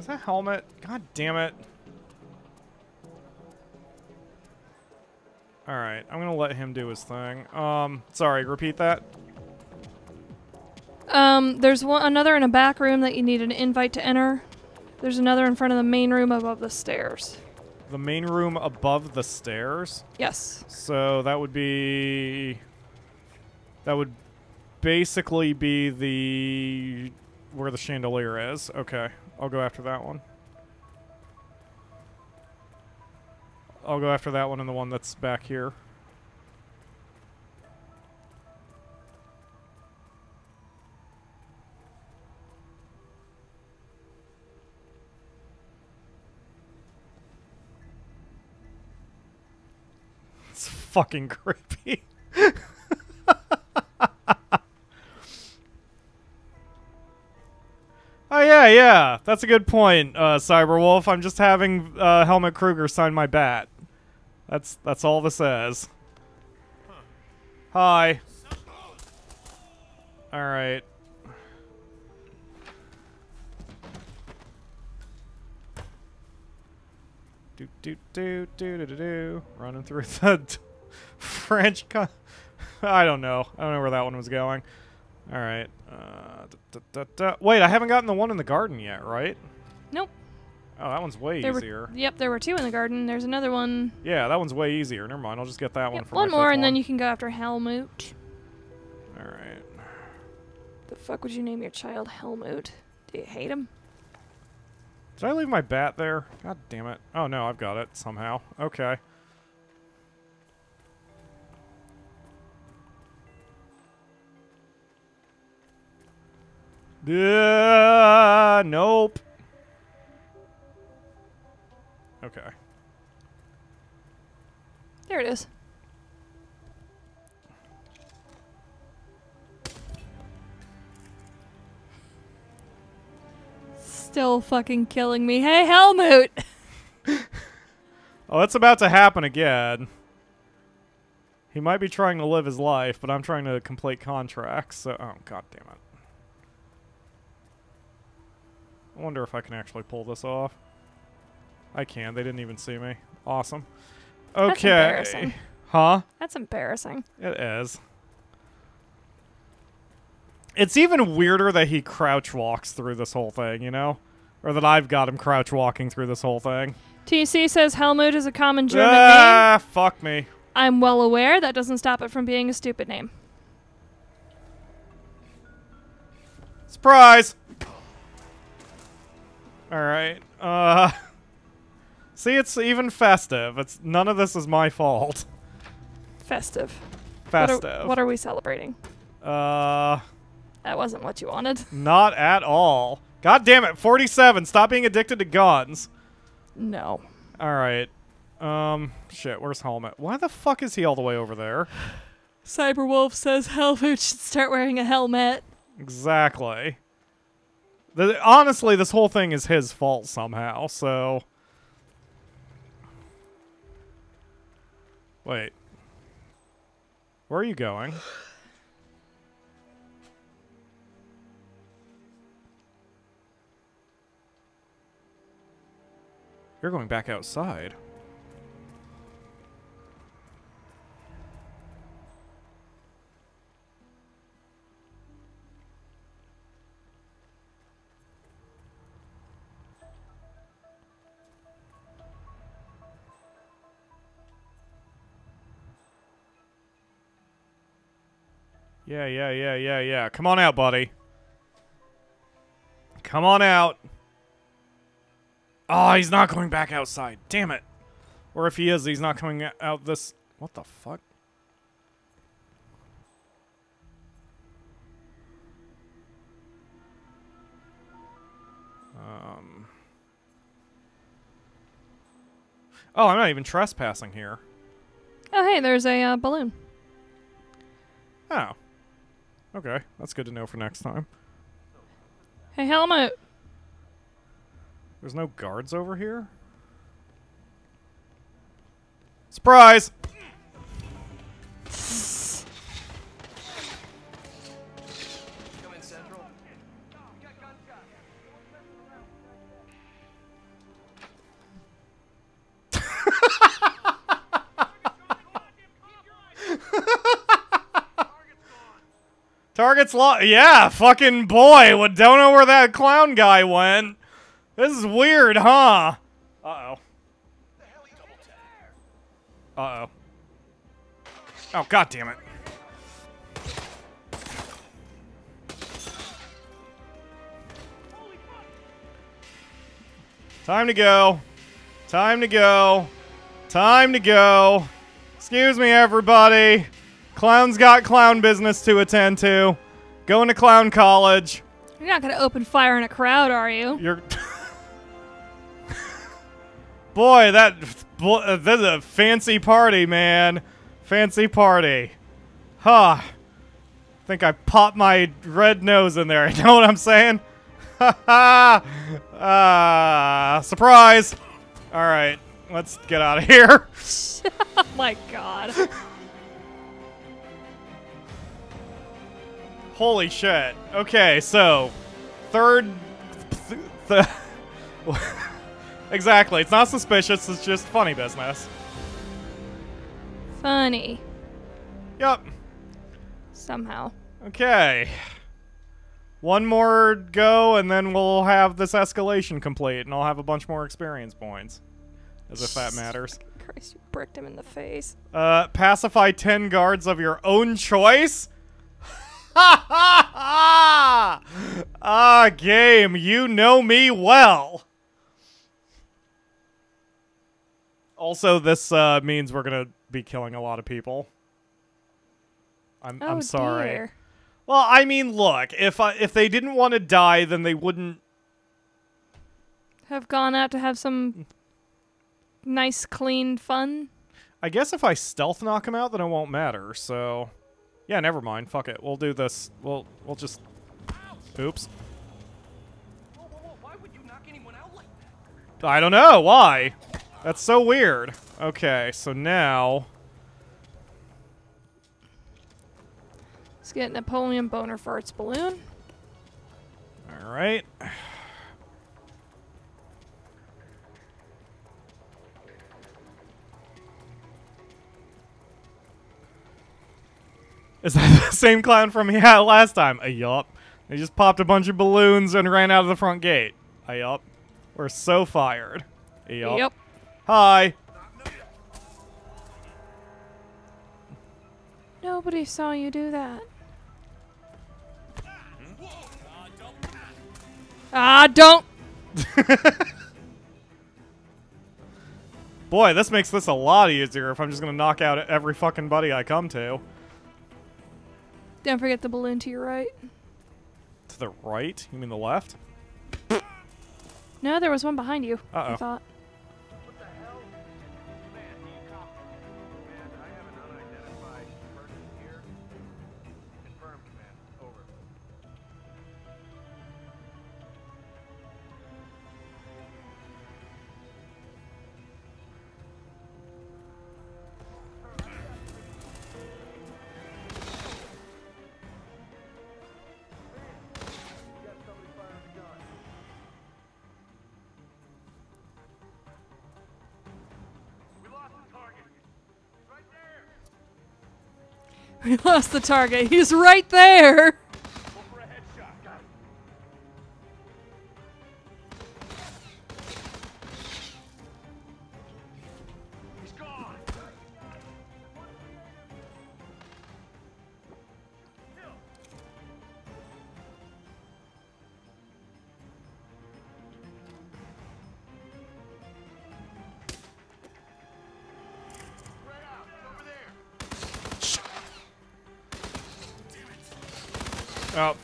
Is that Helmut? God damn it. Alright, I'm gonna let him do his thing. Um, sorry, repeat that. Um, there's one another in a back room that you need an invite to enter. There's another in front of the main room above the stairs. The main room above the stairs? Yes. So that would be. That would basically be the. where the chandelier is. Okay, I'll go after that one. I'll go after that one and the one that's back here. It's fucking creepy. yeah, yeah. That's a good point, uh, Cyberwolf. I'm just having uh, Helmut Kruger sign my bat. That's that's all this says. Hi. All right. Do do do do do do do. Running through the French. I don't know. I don't know where that one was going. All right. Uh, da, da, da, da. Wait, I haven't gotten the one in the garden yet, right? Nope. Oh, that one's way There easier. Were, yep, there were two in the garden. There's another one. Yeah, that one's way easier. Never mind. I'll just get that one Yep, for one my more, fifth and then you can go after Helmut. All right. The fuck would you name your child Helmut? Do you hate him? Did I leave my bat there? God damn it. Oh no, I've got it somehow. Okay. Uh, nope. Okay. There it is. Still fucking killing me. Hey, Helmut! Oh, it's about to happen again. He might be trying to live his life, but I'm trying to complete contracts, so... Oh, god damn it. I wonder if I can actually pull this off. I can. They didn't even see me. Awesome. That's Okay. embarrassing. Huh? That's embarrassing. It is. It's even weirder that he crouch walks through this whole thing, you know? Or that I've got him crouch walking through this whole thing. TC says Helmut is a common German ah, name. fuck me. I'm well aware that doesn't stop it from being a stupid name. Surprise! Alright, uh... See, it's even festive. It's None of this is my fault. Festive. Festive. What are, what are we celebrating? Uh... That wasn't what you wanted. Not at all. God damn it, 47. Stop being addicted to guns. No. Alright. Um, shit, where's Helmut? Why the fuck is he all the way over there? Cyberwolf says Helmut should start wearing a helmet. Exactly. The, honestly, this whole thing is his fault somehow, so... Wait. Where are you going? You're going back outside. Yeah, yeah, yeah, yeah, yeah. Come on out, buddy. Come on out. Oh, he's not going back outside. Damn it. Or if he is, he's not coming out this... What the fuck? Um... Oh, I'm not even trespassing here. Oh, hey, there's a uh, balloon. Oh. Okay, that's good to know for next time. Hey, Helmut! There's no guards over here? Surprise! Lost. Yeah, fucking boy. What? Don't know where that clown guy went. This is weird, huh? Uh oh. Uh oh. Oh god damn it. Time to go. Time to go. Time to go. Excuse me, everybody. Clown's got clown business to attend to. Going to clown college. You're not going to open fire in a crowd, are you? You're. Boy, that. Boy, uh, this is a fancy party, man. Fancy party. Huh. Think I popped my red nose in there. You know what I'm saying? Ha ha! Ah, surprise! Alright, let's get out of here. oh my god. Holy shit. Okay, so third th th Exactly. It's not suspicious, it's just funny business. Funny. Yep. Somehow. Okay. One more go and then we'll have this escalation complete and I'll have a bunch more experience points. As if that matters. Christ, you bricked him in the face. Uh, pacify 10 guards of your own choice? Ha ha ha! Ah, game, you know me well. Also, this uh, means we're gonna be killing a lot of people. I'm Oh, I'm sorry. dear. Well, I mean, look, if I, if they didn't want to die, then they wouldn't. Have gone out to have some nice, clean fun. I guess if I stealth knock them out, then it won't matter. So, yeah, never mind. Fuck it. We'll do this. We'll we'll just. Oops. I don't know why. That's so weird. Okay, so now. Let's get Napoleon Blownaparte's balloon. All right. Is that the same clown from yeah last time? A yup. They just popped a bunch of balloons and ran out of the front gate. A yup. We're so fired. A yup. Yep. Hi. Nobody saw you do that. Ah, don't. Boy, this makes this a lot easier if I'm just gonna knock out every fucking buddy I come to. Don't forget the balloon to your right. To the right? You mean the left? No, there was one behind you. Uh-oh. I thought. Lost the target. He's right there.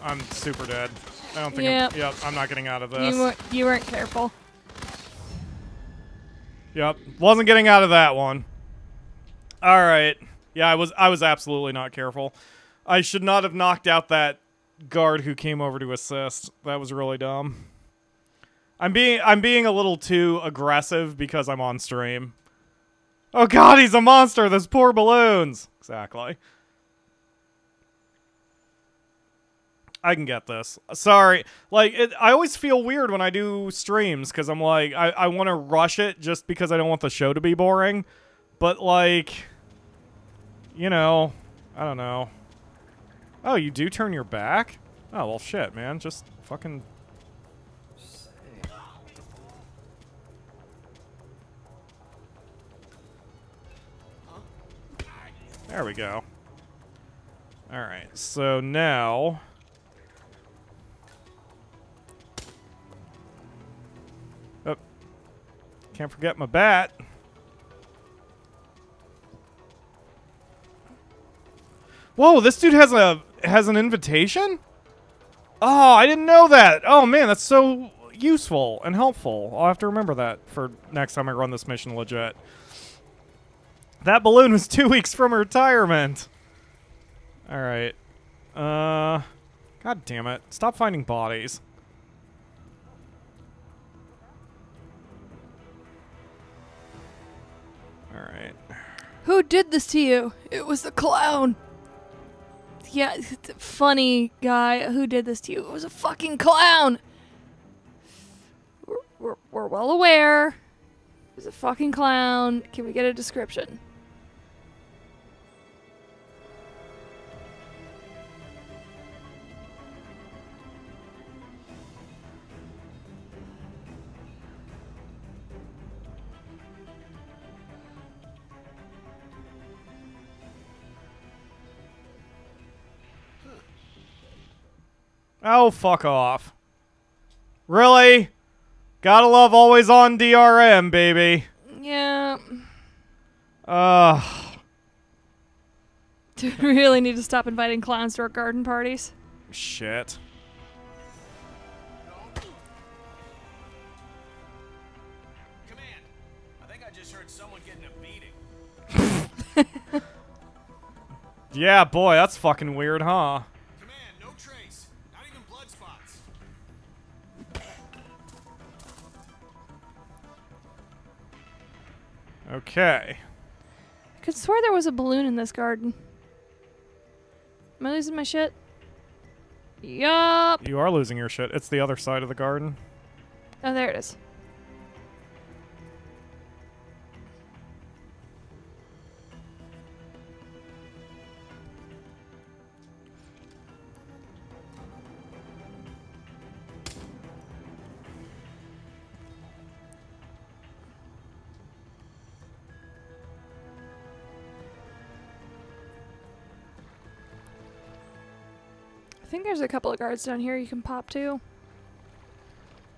I'm super dead. I don't think Yep. I'm, yep, I'm not getting out of this. You, were, you weren't careful. Yep, wasn't getting out of that one. All right. Yeah, I was I was absolutely not careful. I should not have knocked out that guard who came over to assist. That was really dumb. I'm being I'm being a little too aggressive because I'm on stream. Oh god, he's a monster. Those poor balloons. Exactly. I can get this. Sorry. Like, it, I always feel weird when I do streams because I'm like, I, I want to rush it just because I don't want the show to be boring. But, like, you know, I don't know. Oh, you do turn your back? Oh, well, shit, man. Just fucking. There we go. Alright, so now. Can't forget my bat. Whoa, this dude has a has an invitation? Oh, I didn't know that. Oh man, that's so useful and helpful. I'll have to remember that for next time I run this mission legit. That balloon was two weeks from retirement. All right. Uh, God damn it! Stop finding bodies. All right. Who did this to you? It was the clown. Yeah, funny guy. Who did this to you? It was a fucking clown. We're, we're, we're well aware. It was a fucking clown. Can we get a description? Oh, fuck off. Really? Gotta love always on DRM, baby. Yeah. Ugh. Do we really need to stop inviting clowns to our garden parties? Shit. Command, I think I just heard someone getting a beating. Yeah, boy, that's fucking weird, huh? Okay. I could swear there was a balloon in this garden. Am I losing my shit? Yup. You are losing your shit. It's the other side of the garden. Oh, there it is. A couple of guards down here you can pop to.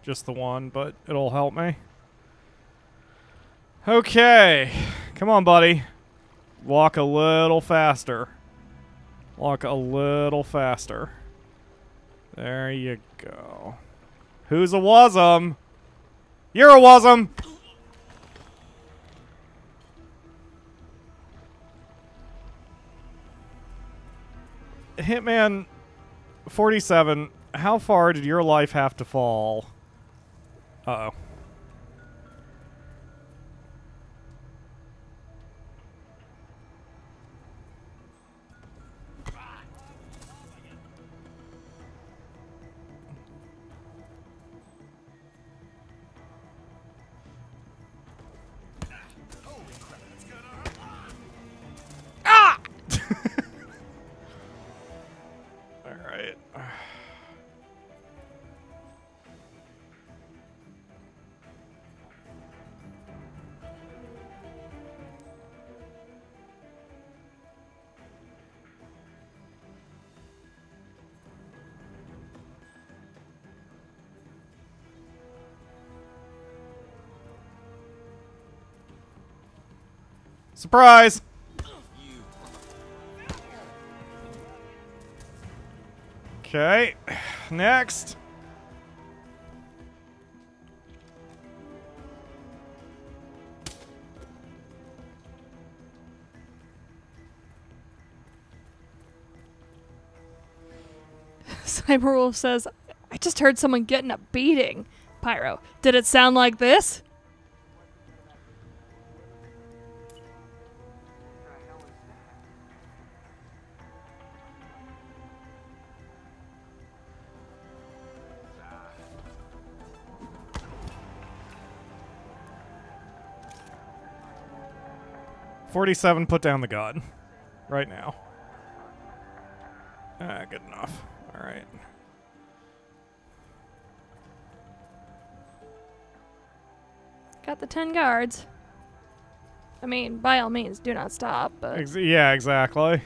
Just the one, but it'll help me. Okay. Come on, buddy. Walk a little faster. Walk a little faster. There you go. Who's a wasm? You're a wasm! Hitman 47, how far did your life have to fall? Uh-oh. Surprise! Okay, next. Cyberwolf says, I just heard someone getting a beating. Pyro, did it sound like this? Forty-seven. Put down the god. right now. Ah, good enough. All right. Got the 10 guards. I mean, by all means, do not stop, but Ex- yeah, exactly.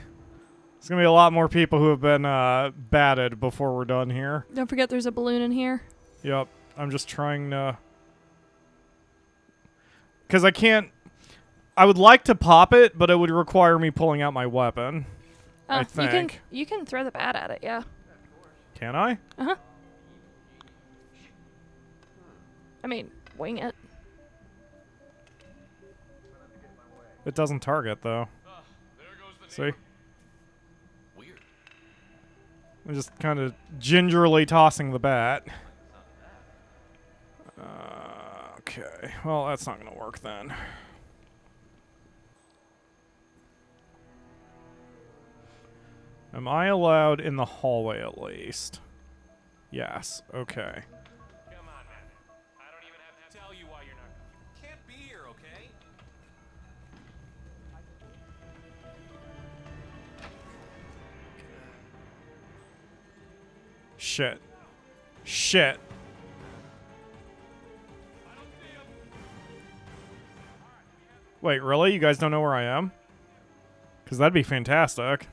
There's gonna be a lot more people who have been uh, batted before we're done here. don't forget there's a balloon in here. Yep. I'm just trying to. Because I can't. I would like to pop it, but it would require me pulling out my weapon. Oh, I you can think. you can throw the bat at it, yeah. Can I? Uh-huh. I mean, wing it. It doesn't target, though. See? Weird. I'm just kind of gingerly tossing the bat. Uh, okay. Well, that's not going to work then. Am I allowed in the hallway at least? Yes. Okay. Come on, man. I don't even have to tell you why you're not. You can't be here, okay? Shit. Shit. Wait, really? You guys don't know where I am? Because that'd be fantastic.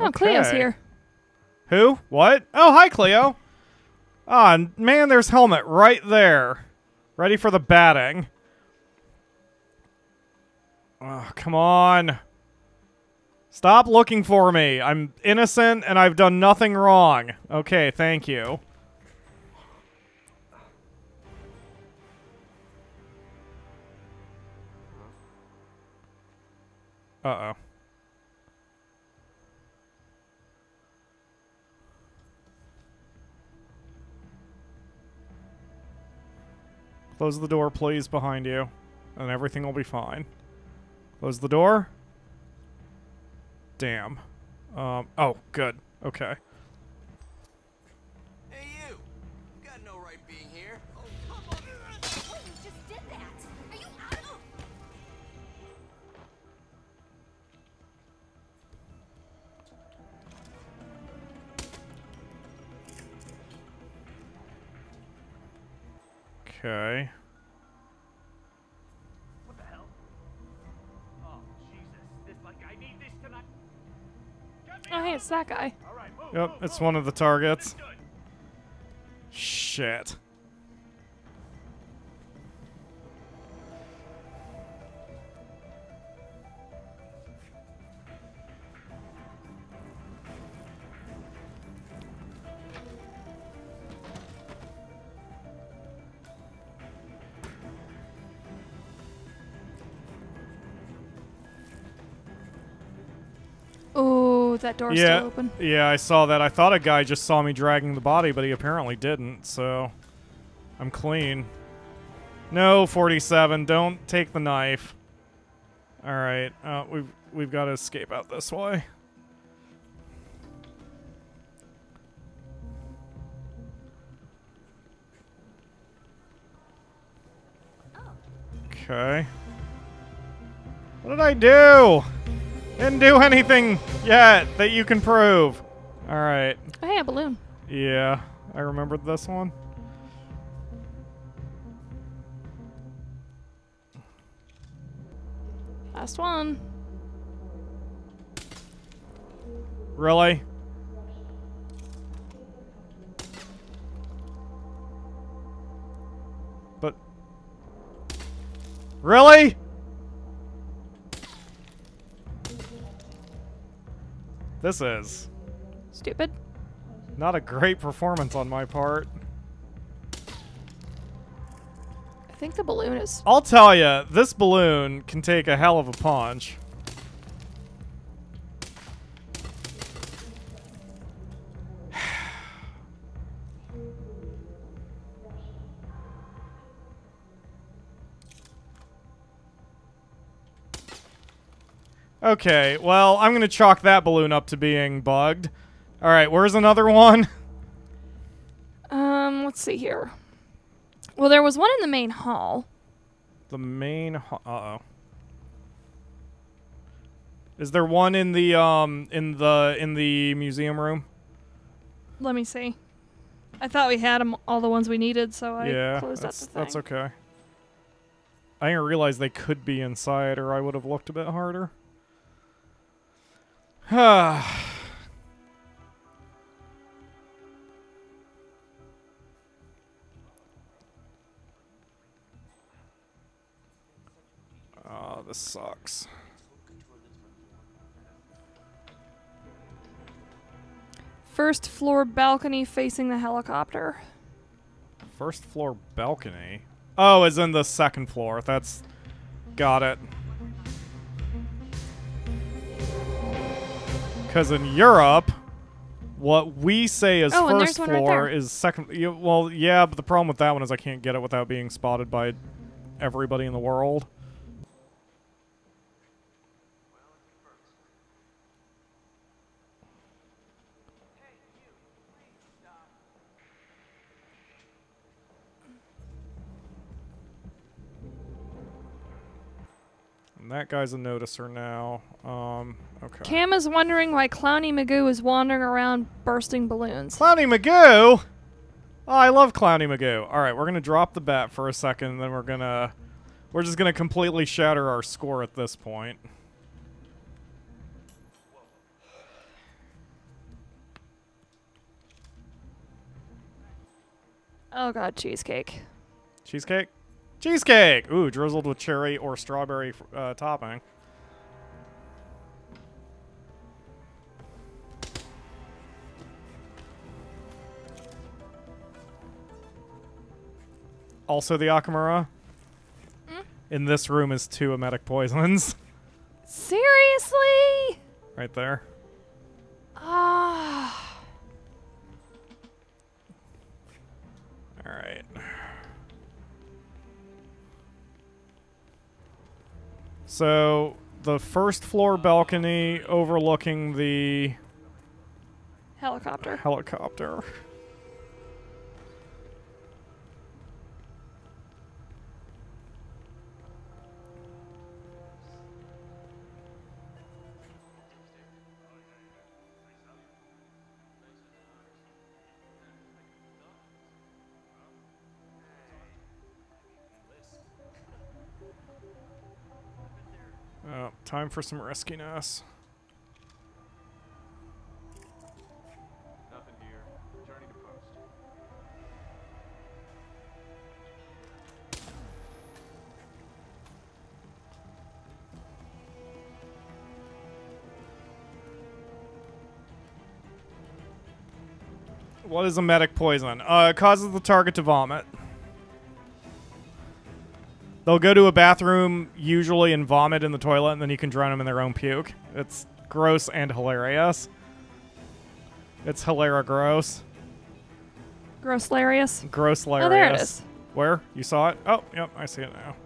Oh, Cleo's here. Who? What? Oh, hi, Cleo. Ah, n- man, there's Helmut right there. Ready for the batting. Oh, come on. Stop looking for me. I'm innocent and I've done nothing wrong. Okay, thank you. Uh-oh. Close the door, please, behind you, and everything will be fine. Close the door. Damn. Um, oh, good. Okay. Okay. What the hell? Oh, Jesus. This like I need this tonight. Oh, hey, it's that guy. Right, move, yep, move, it's move. one of the targets. Shit. Oh, that door's yeah, still open. yeah, I saw that. I thought a guy just saw me dragging the body, but he apparently didn't. So, I'm clean. No, 47. Don't take the knife. All right, uh, we've we've got to escape out this way. Okay. What did I do? Didn't do anything yet that you can prove. All right. Oh, hey, a balloon. Yeah, I remembered this one. Last one. Really? But Really? This is Stupid. not a great performance on my part. I think the balloon is. I'll tell you, this balloon can take a hell of a punch. Okay, well, I'm going to chalk that balloon up to being bugged. All right, where's another one? Um, let's see here. Well, there was one in the main hall. The main. ho- Uh-oh. Is there one in the um in the in the museum room? Let me see. I thought we had them all the ones we needed, so I yeah, closed that's up the thing. that's okay. I didn't realize they could be inside, or I would have looked a bit harder. Oh, this sucks. First floor balcony facing the helicopter. First floor balcony. Oh, is in the second floor. That's got it. Because in Europe, what we say is Oh, first right floor there. is second. Well, yeah, but the problem with that one is I can't get it without being spotted by everybody in the world. And that guy's a noticer now. Um, okay. Cam is wondering why Clowny Magoo is wandering around bursting balloons. Clowny Magoo? Oh, I love Clowny Magoo. All right, we're going to drop the bat for a second, and then we're going to... We're just going to completely shatter our score at this point. Oh god, cheesecake. Cheesecake? Cheesecake! Ooh, drizzled with cherry or strawberry uh, topping. Also the Akamura. In this room is two emetic poisons. Seriously? right there. Ah. Alright. So, the first floor balcony overlooking the Helicopter. helicopter. Time for some risking ass. What is a medic poison? Uh, it causes the target to vomit. They'll go to a bathroom usually and vomit in the toilet, and then you can drown them in their own puke. It's gross and hilarious. It's hilarious gross. Gross hilarious. Gross hilarious. Oh, there it is. Where? You saw it? Oh, yep, I see it now.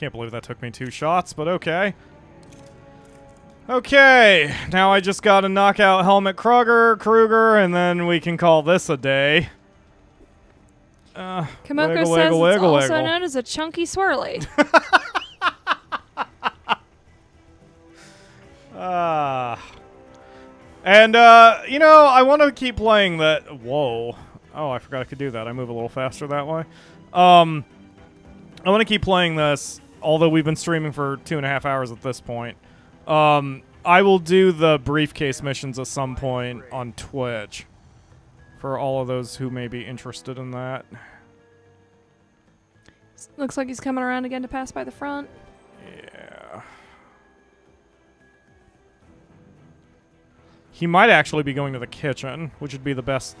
Can't believe that took me two shots, but okay. Okay, now I just gotta knock out Helmut Kruger, Kruger, and then we can call this a day. Uh, Kamoko wiggle, says wiggle, it's wiggle, also known as a chunky swirly. Ah. and, uh, you know, I want to keep playing that. Whoa. Oh, I forgot I could do that. I move a little faster that way. Um, I want to keep playing this, although we've been streaming for two and a half hours at this point. Um, I will do the briefcase missions at some point on Twitch for all of those who may be interested in that. Looks like he's coming around again to pass by the front. Yeah. He might actually be going to the kitchen, which would be the best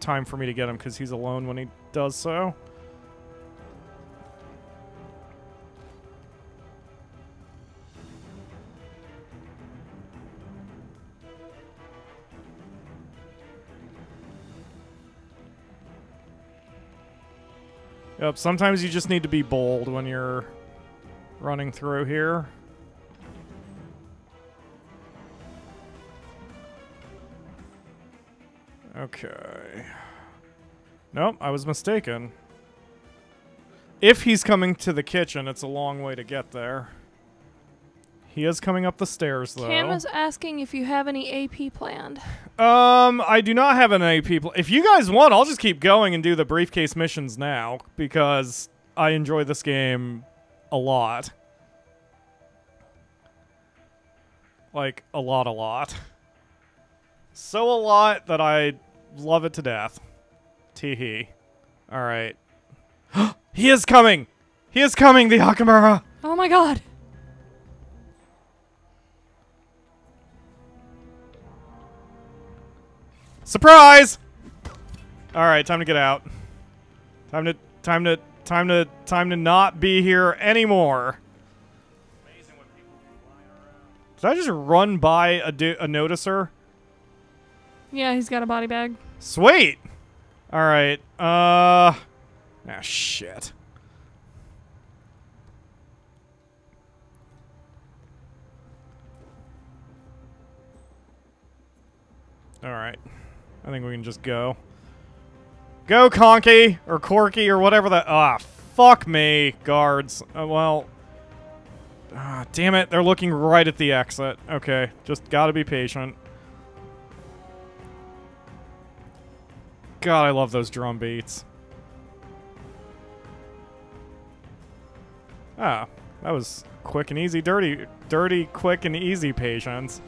time for me to get him because he's alone when he does so. Yep, sometimes you just need to be bold when you're running through here. Okay. Nope, I was mistaken. If he's coming to the kitchen, it's a long way to get there. He is coming up the stairs, though. Cam is asking if you have any AP planned. Um, I do not have an AP. Pl- if you guys want, I'll just keep going and do the briefcase missions now because I enjoy this game a lot. Like a lot, a lot. So a lot that I love it to death. Teehee. All right. he is coming. He is coming. The Akamura. Oh my god. Surprise! All right, time to get out. Time to time to time to time to not be here anymore. Did I just run by a, a noticer? Yeah, he's got a body bag. Sweet. All right. Uh. Ah, shit. All right. I think we can just go. Go, Conky or Corky or whatever the... Ah, fuck me, guards. Uh, well. Ah, damn it. They're looking right at the exit. Okay, just gotta be patient. God, I love those drum beats. Ah, that was quick and easy, dirty, dirty, quick and easy patience.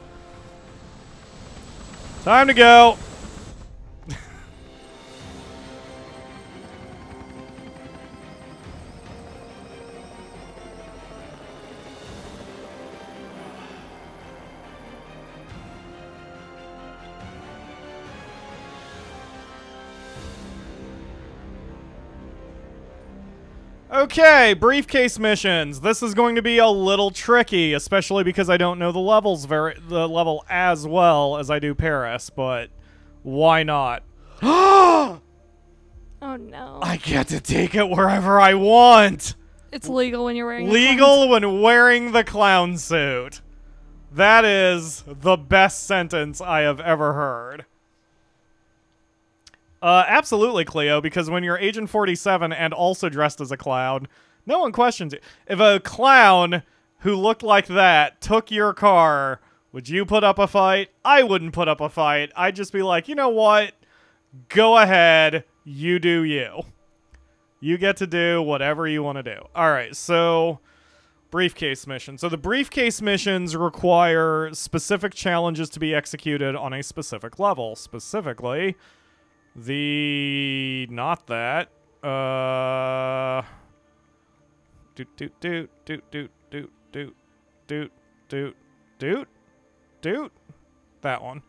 Time to go. Okay, briefcase missions. This is going to be a little tricky, especially because I don't know the levels very the level as well as I do Paris, but why not? Oh no. I get to take it wherever I want. It's legal when you're wearing Legal when wearing the clown suit. That is the best sentence I have ever heard. Uh, absolutely, Cleo, because when you're Agent 47 and also dressed as a clown, no one questions it. If a clown who looked like that took your car, would you put up a fight? I wouldn't put up a fight. I'd just be like, you know what? Go ahead. You do you. You get to do whatever you want to do. All right, so briefcase mission. So the briefcase missions require specific challenges to be executed on a specific level. Specifically, the not that. Uh doot doot doot doot doot doot doot doot doot doot doot that one.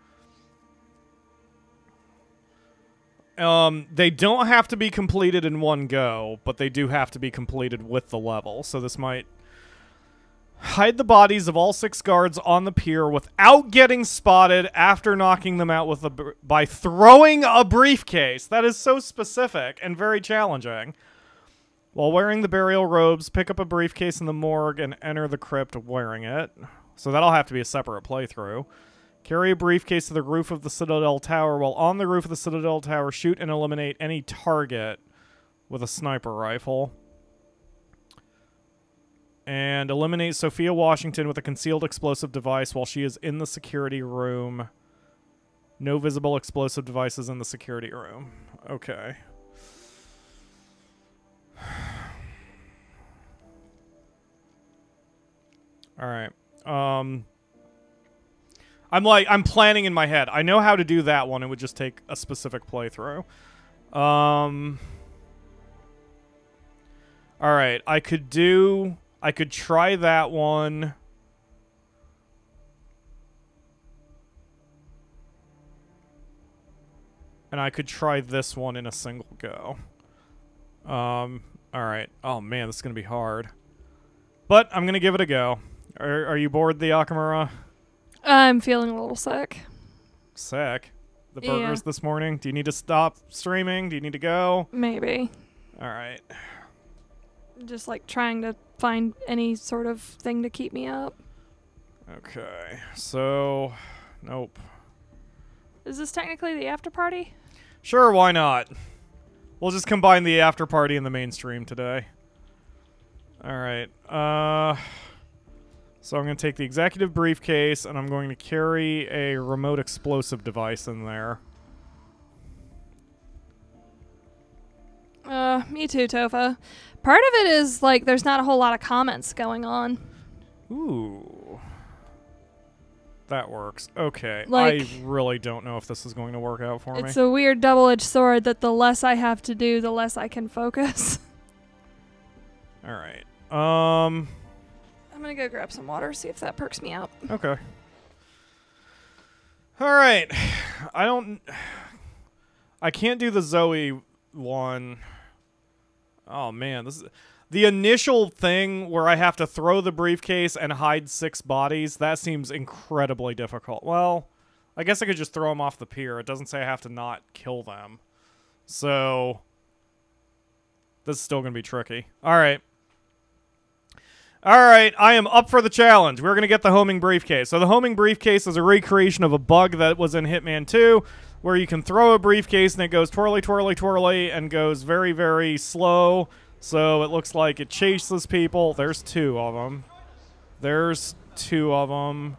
Um, they don't have to be completed in one go, but they do have to be completed with the level. So this might hide the bodies of all six guards on the pier without getting spotted after knocking them out with a by throwing a briefcase. That is so specific and very challenging. While wearing the burial robes, pick up a briefcase in the morgue and enter the crypt wearing it. So that'll have to be a separate playthrough. Carry a briefcase to the roof of the Citadel Tower. While on the roof of the Citadel Tower, shoot and eliminate any target with a sniper rifle. And eliminate Sophia Washington with a concealed explosive device while she is in the security room. No visible explosive devices in the security room. Okay. All right. Um I'm like I'm planning in my head. I know how to do that one. It would just take a specific playthrough. Um All right, I could do I could try that one. And I could try this one in a single go. Um all right. Oh man, this is going to be hard. But I'm going to give it a go. Are, are you bored, the Akamura? I'm feeling a little sick. Sick. The Yeah. burgers this morning. Do you need to stop streaming? Do you need to go? Maybe. All right. Just like trying to find any sort of thing to keep me up. Okay. So, nope. Is this technically the after party? Sure, why not? We'll just combine the after party and the mainstream today. All right. Uh so I'm going to take the executive briefcase and I'm going to carry a remote explosive device in there. Uh, me too, Tofa. Part of it is like there's not a whole lot of comments going on. Ooh. That works. Okay. Like- I really don't know if this is going to work out for It's me. It's a weird double-edged sword that the less I have to do, the less I can focus. All right. Um I'm gonna go grab some water, see if that perks me up. Okay. All right. I don't. I can't do the Zoe one. Oh man, this is the initial thing where I have to throw the briefcase and hide six bodies. That seems incredibly difficult. Well, I guess I could just throw them off the pier. It doesn't say I have to not kill them. So this is still gonna be tricky. All right. All right, I am up for the challenge. We're going to get the homing briefcase. So the homing briefcase is a recreation of a bug that was in Hitman 2 where you can throw a briefcase and it goes twirly twirly twirly and goes very very slow. So it looks like it chases people. There's two of them. There's two of them.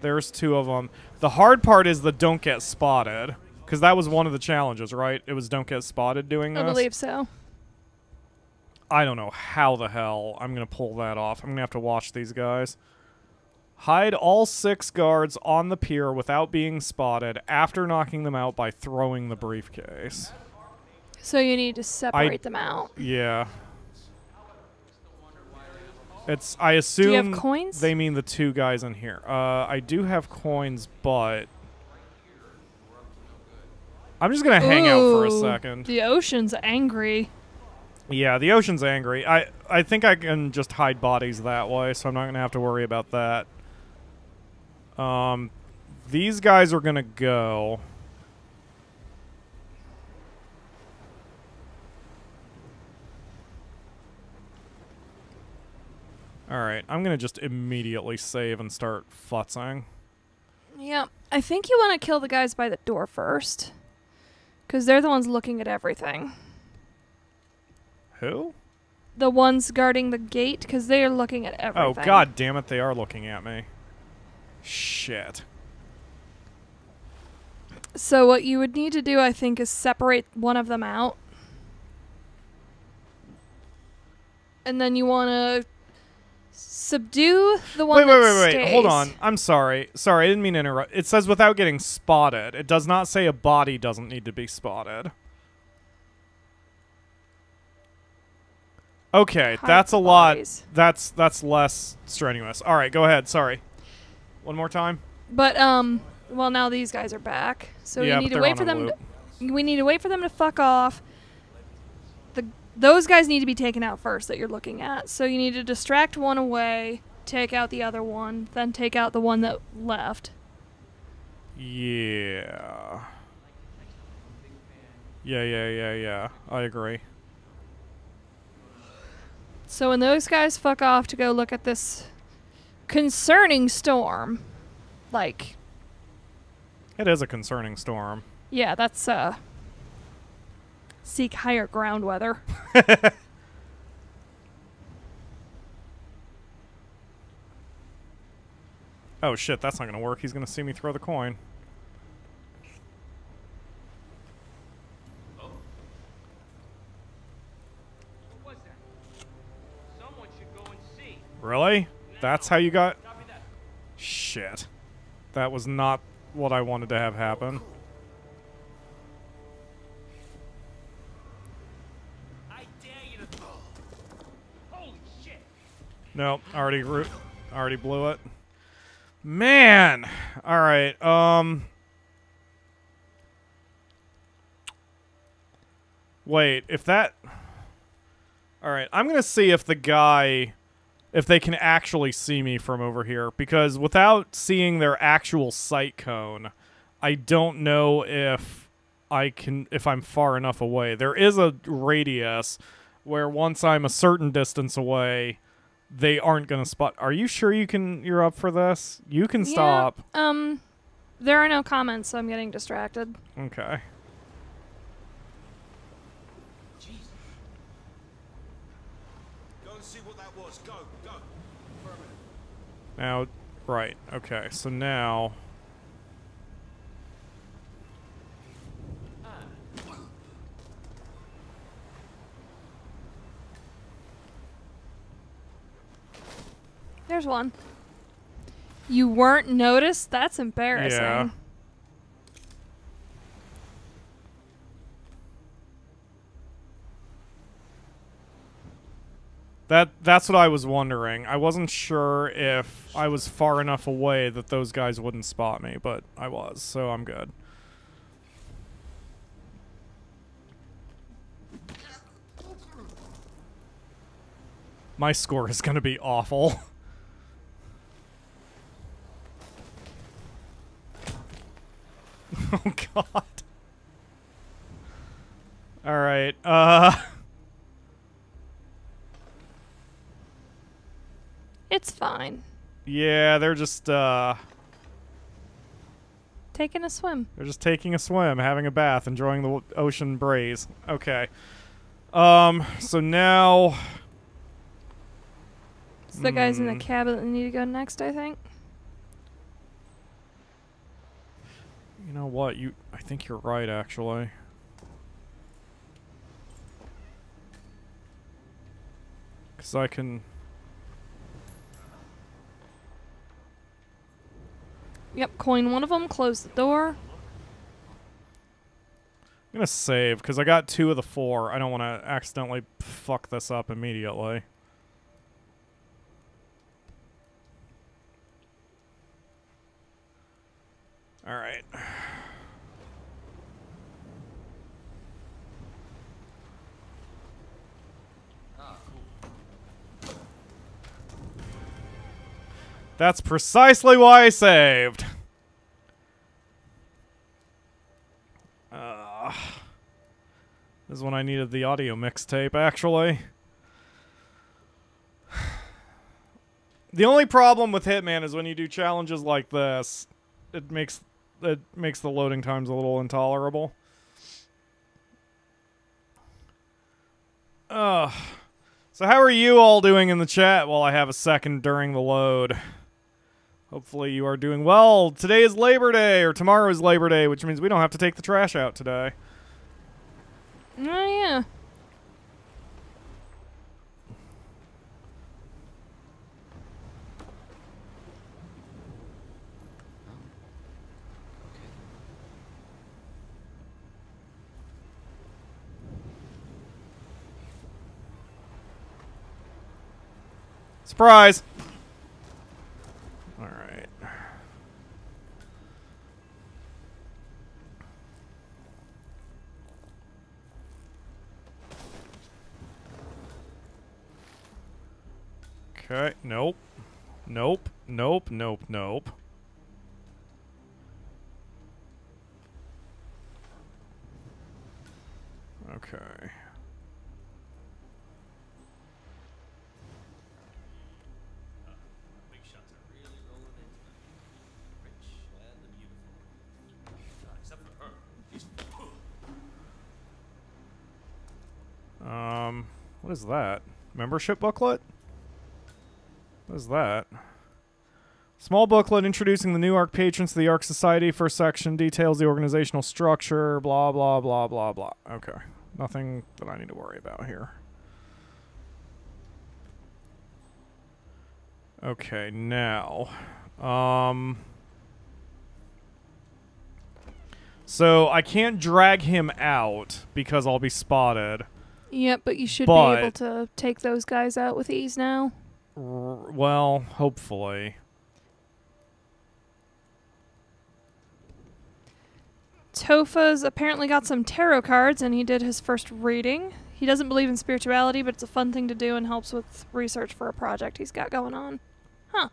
There's two of them. The hard part is the don't get spotted cuz that was one of the challenges, right? It was don't get spotted doing I this. I believe so. I don't know how the hell I'm going to pull that off. I'm going to have to watch these guys. Hide all six guards on the pier without being spotted after knocking them out by throwing the briefcase. So you need to separate them out. Yeah. It's I you assume have coins? they mean the two guys in here. Uh I do have coins, but I'm just going to hang out for a second. The ocean's angry. Yeah, the ocean's angry. I I think I can just hide bodies that way, so I'm not gonna have to worry about that. Um, these guys are gonna go. All right, I'm gonna just immediately save and start futzing. Yeah, I think you want to kill the guys by the door first, because they're the ones looking at everything. Who? The ones guarding the gate, because they are looking at oh, everything. Oh god damn it, they are looking at me. Shit. So what you would need to do, I think, is separate one of them out. and then you want to subdue the one Wait, wait, wait, wait. Hold on. I'm sorry. Sorry, I didn't mean to interrupt. It says without getting spotted. It does not say a body doesn't need to be spotted. Okay, that's a lot. bodies. That's that's less strenuous. All right, go ahead. Sorry. One more time. But um, well now these guys are back, so Yeah, you need to wait for them. To, we need to wait for them to fuck off. The those guys need to be taken out first that you're looking at. So you need to distract one away, take out the other one, then take out the one that left. Yeah. Yeah, yeah, yeah, yeah. I agree. So when those guys fuck off to go look at this concerning storm, like It is a concerning storm. yeah, that's uh seek higher ground weather. Oh shit, that's not gonna work. He's gonna see me throw the coin. What was that? Someone should go and see. Really? That's how you got. Shit. That was not what I wanted to have happen. Nope, already already blew it. Man. All right. Um Wait, if that All right, I'm going to see if the guy if they can actually see me from over here because without seeing their actual sight cone, I don't know if I can if I'm far enough away. There is a radius where once I'm a certain distance away, they aren't going to spot. Are you sure you can you're up for this? You can Yeah, stop. um there are no comments, so I'm getting distracted. Okay. Go and see what that was. Go, go. Now, right. Okay. So now There's one. You weren't noticed? That's embarrassing. Yeah. That that's what I was wondering. I wasn't sure if I was far enough away that those guys wouldn't spot me, but I was, so I'm good. My score is going to be awful. oh god. All right. Uh It's fine. Yeah, they're just uh Taking a swim. they're just taking a swim, having a bath, enjoying the ocean breeze. Okay. Um so now It's the guys in the Hmm. cabin that need to go next, I think. you know what? You I think you're right actually. Cuz I can Yep, coin one of them, close the door. I'm gonna save because I got two of the four. I don't want to accidentally fuck this up immediately. All right. That's precisely why I saved. Uh, this is when I needed the audio mixtape, actually. The only problem with Hitman is when you do challenges like this, it makes it makes the loading times a little intolerable. Ugh. So how are you all doing in the chat while I have a second during the load? Hopefully you are doing well. Today is Labor Day, or tomorrow is Labor Day, which means we don't have to take the trash out today. Oh, yeah. Surprise! Okay, nope. Nope, nope, nope, nope. Okay. Big shots are really rolling in tonight. Rich and the beautiful. Except for her. She's. Um, what is that? Membership booklet? What is that? Small booklet introducing the new Ark patrons to the Ark Society. First section details the organizational structure, blah, blah, blah, blah, blah. Okay. Nothing that I need to worry about here. Okay, now. Um. So I can't drag him out because I'll be spotted. Yep, but you should But- be able to take those guys out with ease now. R- well, hopefully. Tofa's apparently got some tarot cards and he did his first reading. He doesn't believe in spirituality, but it's a fun thing to do and helps with research for a project he's got going on. Huh.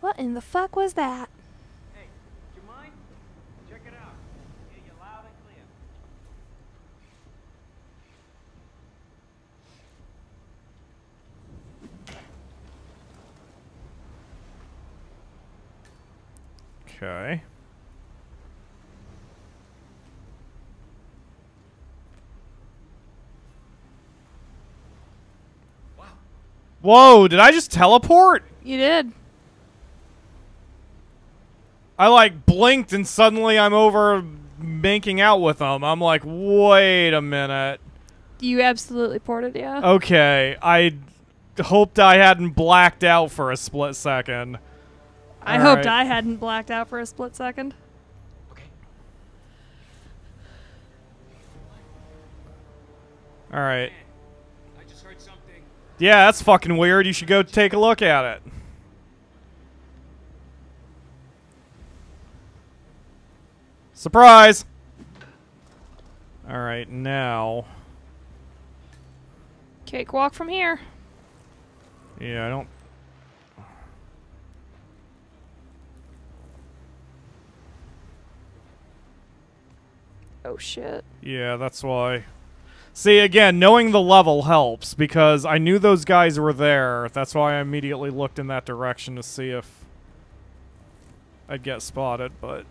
What in the fuck was that? Hey, do you mind? Check it out. Hear you loud and clear. Okay. Wow. Whoa, did I just teleport? You did. I like blinked and suddenly I'm over making out with them. I'm like, wait a minute. You absolutely ported, yeah. Okay, I hoped I hadn't blacked out for a split second. I All hoped right. I hadn't blacked out for a split second. Okay. All right. I just heard something. Yeah, that's fucking weird. You should go take a look at it. Surprise! All right, now. Cakewalk from here. Yeah, I don't. Oh shit. Yeah, that's why. See, again, knowing the level helps because I knew those guys were there. That's why I immediately looked in that direction to see if I'd get spotted, but.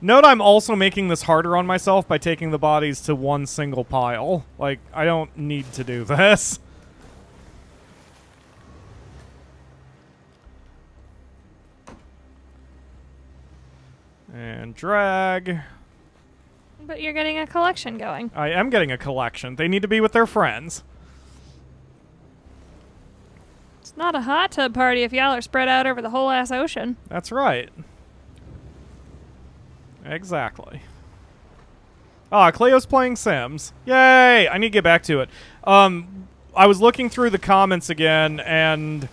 Note I'm also making this harder on myself by taking the bodies to one single pile. Like, I don't need to do this. And drag. But you're getting a collection going. I am getting a collection. They need to be with their friends. It's not a hot tub party if y'all are spread out over the whole ass ocean. That's right. Exactly. Ah, Cleo's playing Sims. Yay! I need to get back to it. Um, I was looking through the comments again, and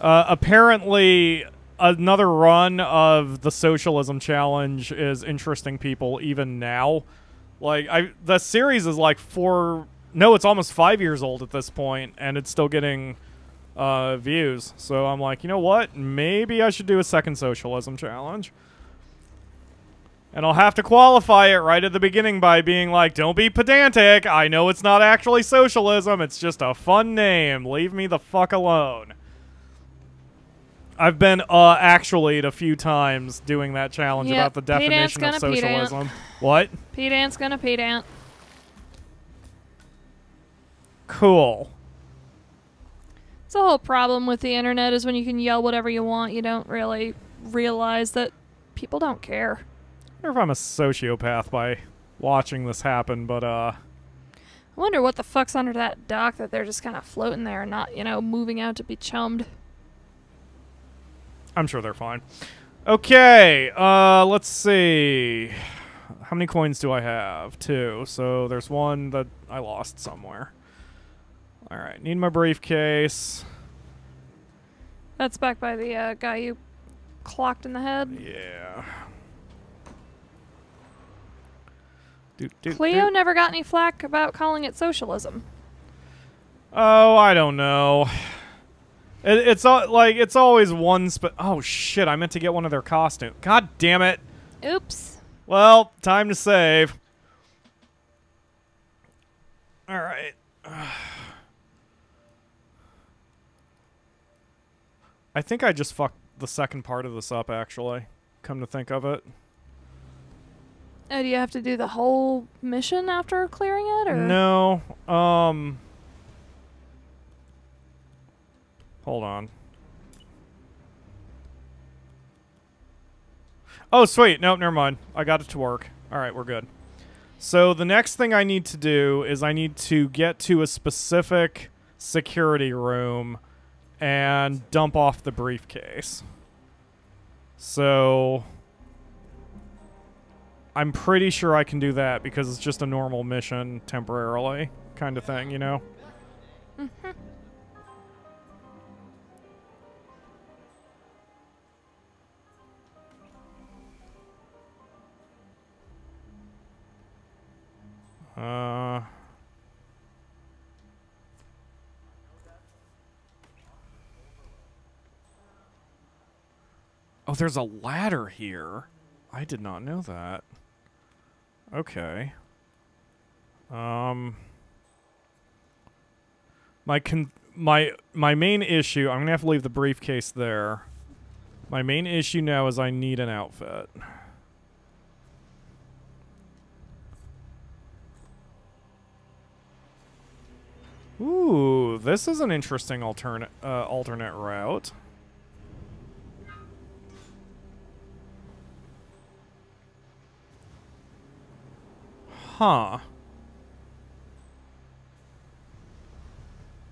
uh, apparently another run of the socialism challenge is interesting people even now. Like, I the series is like four. No, it's almost five years old at this point, and it's still getting uh, views. So I'm like, you know what? Maybe I should do a second socialism challenge. And I'll have to qualify it right at the beginning by being like, don't be pedantic. I know it's not actually socialism. It's just a fun name. Leave me the fuck alone. I've been uh actually a few times doing that challenge Yep, about the definition of socialism. What? Pedant's gonna pedant. Cool. It's the whole problem with the internet is when you can yell whatever you want, you don't really realize that people don't care. I wonder if I'm a sociopath by watching this happen, but uh I wonder what the fuck's under that dock that they're just kind of floating there and not, you know, moving out to be chummed. I'm sure they're fine. Okay, uh, let's see. how many coins do I have? Two. So there's one that I lost somewhere. All right, need my briefcase. That's back by the uh, guy you clocked in the head. Yeah. Do, do, Cleo do. never got any flack about calling it socialism. Oh, I don't know. It, it's all like it's always one sp- Oh shit! I meant to get one of their costumes. God damn it! Oops. Well, time to save. All right. I think I just fucked the second part of this up. Actually, come to think of it. Oh, do you have to do the whole mission after clearing it, or No. Um. Hold on. Oh, sweet. Nope, never mind. I got it to work. All right, we're good. So the next thing I need to do is I need to get to a specific security room and dump off the briefcase. So I'm pretty sure I can do that because it's just a normal mission temporarily kind of thing, you know? Mhm. Uh Oh, there's a ladder here. I did not know that. Okay. Um my con- my my main issue, I'm to have to leave the briefcase there. My main issue now is I need an outfit. Ooh, this is an interesting alternate uh, alternate route. Huh.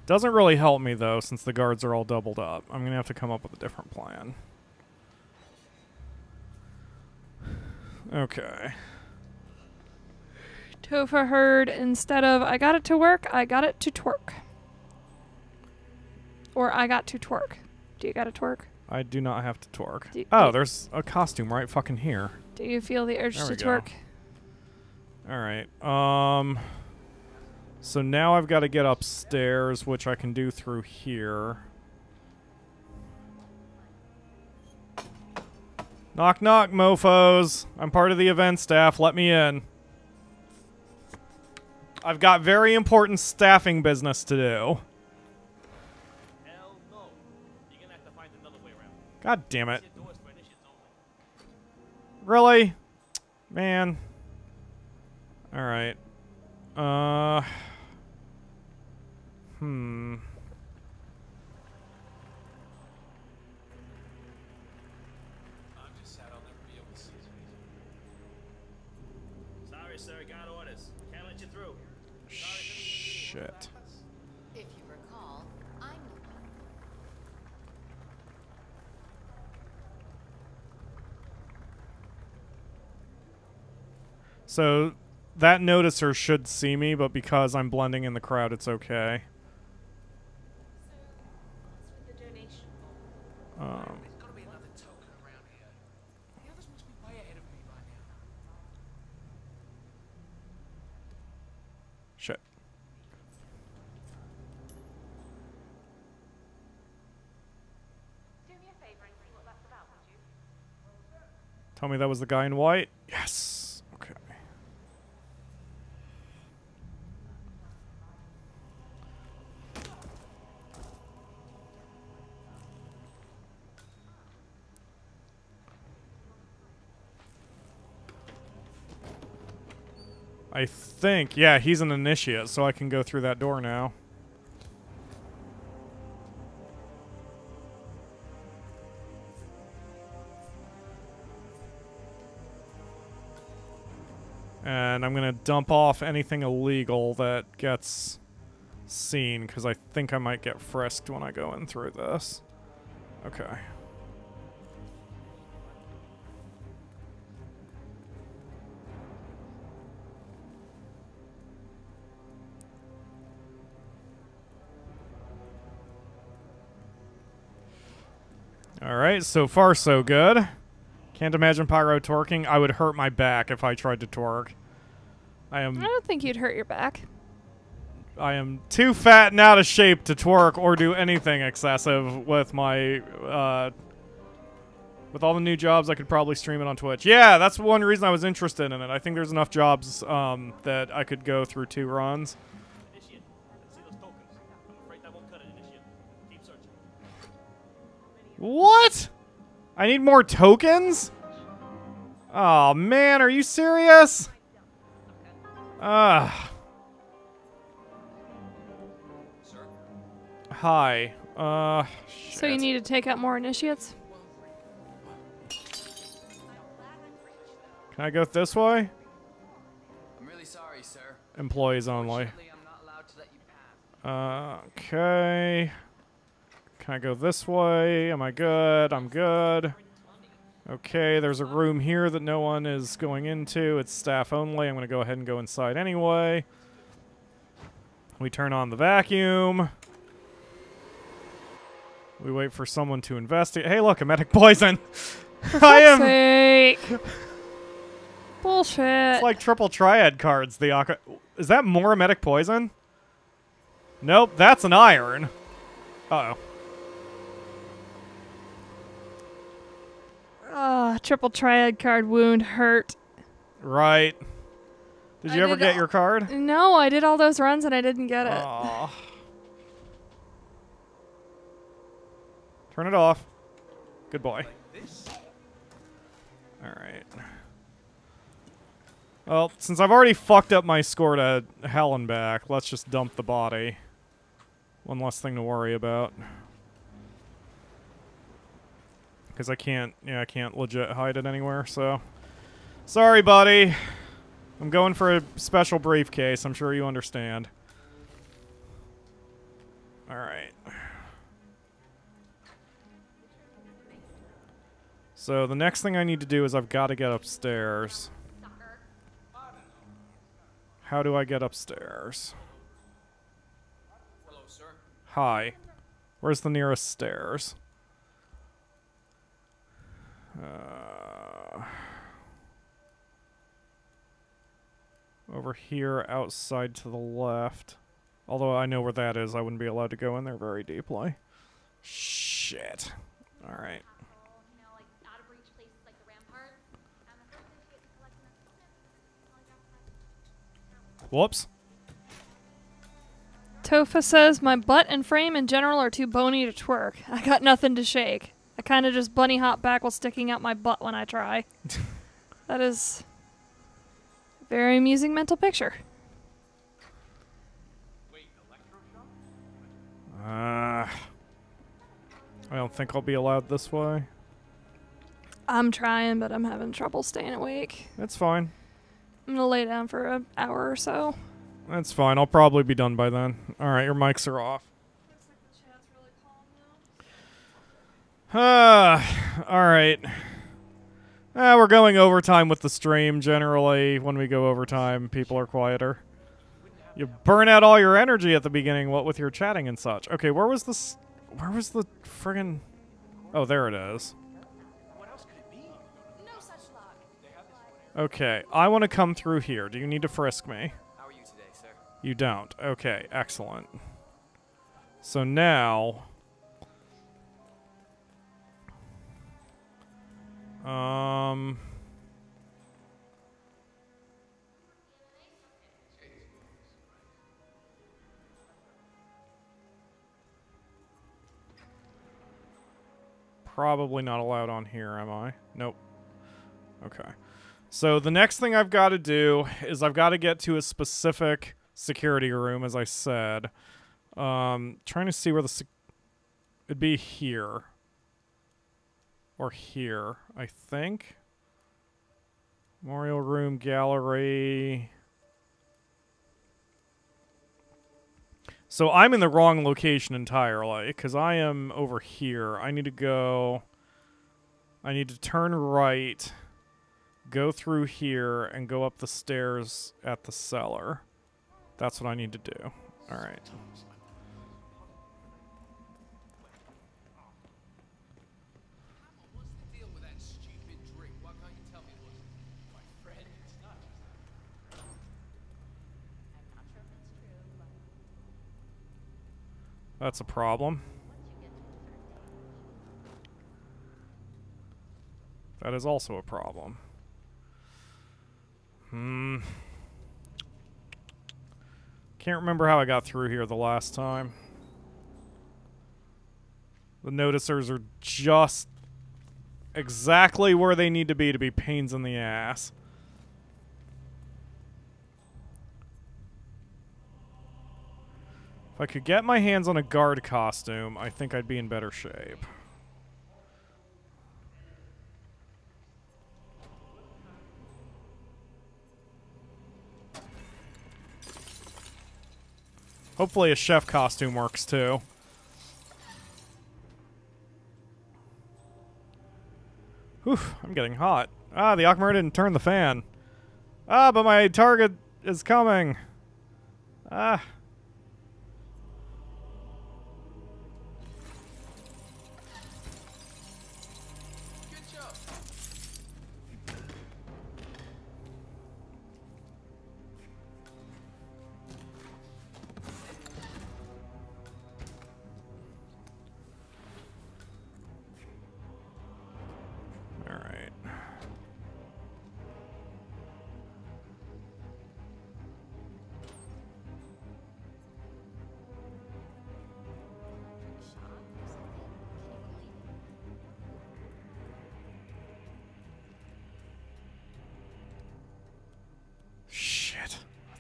Doesn't really help me though, since the guards are all doubled up. I'm gonna have to come up with a different plan. Okay. Topher heard instead of I got it to work, I got it to twerk. Or I got to twerk. Do you got to twerk? I do not have to twerk. Do- oh, do- there's a costume right fucking here. Do you feel the urge There to twerk? All right. Um. So now I've got to get upstairs, which I can do through here. Knock knock, mofo's. I'm part of the event staff. Let me in. I've got very important staffing business to do. Hell no. You're gonna have to find another way around. God damn it. Shit doors for initiates only. Really? Man. Alright. Uh. Hmm. I'm just sad I'll never be able to see his face. Sorry, sir. Got orders. Can't let you through. Shit. If you recall, I'm the one. So that noticer should see me, but because I'm blending in the crowd, it's okay. The donation. Um, There's gotta be another token around here. The others must be way ahead of me by now. shit. Do me a favor and see what that's about, would you? Tell me that was the guy in white? Yes. Okay. I think, yeah, he's an initiate, so I can go through that door now. and I'm going to dump off anything illegal that gets seen because I think I might get frisked when I go in through this. Okay. All right, so far so good. Can't imagine pyro torquing. I would hurt my back if I tried to torque. I I don't think you'd hurt your back. I am too fat and out of shape to twerk or do anything excessive with my uh with all the new jobs I could probably stream it on Twitch. Yeah, that's one reason I was interested in it. I think there's enough jobs um that I could go through two runs. Initiate. Let's see those tokens. I'm afraid that won't cut it, Initiate. Keep searching. What? I need more tokens? Oh man, are you serious? Ah. Hi. Uh So you need to take out more initiates? Can I go this way? I'm really sorry, sir. Employees only. Unfortunately, I'm not allowed to let you pass. Uh, okay. Can I go this way? Am I good? I'm good. Okay, there's a room here that no one is going into. It's staff only. I'm going to go ahead and go inside anyway. We turn on the vacuum. We wait for someone to investigate. Hey, look, emetic poison. I am. sake. Bullshit. It's like triple triad cards. The Aka- is that more emetic poison? Nope, that's an iron. Uh oh. Ah, triple triad card wound hurt. Right. Did I you ever did get all- your card? No, I did all those runs and I didn't get it. Aw. Turn it off. Good boy. Alright. Well, since I've already fucked up my score to hell and back, let's just dump the body. One less thing to worry about. Because I can't, yeah, I can't legit hide it anywhere, so. Sorry, buddy. I'm going for a special briefcase. I'm sure you understand. Alright. So the next thing I need to do is I've got to get upstairs. How do I get upstairs? Hello, sir. Hi. Where's the nearest stairs? Uh, over here, outside to the left. Although I know where that is, I wouldn't be allowed to go in there very deeply. Shit. Alright. Whoops. Tofa says my butt and frame in general are too bony to twerk. I got nothing to shake. I kind of just bunny hop back while sticking out my butt when I try. that is a very amusing mental picture. Uh, I don't think I'll be allowed this way. I'm trying, but I'm having trouble staying awake. That's fine. I'm gonna lay down for an hour or so. That's fine. I'll probably be done by then. Alright, your mics are off. Ah, alright. Ah, we're going overtime with the stream generally. When we go overtime, people are quieter. You burn out all your energy at the beginning, what with your chatting and such. Okay, where was this? Where was the friggin'. Oh, there it is. Okay, I want to come through here. Do you need to frisk me? How are you today, sir? You don't. Okay, excellent. So now. Um. Probably not allowed on here, am I? Nope. Okay. So the next thing I've got to do is I've got to get to a specific security room, as I said. Um, trying to see where the it'd be here or here, I think. Memorial room, gallery. So I'm in the wrong location entirely because I am over here. I need to go. I need to turn right go through here and go up the stairs at the cellar. That's what I need to do. All right. That's a problem. That is also a problem. Hmm. Can't remember how I got through here the last time. The noticers are just exactly where they need to be to be pains in the ass. If I could get my hands on a guard costume, I think I'd be in better shape. Hopefully a chef costume works too. Whew, I'm getting hot. Ah, the Akamura didn't turn the fan. Ah, but my target is coming. Ah.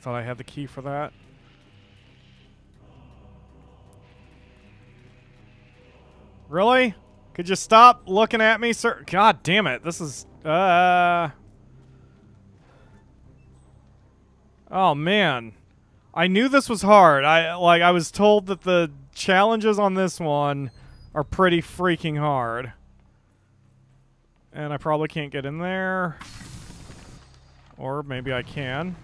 Thought I had the key for that. Really? Could you stop looking at me, sir? God damn it. This is uh Oh man. I knew this was hard. I like I was told that the challenges on this one are pretty freaking hard. And I probably can't get in there. Or maybe I can.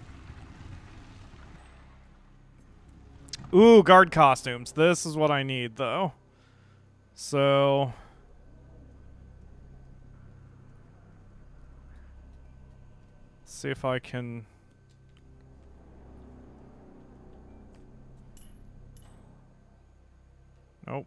Ooh, guard costumes. This is what I need, though. So... See if I can... Nope.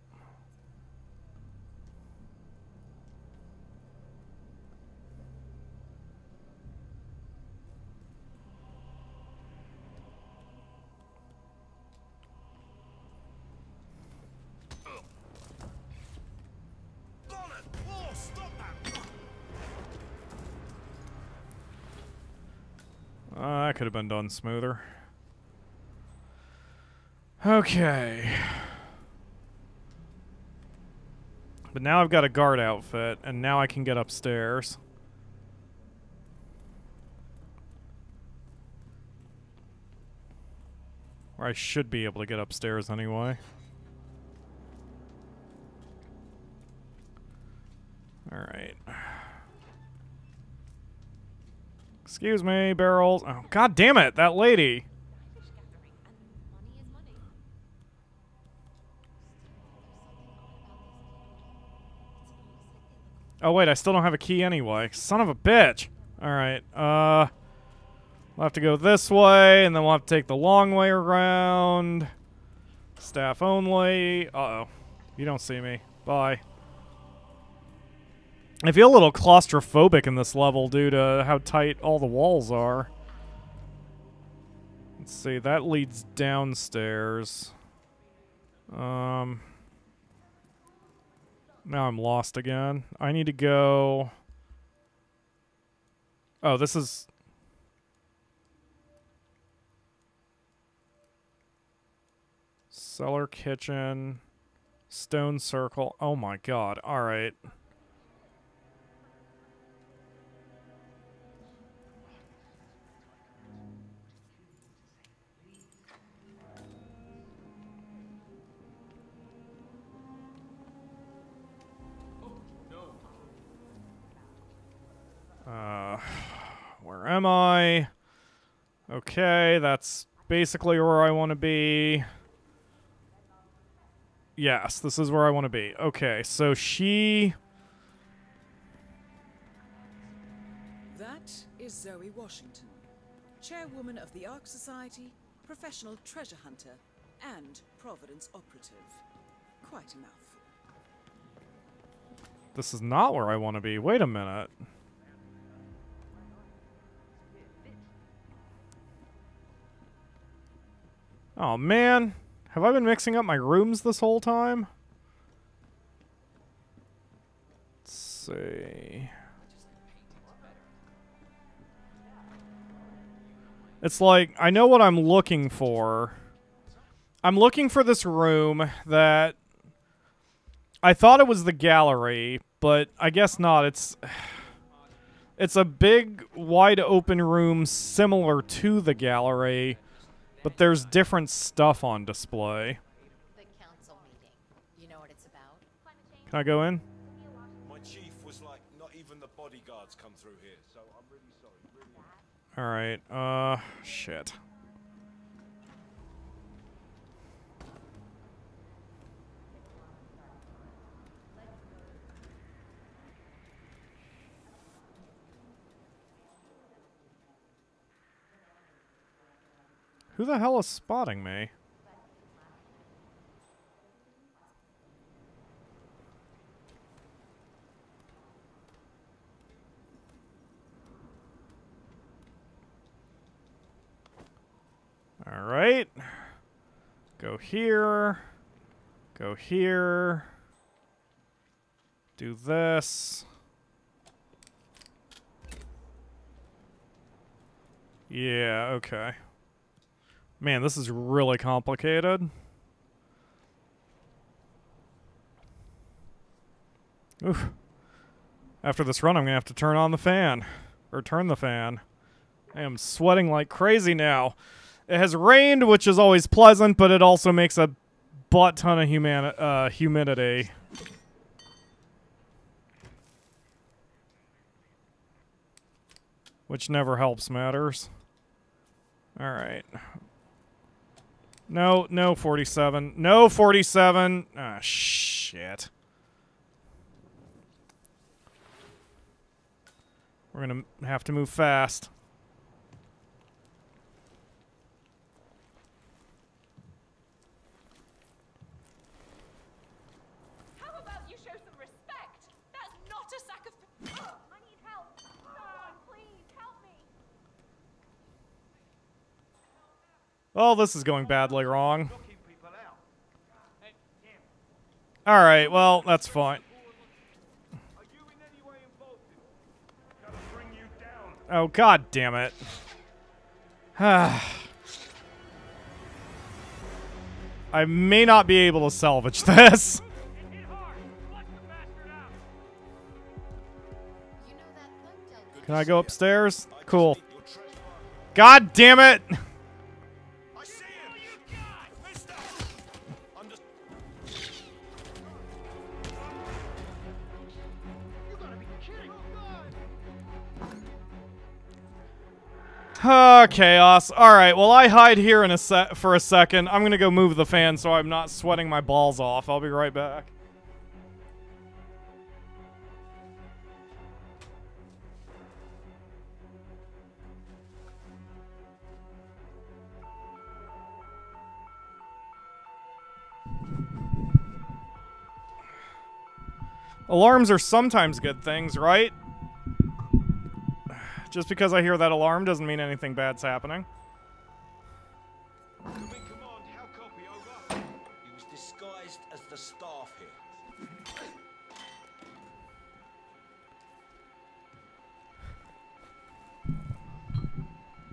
Uh, that could have been done smoother. Okay. But now I've got a guard outfit, and now I can get upstairs. Or I should be able to get upstairs anyway. Alright. Excuse me, barrels. Oh, god damn it, that lady. Oh wait, I still don't have a key anyway. Son of a bitch. Alright, uh... We'll have to go this way, and then we'll have to take the long way around. Staff only. Uh-oh. You don't see me. Bye. I feel a little claustrophobic in this level due to how tight all the walls are. Let's see, that leads downstairs. Um... Now I'm lost again. I need to go... Oh, this is... Cellar kitchen. Stone circle. Oh my god. Alright. Uh, am I? Okay, that's basically where I want to be. Yes, this is where I want to be. Okay, so she... That is Zoe Washington, chairwoman of the Ark Society, professional treasure hunter, and Providence operative. Quite a mouthful. This is not where I want to be. Wait a minute. Oh man, have I been mixing up my rooms this whole time? Let's see. It's like I know what I'm looking for. I'm looking for this room that I thought it was the gallery, but I guess not. It's it's a big wide open room similar to the gallery, but there's different stuff on display. The council meeting. You know what it's about? Can I go in? My chief was like, not even the bodyguards come through here, so I'm really sorry. Really. All right. Uh shit. Who the hell is spotting me? All right. Go here. Go here. Do this. Yeah, okay. Man, this is really complicated. Oof. After this run, I'm going to have to turn on the fan. Or turn the fan. I am sweating like crazy now. It has rained, which is always pleasant, but it also makes a butt ton of uh, humidity. Which never helps matters. Alright. No, no 47. No 47. Ah, shit. We're gonna have to move fast. How about you show some respect? That's not a sack of. Oh, I need help. Someone, please help me. Oh, this is going badly wrong. Alright, well, that's fine. Oh, god damn it. I may not be able to salvage this. Can I go upstairs? Cool. God damn it! Ah, chaos. All right. Well, I hide here in a for a second. I'm gonna go move the fan so I'm not sweating my balls off. I'll be right back. Alarms are sometimes good things, right? Just because I hear that alarm doesn't mean anything bad's happening.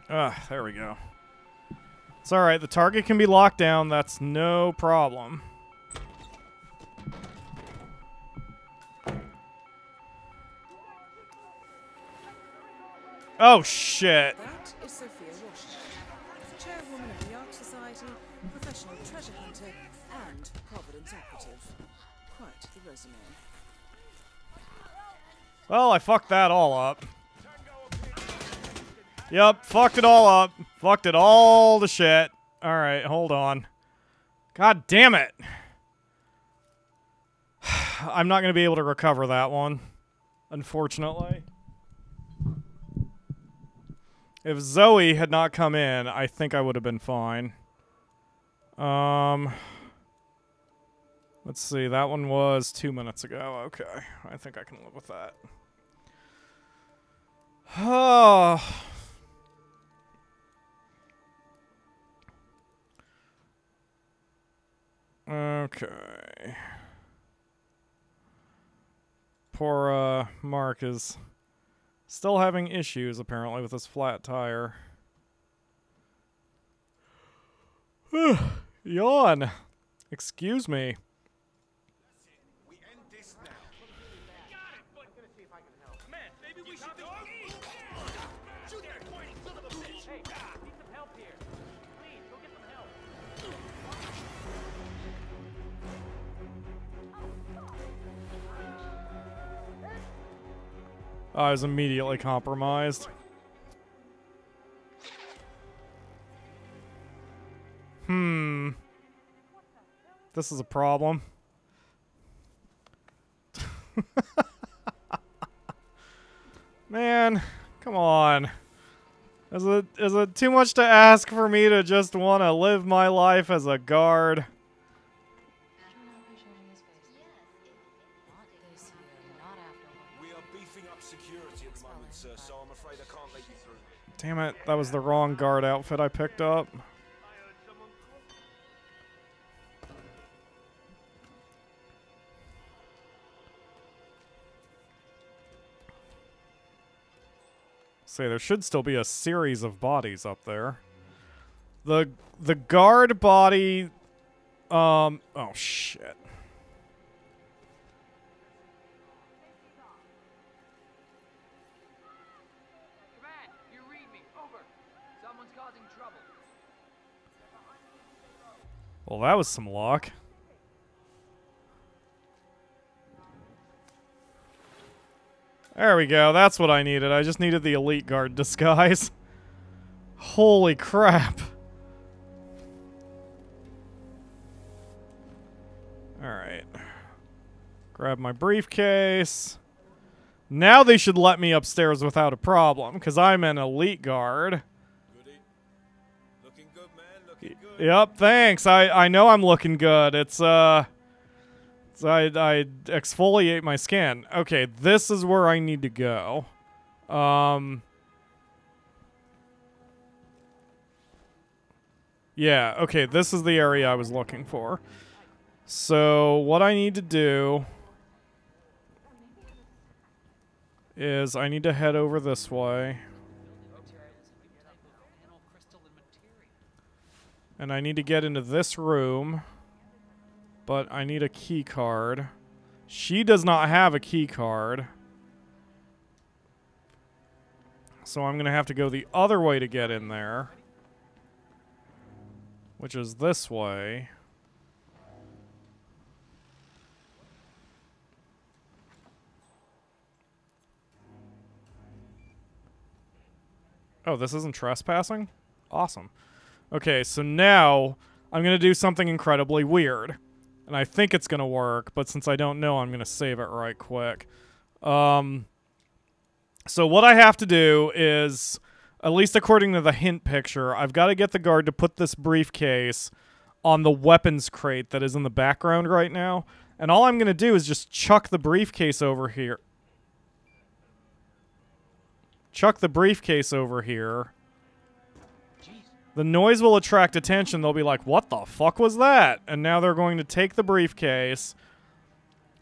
Ah, there we go. It's alright, the target can be locked down, that's no problem. Oh shit. That is Sophia Washington, chairwoman of the Ark Society, professional treasure hunter, and Providence operative. Quite the resume. Well, I fucked that all up. Yep, fucked it all up. Fucked it all to shit. Alright, hold on. God damn it. I'm not going to be able to recover that one, unfortunately. If Zoe had not come in, I think I would have been fine. Um, let's see. That one was two minutes ago. Okay, I think I can live with that. Oh. Okay. Poor uh, Mark is still having issues apparently with this flat tire. Yawn. Excuse me. I was immediately compromised. Hmm. This is a problem. Man, come on. Is it is it too much to ask for me to just want to live my life as a guard? Damn it, that was the wrong guard outfit I picked up. Say there should still be a series of bodies up there. The the guard body um oh shit. Well, that was some luck. There we go. That's what I needed. I just needed the elite guard disguise. Holy crap. Alright. Grab my briefcase. Now they should let me upstairs without a problem, because I'm an elite guard. Yep, thanks. I, I know I'm looking good. It's, uh... it's- I, I exfoliate my skin. Okay, this is where I need to go. Um... Yeah, okay, this is the area I was looking for. So, what I need to do is I need to head over this way. And I need to get into this room. But I need a key card. She does not have a key card. So I'm going to have to go the other way to get in there. Which is this way. Oh, this isn't trespassing? Awesome. Okay, so now I'm going to do something incredibly weird. And I think it's going to work, but since I don't know, I'm going to save it right quick. Um, so what I have to do is, at least according to the hint picture, I've got to get the guard to put this briefcase on the weapons crate that is in the background right now. And all I'm going to do is just chuck the briefcase over here. Chuck the briefcase over here. The noise will attract attention. They'll be like, what the fuck was that? And now they're going to take the briefcase.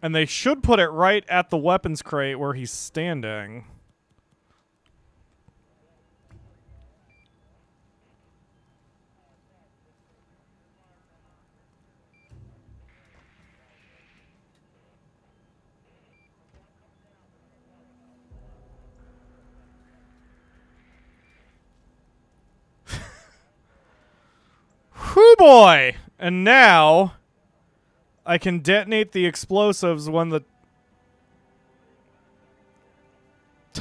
And they should put it right at the weapons crate where he's standing. Whoo boy! And now I can detonate the explosives when the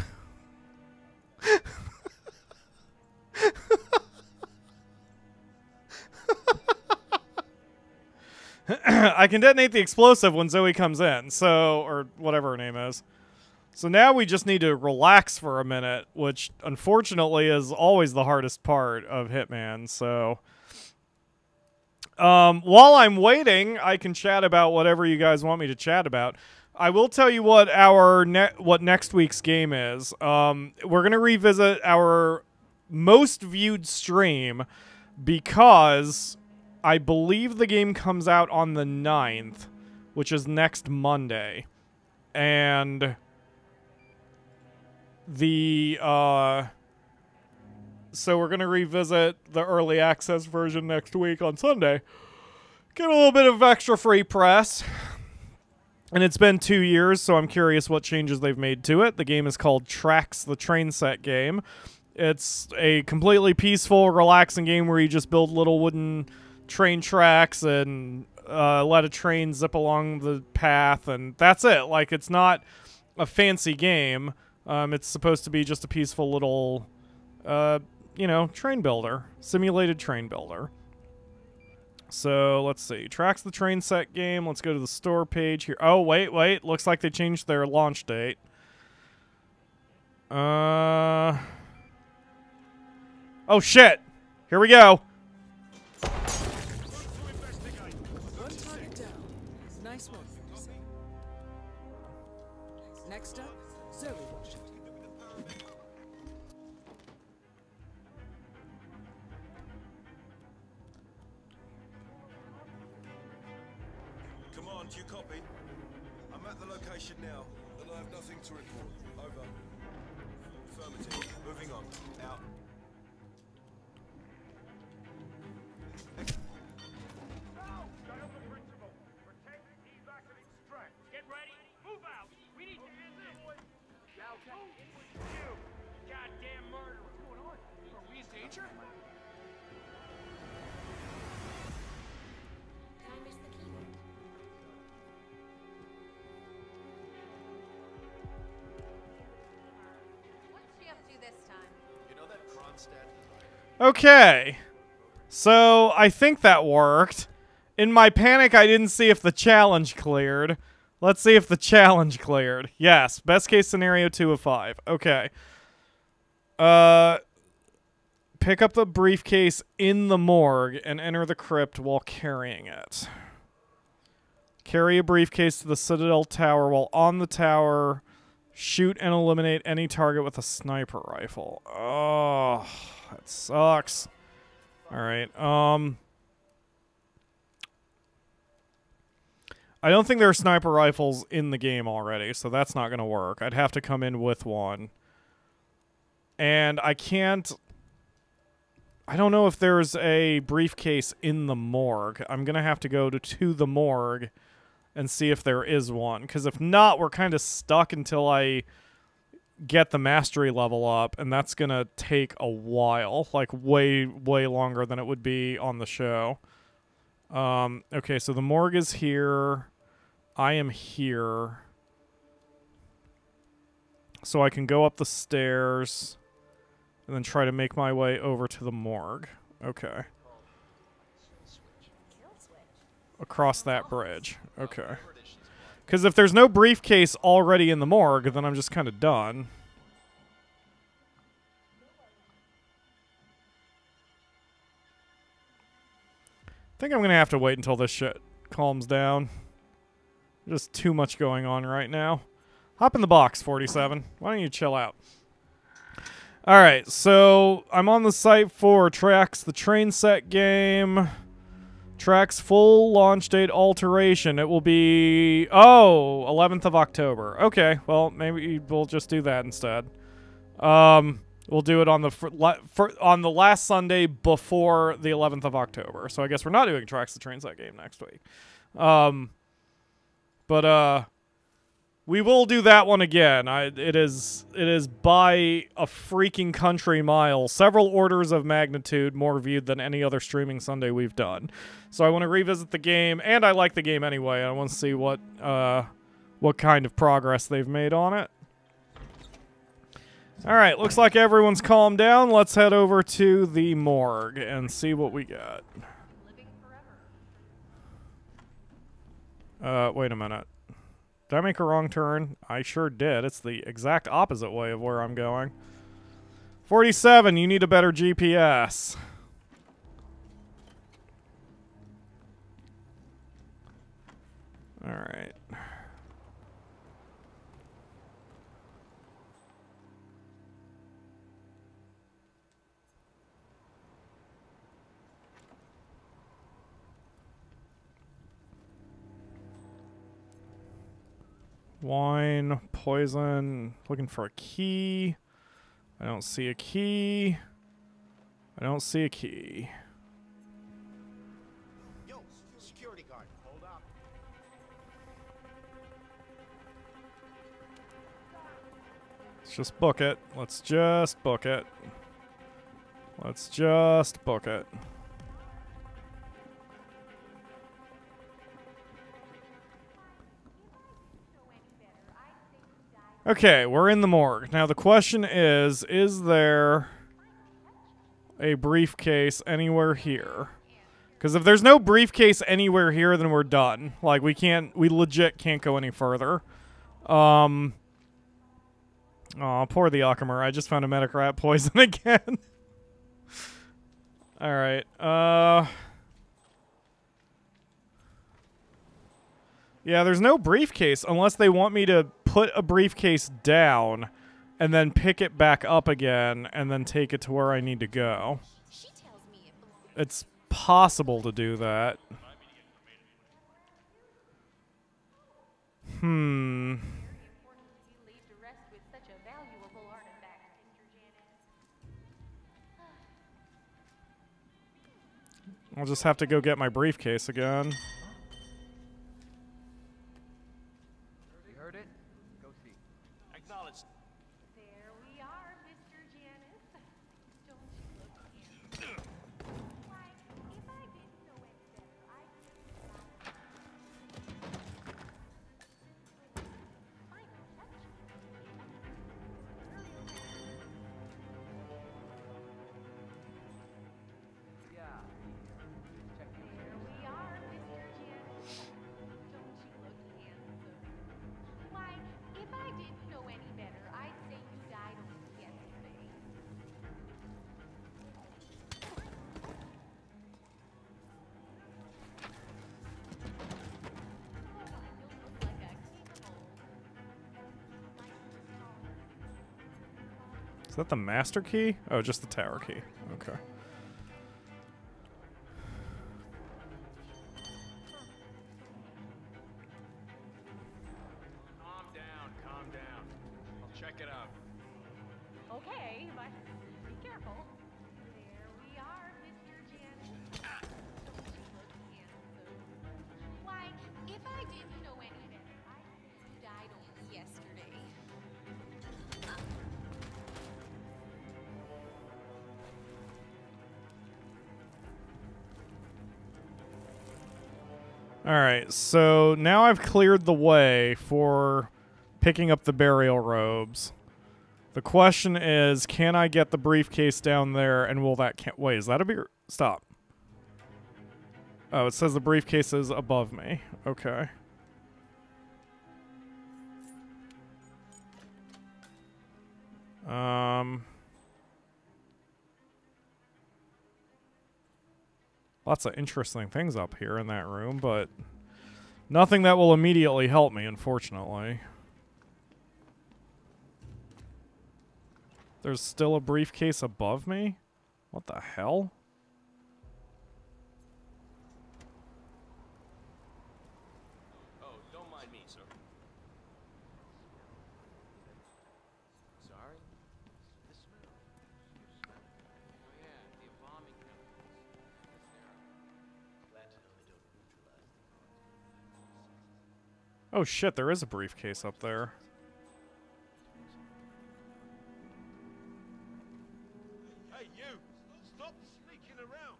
I can detonate the explosive when Zoe comes in, so or whatever her name is. So now we just need to relax for a minute, which unfortunately is always the hardest part of Hitman, so um, while I'm waiting, I can chat about whatever you guys want me to chat about. I will tell you what our ne- what next week's game is. Um, we're gonna revisit our most viewed stream because I believe the game comes out on the 9th, which is next Monday. And the uh so we're going to revisit the early access version next week on Sunday. Get a little bit of extra free press. And it's been two years, so I'm curious what changes they've made to it. The game is called Tracks, the train set game. It's a completely peaceful, relaxing game where you just build little wooden train tracks and uh, let a train zip along the path, and that's it. Like, it's not a fancy game. Um, it's supposed to be just a peaceful little, uh, you know, train builder, simulated train builder. So let's see. Tracks the train set game. Let's go to the store page here. Oh, wait, wait. Looks like they changed their launch date. Uh. Oh, shit. Here we go. Okay. So I think that worked. In my panic, I didn't see if the challenge cleared. Let's see if the challenge cleared. Yes, best case scenario 2 of 5. Okay. Uh pick up the briefcase in the morgue and enter the crypt while carrying it. Carry a briefcase to the Citadel Tower while on the tower. Shoot and eliminate any target with a sniper rifle. Oh, that sucks. All right. Um I don't think there are sniper rifles in the game already, so that's not going to work. I'd have to come in with one. And I can't I don't know if there's a briefcase in the morgue. I'm going to have to go to, to the morgue and see if there is one cuz if not, we're kind of stuck until I get the mastery level up and that's going to take a while, like way way longer than it would be on the show. Um okay, so the morgue is here. I am here. So I can go up the stairs and then try to make my way over to the morgue. Okay. Across that bridge. Okay. Because if there's no briefcase already in the morgue, then I'm just kind of done. I think I'm going to have to wait until this shit calms down. Just too much going on right now. Hop in the box, 47. Why don't you chill out? All right, so I'm on the site for Tracks, the train set game. Tracks full launch date alteration. It will be oh 11th of October. Okay, well maybe we'll just do that instead. Um, we'll do it on the on the last Sunday before the 11th of October. So I guess we're not doing Tracks the train set game next week. Um, but uh we will do that one again. I it is it is by a freaking country mile, several orders of magnitude more viewed than any other streaming Sunday we've done. So I want to revisit the game, and I like the game anyway. I want to see what uh what kind of progress they've made on it. All right, looks like everyone's calmed down. Let's head over to the morgue and see what we got. Uh, wait a minute. Did I make a wrong turn? I sure did. It's the exact opposite way of where I'm going. 47, you need a better GPS. Alright. Wine, poison, looking for a key. I don't see a key. I don't see a key. Yo, security guard, hold up. Let's just book it. Let's just book it. Let's just book it. Okay, we're in the morgue. Now the question is, is there a briefcase anywhere here? Because if there's no briefcase anywhere here, then we're done. Like we can't, we legit can't go any further. Um. Oh, poor the Akamura. I just found emetic rat poison again. All right. Uh. Yeah, there's no briefcase unless they want me to put a briefcase down and then pick it back up again and then take it to where I need to go. It's possible to do that. Hmm. I'll just have to go get my briefcase again. That the master key? Oh, just the tower key. Okay. Right, so now I've cleared the way for picking up the burial robes. The question is, can I get the briefcase down there, and will that can wait? Is that a beer? Stop. Oh, it says the briefcase is above me. Okay. Um. Lots of interesting things up here in that room, but nothing that will immediately help me, unfortunately. There's still a briefcase above me? What the hell? Oh shit, there is a briefcase up there. Hey, you! Stop sneaking around!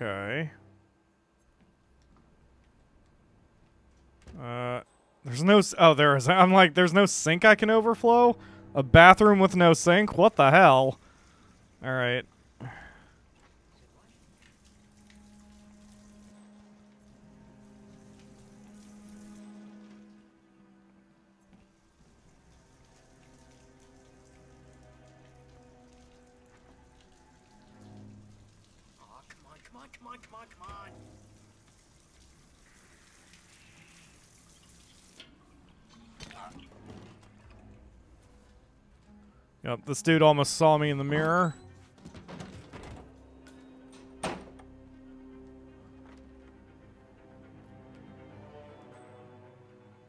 Okay. Uh, there's no. Oh, there is. I'm like, there's no sink I can overflow. A bathroom with no sink. What the hell? All right. Yep, this dude almost saw me in the mirror.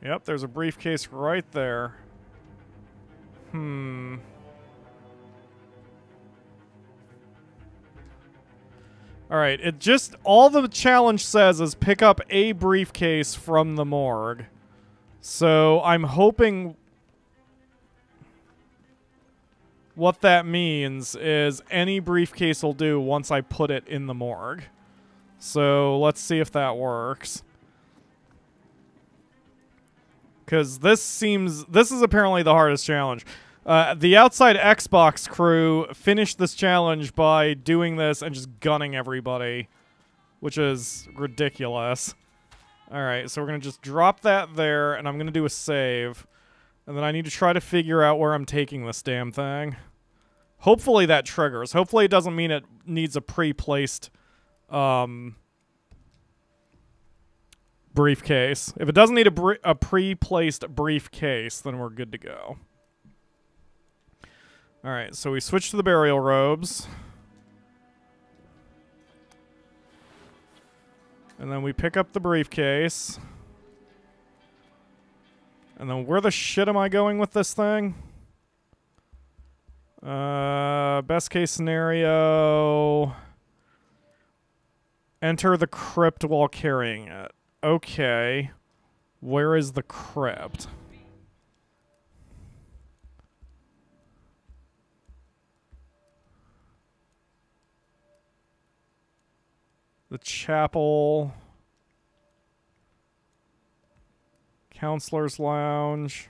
Yep, there's a briefcase right there. Hmm. Alright, it just... All the challenge says is pick up a briefcase from the morgue. So I'm hoping what that means is any briefcase will do once I put it in the morgue. So, let's see if that works. Because this seems. This is apparently the hardest challenge. Uh, the outside Xbox crew finished this challenge by doing this and just gunning everybody, which is ridiculous. Alright, so we're going to just drop that there, and I'm going to do a save. And then I need to try to figure out where I'm taking this damn thing. Hopefully that triggers. Hopefully it doesn't mean it needs a pre-placed um, briefcase. If it doesn't need a, a pre-placed briefcase, then we're good to go. All right, so we switch to the burial robes. And then we pick up the briefcase. And then where the shit am I going with this thing? Uh, best case scenario. Enter the crypt while carrying it. Okay. Where is the crypt? The chapel. Counselor's lounge.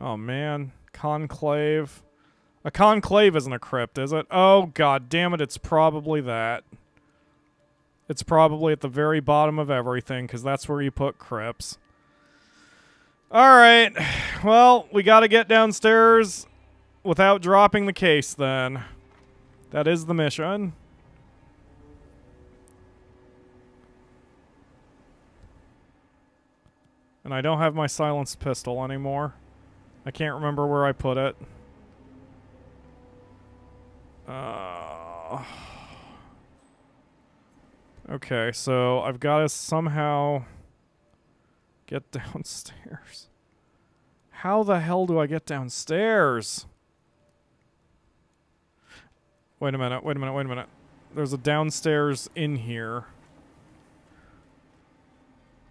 Oh man, conclave. A conclave isn't a crypt, is it? Oh god damn it, it's probably that. It's probably at the very bottom of everything, because that's where you put crypts. Alright, well, we gotta get downstairs without dropping the case then. That is the mission. And I don't have my silenced pistol anymore. I can't remember where I put it. Uh, okay, so I've got to somehow get downstairs. How the hell do I get downstairs? Wait a minute, wait a minute, wait a minute. There's a downstairs in here.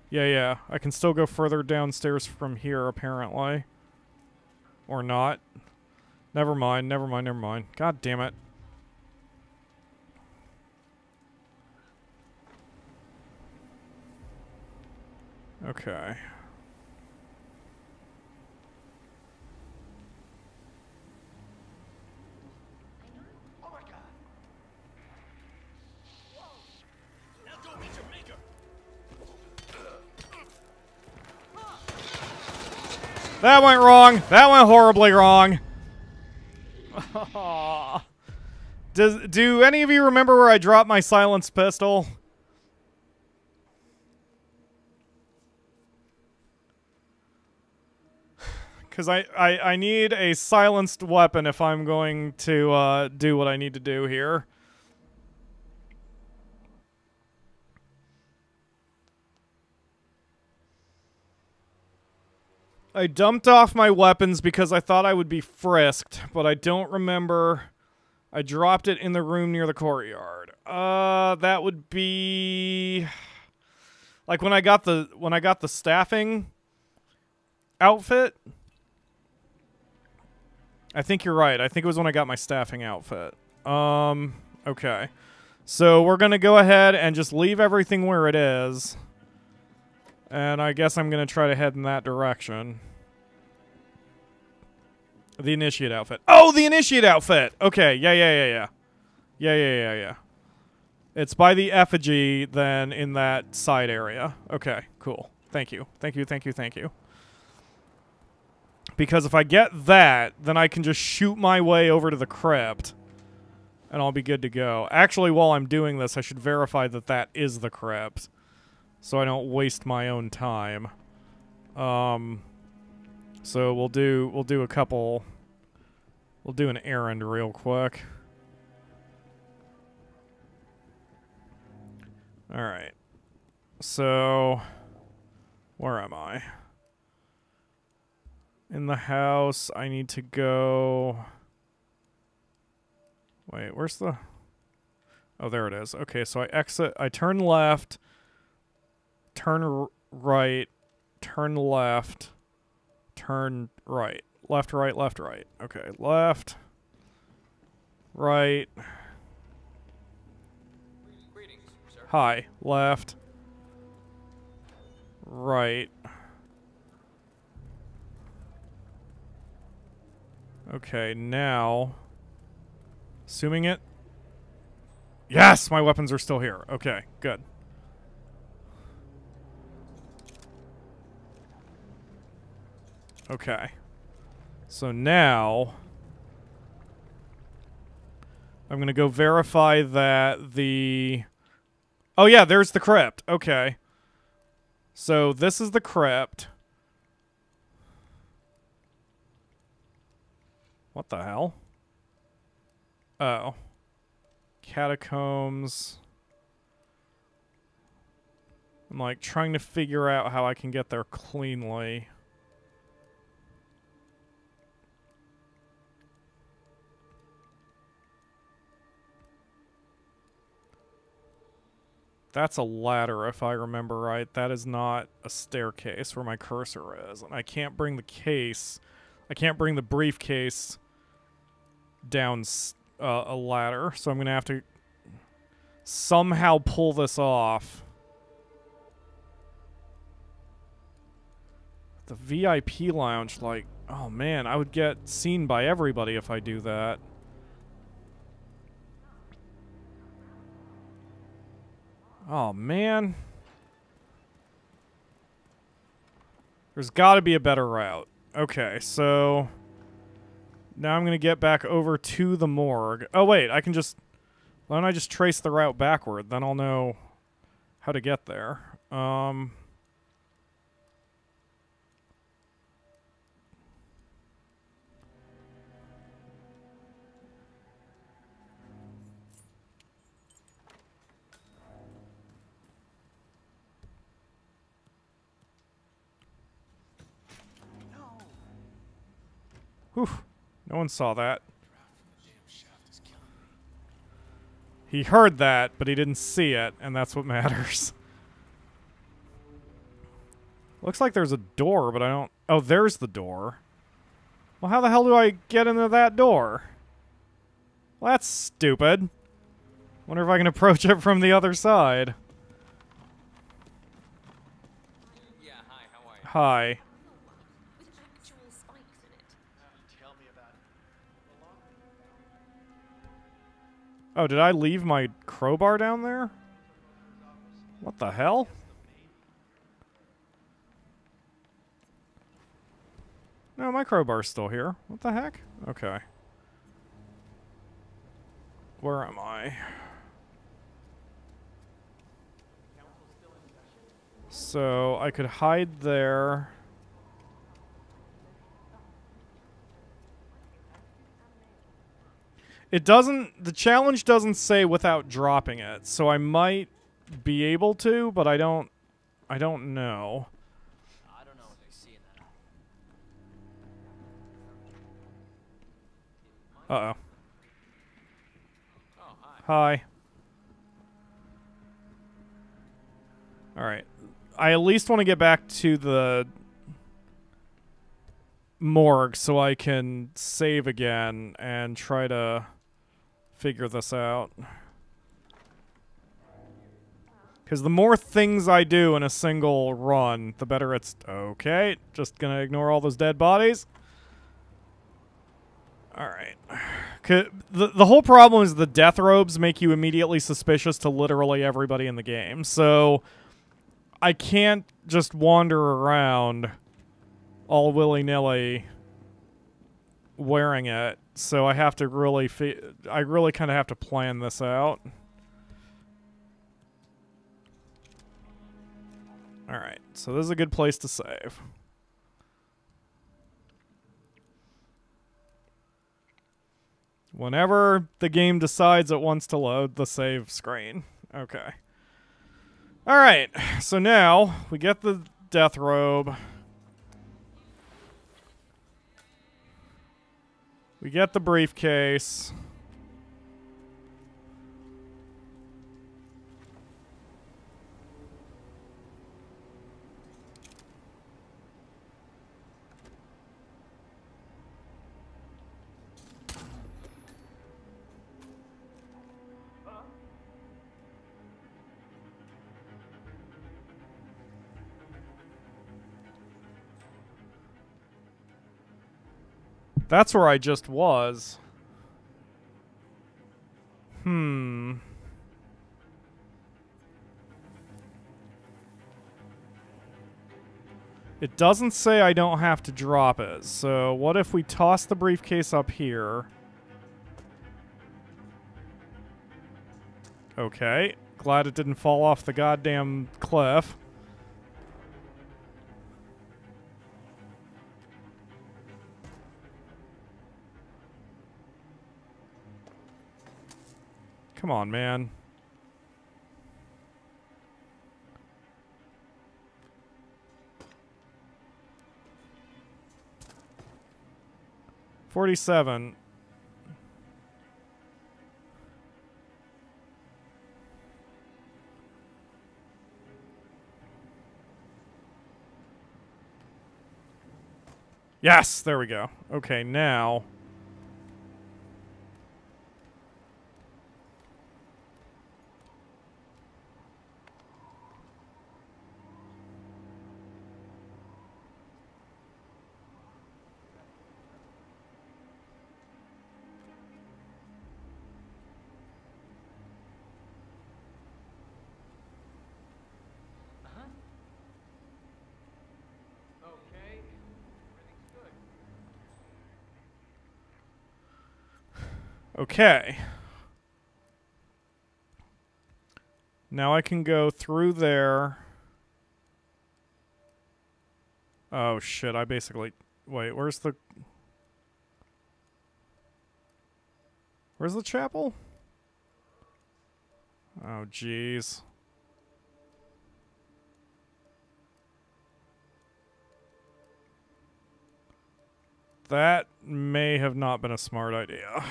Yeah, yeah. I can still go further downstairs from here, apparently. Or not. Never mind, never mind, never mind. God damn it. Okay. That went wrong. That went horribly wrong. Does do any of you remember where I dropped my silenced pistol? Because I, I, I need a silenced weapon if I'm going to uh, do what I need to do here. I dumped off my weapons because I thought I would be frisked, but I don't remember. I dropped it in the room near the courtyard. Uh, that would be like when I got the when I got the staffing outfit. I think you're right. I think it was when I got my staffing outfit. Um, okay. So we're going to go ahead and just leave everything where it is. And I guess I'm going to try to head in that direction. The initiate outfit. Oh, the initiate outfit! Okay, yeah, yeah, yeah, yeah. Yeah, yeah, yeah, yeah. It's by the effigy, then, in that side area. Okay, cool. Thank you. Thank you, thank you, thank you. Because if I get that, then I can just shoot my way over to the crypt. And I'll be good to go. Actually, while I'm doing this, I should verify that that is the crypt so I don't waste my own time. Um, so we'll do we'll do a couple. We'll do an errand real quick. All right. So Where am I? In the house. I need to go. Wait, where's the. Oh, there it is. Okay, so I exit. I turn left, turn right, turn left, turn right. Left, right, left, right. Okay, left, right. Hi, left, right. Okay, now. Assuming it. Yes, my weapons are still here. Okay, good. Okay. So now I'm going to go verify that the Oh yeah, there's the crypt. Okay. So this is the crypt. What the hell? Oh. Catacombs. I'm like trying to figure out how I can get there cleanly. That's a ladder, if I remember right. That is not a staircase where my cursor is. And I can't bring the case... I can't bring the briefcase down uh, a ladder, so I'm going to have to somehow pull this off. The VIP lounge, like, oh man, I would get seen by everybody if I do that. Oh, man. There's got to be a better route. Okay, so... Now I'm going to get back over to the morgue. Oh, wait, I can just... Why don't I just trace the route backward? Then I'll know how to get there. Um... Whew. No one saw that. He heard that, but he didn't see it, and that's what matters. Looks like there's a door, but I don't... Oh, there's the door. Well, how the hell do I get into that door? Well, that's stupid. Wonder if I can approach it from the other side. Yeah, hi, how are you? Hi. Oh, did I leave my crowbar down there? What the hell? No, my crowbar's still here. What the heck? Okay. Where am I? So, I could hide there. It doesn't, the challenge doesn't say without dropping it, so I might be able to, but I don't, I don't know. I don't know what they see in that. Uh-oh. Oh, hi. Hi. Alright. I at least want to get back to the morgue so I can save again and try to figure this out. Because the more things I do in a single run, the better it's... Okay, just gonna ignore all those dead bodies. Alright. The, the whole problem is the death robes make you immediately suspicious to literally everybody in the game. So, I can't just wander around all willy-nilly wearing it. So I have to really, I really kind of have to plan this out. Alright, so this is a good place to save. Whenever the game decides it wants to load the save screen. Okay. Alright, so now we get the death robe. We get the briefcase. That's where I just was. Hmm. It doesn't say I don't have to drop it. So what if we toss the briefcase up here? Okay. Glad it didn't fall off the goddamn cliff. Come on, man. Forty-seven. Yes, there we go. Okay, now. Okay. Now I can go through there. Oh shit, I basically wait, where's the Where's the chapel? Oh jeez. That may have not been a smart idea.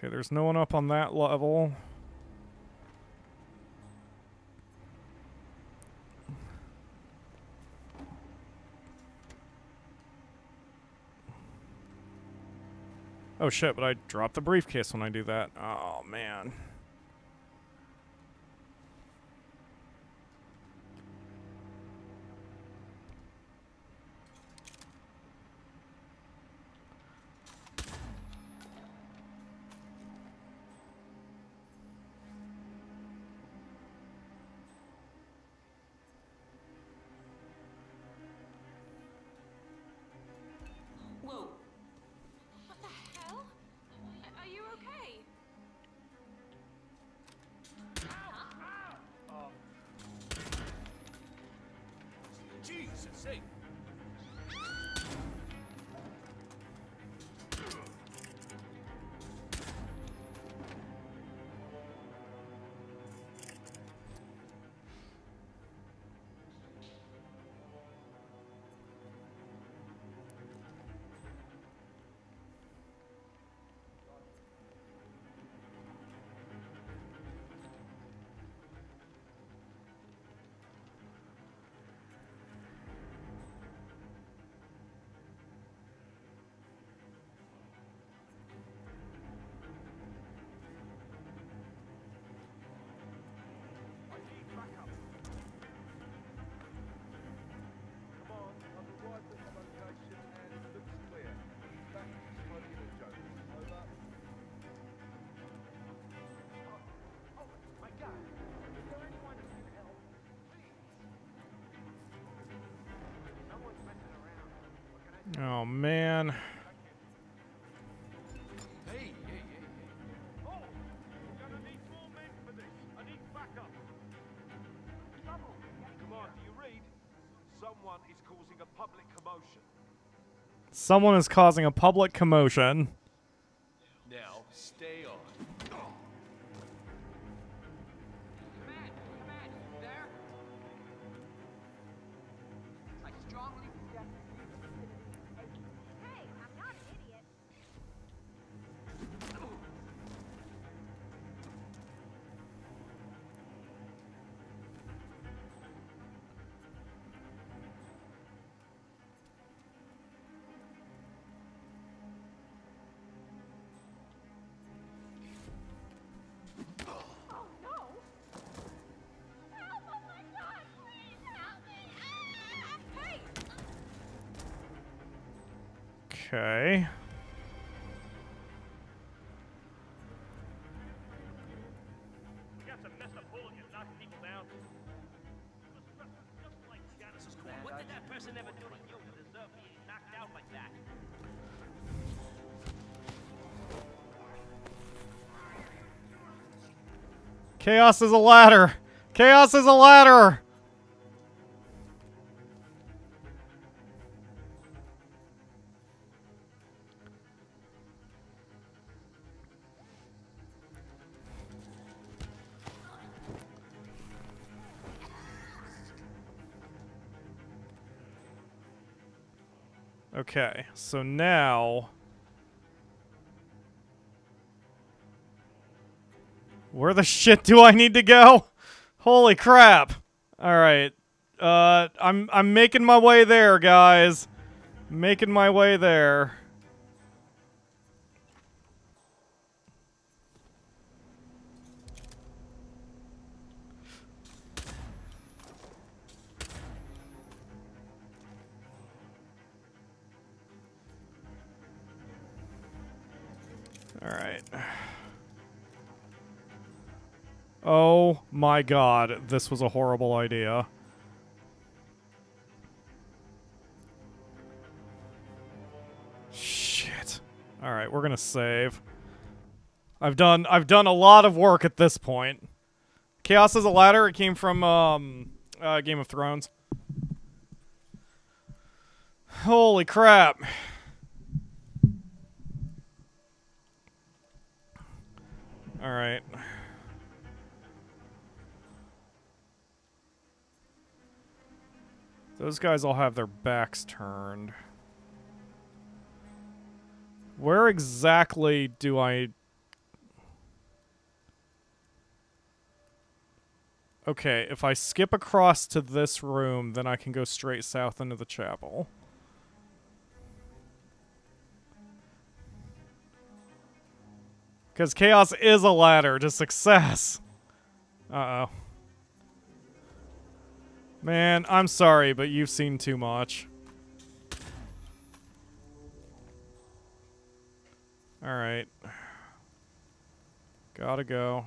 Okay, there's no one up on that level. Oh shit, but I drop the briefcase when I do that. Oh man. You read? Someone is causing a public commotion. That? Chaos is a ladder. Chaos is a ladder. Okay, so now Where the shit do I need to go? Holy crap. All right. Uh I'm I'm making my way there, guys. Making my way there. Oh my god, this was a horrible idea. Shit. All right, we're to save. I've done I've done a lot of work at this point. Chaos is a ladder. It came from um uh, Game of Thrones. Holy crap. All Those guys all have their backs turned. Where exactly do I... Okay, if I skip across to this room, then I can go straight south into the chapel. Because chaos is a ladder to success. Uh-oh. Man, I'm sorry, but you've seen too much. Alright. Gotta go.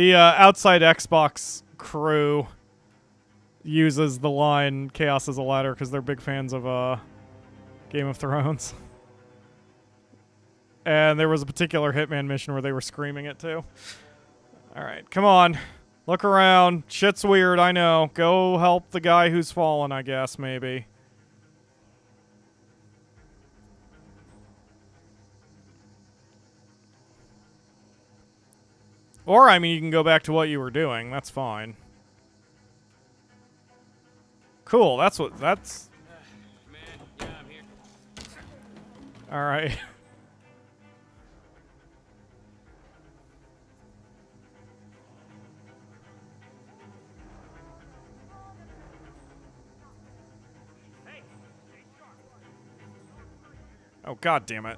The uh, outside Xbox crew uses the line "Chaos is a ladder" because they're big fans of uh, Game of Thrones. And there was a particular Hitman mission where they were screaming it too. All right, come on, look around. Shit's weird, I know. Go help the guy who's fallen, I guess maybe. Or, I mean, you can go back to what you were doing. That's fine. Cool. That's what. That's. All right. Oh, god damn it.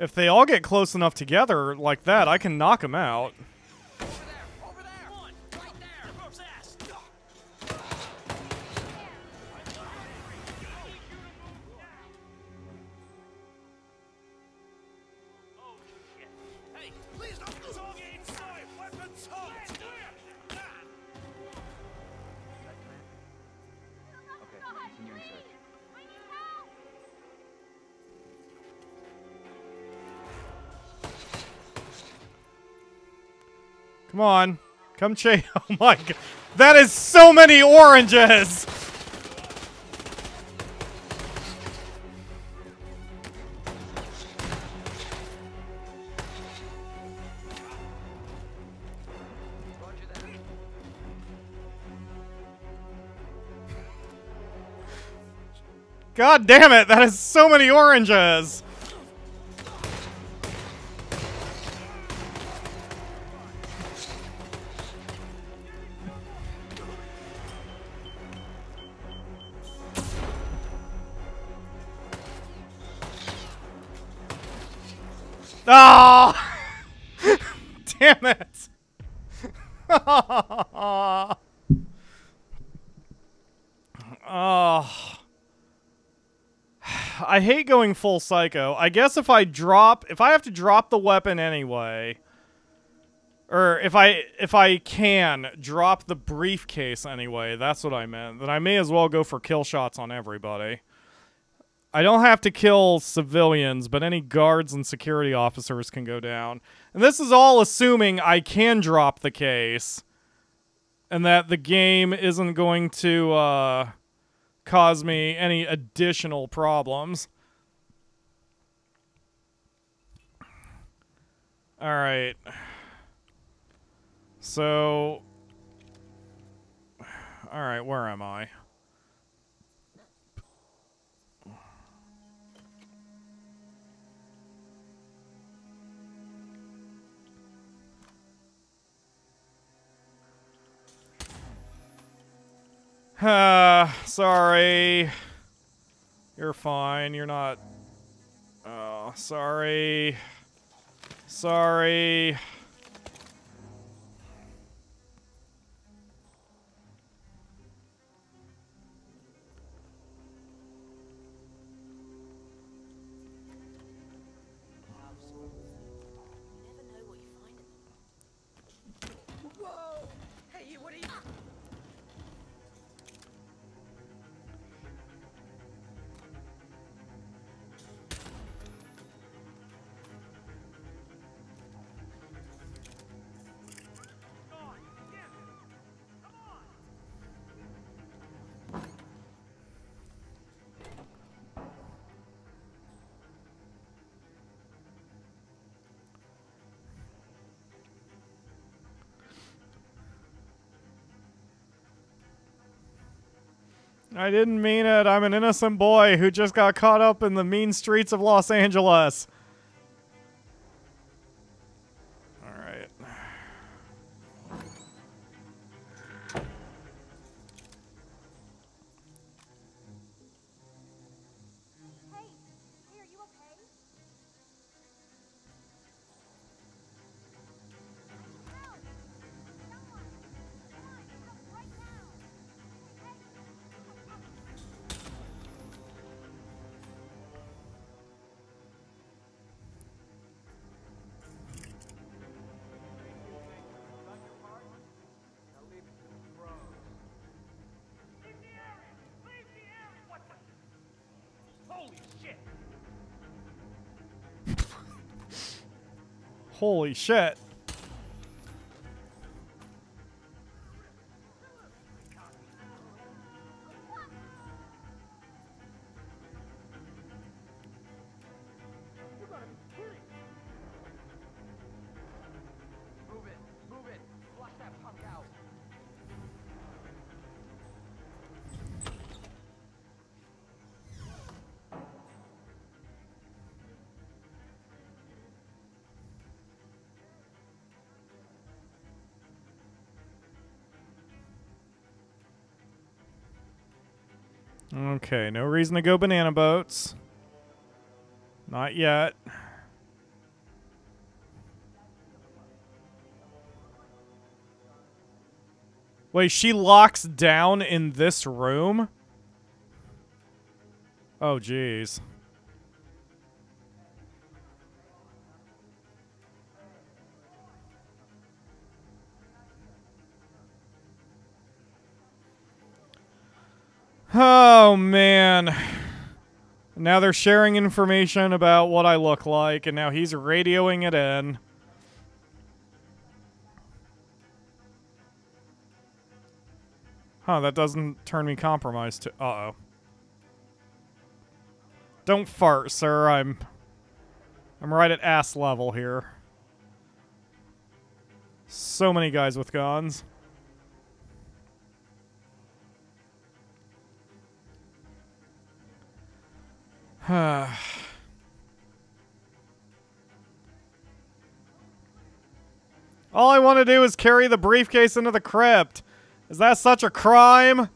If they all get close enough together like that, I can knock them out. Come chase. Oh my god. That is so many oranges! God damn it, that is so many oranges! Going full psycho. I guess if I drop, if I have to drop the weapon anyway, or if I if I can drop the briefcase anyway, that's what I meant. Then I may as well go for kill shots on everybody. I don't have to kill civilians, but any guards and security officers can go down. And this is all assuming I can drop the case. And that the game isn't going to uh, cause me any additional problems. Alright. So... Alright, where am I? Uh, sorry. You're fine. You're not. Oh, sorry. Sorry. I didn't mean it. I'm an innocent boy who just got caught up in the mean streets of Los Angeles. Holy shit. Okay, no reason to go banana boats. Not yet. Wait, she locks down in this room? Oh, jeez. Oh, man. Now they're sharing information about what I look like, and now he's radioing it in. Huh, that doesn't turn me compromised to. Uh oh. Don't fart, sir. I'm. I'm right at ass level here. So many guys with guns. All I want to do is carry the briefcase into the crypt. Is that such a crime?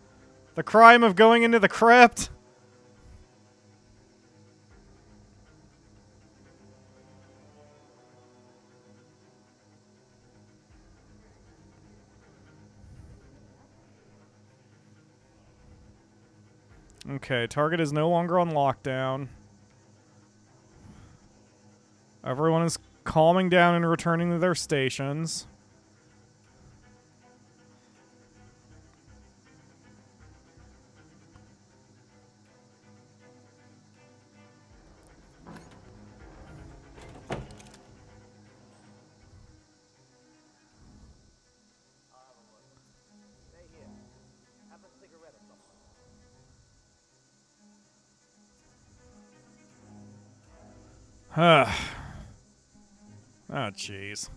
The crime of going into the crypt? Okay, target is no longer on lockdown. Everyone is calming down and returning to their stations. Oh, jeez.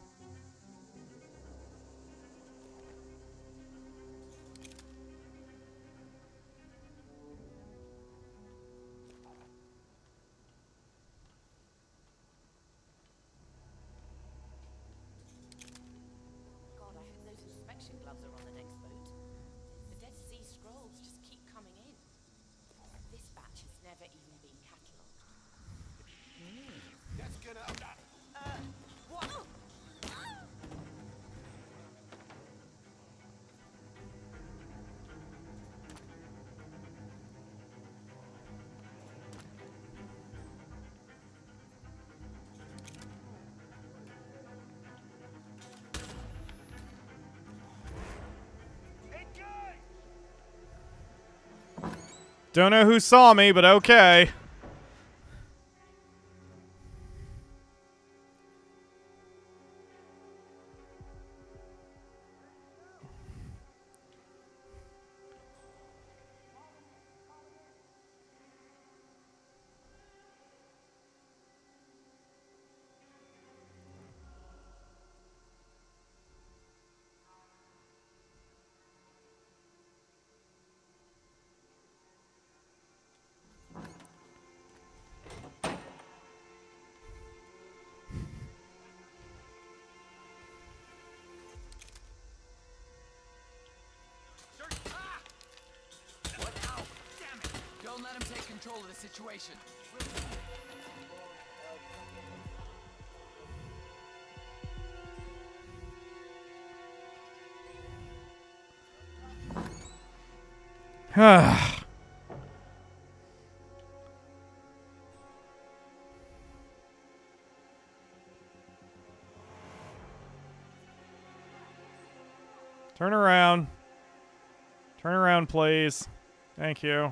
Don't know who saw me, but okay. Turn around. Turn around, please. Thank you.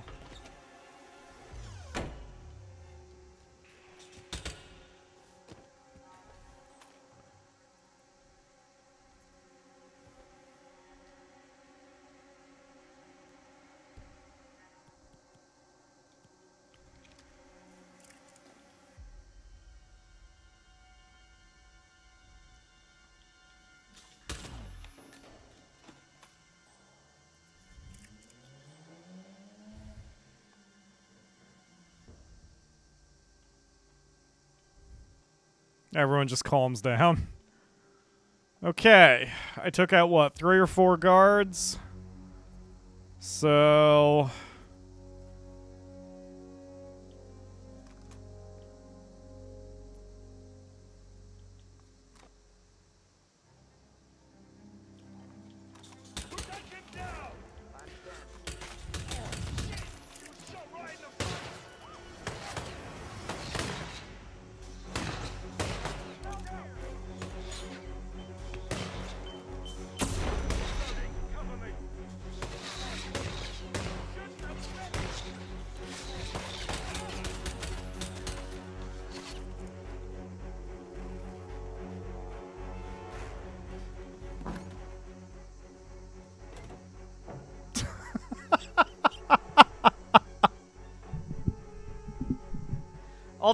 Everyone just calms down. Okay, I took out what, three or four guards? So.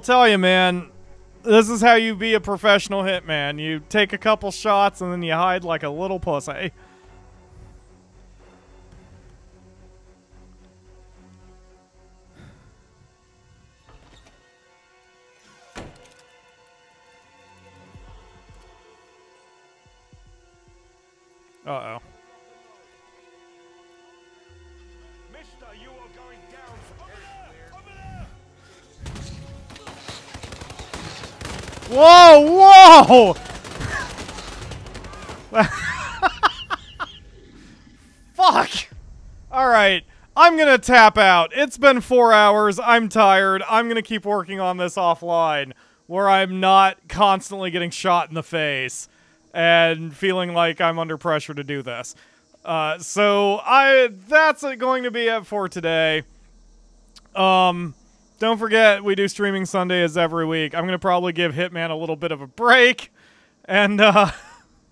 I'll tell you, man. This is how you be a professional hitman. You take a couple shots and then you hide like a little pussy. Whoa! Fuck! Alright, I'm gonna tap out. It's been four hours. I'm tired. I'm gonna keep working on this offline where I'm not constantly getting shot in the face and feeling like I'm under pressure to do this. Uh, so I that's going to be it for today. Um, don't forget we do streaming Sundays every week. I'm gonna probably give Hitman a little bit of a break, and uh,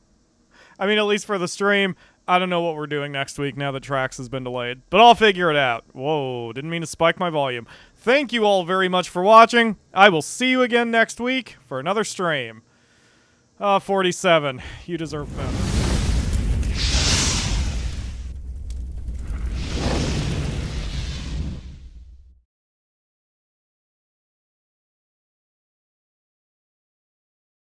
I mean at least for the stream. I don't know what we're doing next week now that Trax has been delayed, but I'll figure it out. Whoa, didn't mean to spike my volume. Thank you all very much for watching. I will see you again next week for another stream. Uh, 47. You deserve better.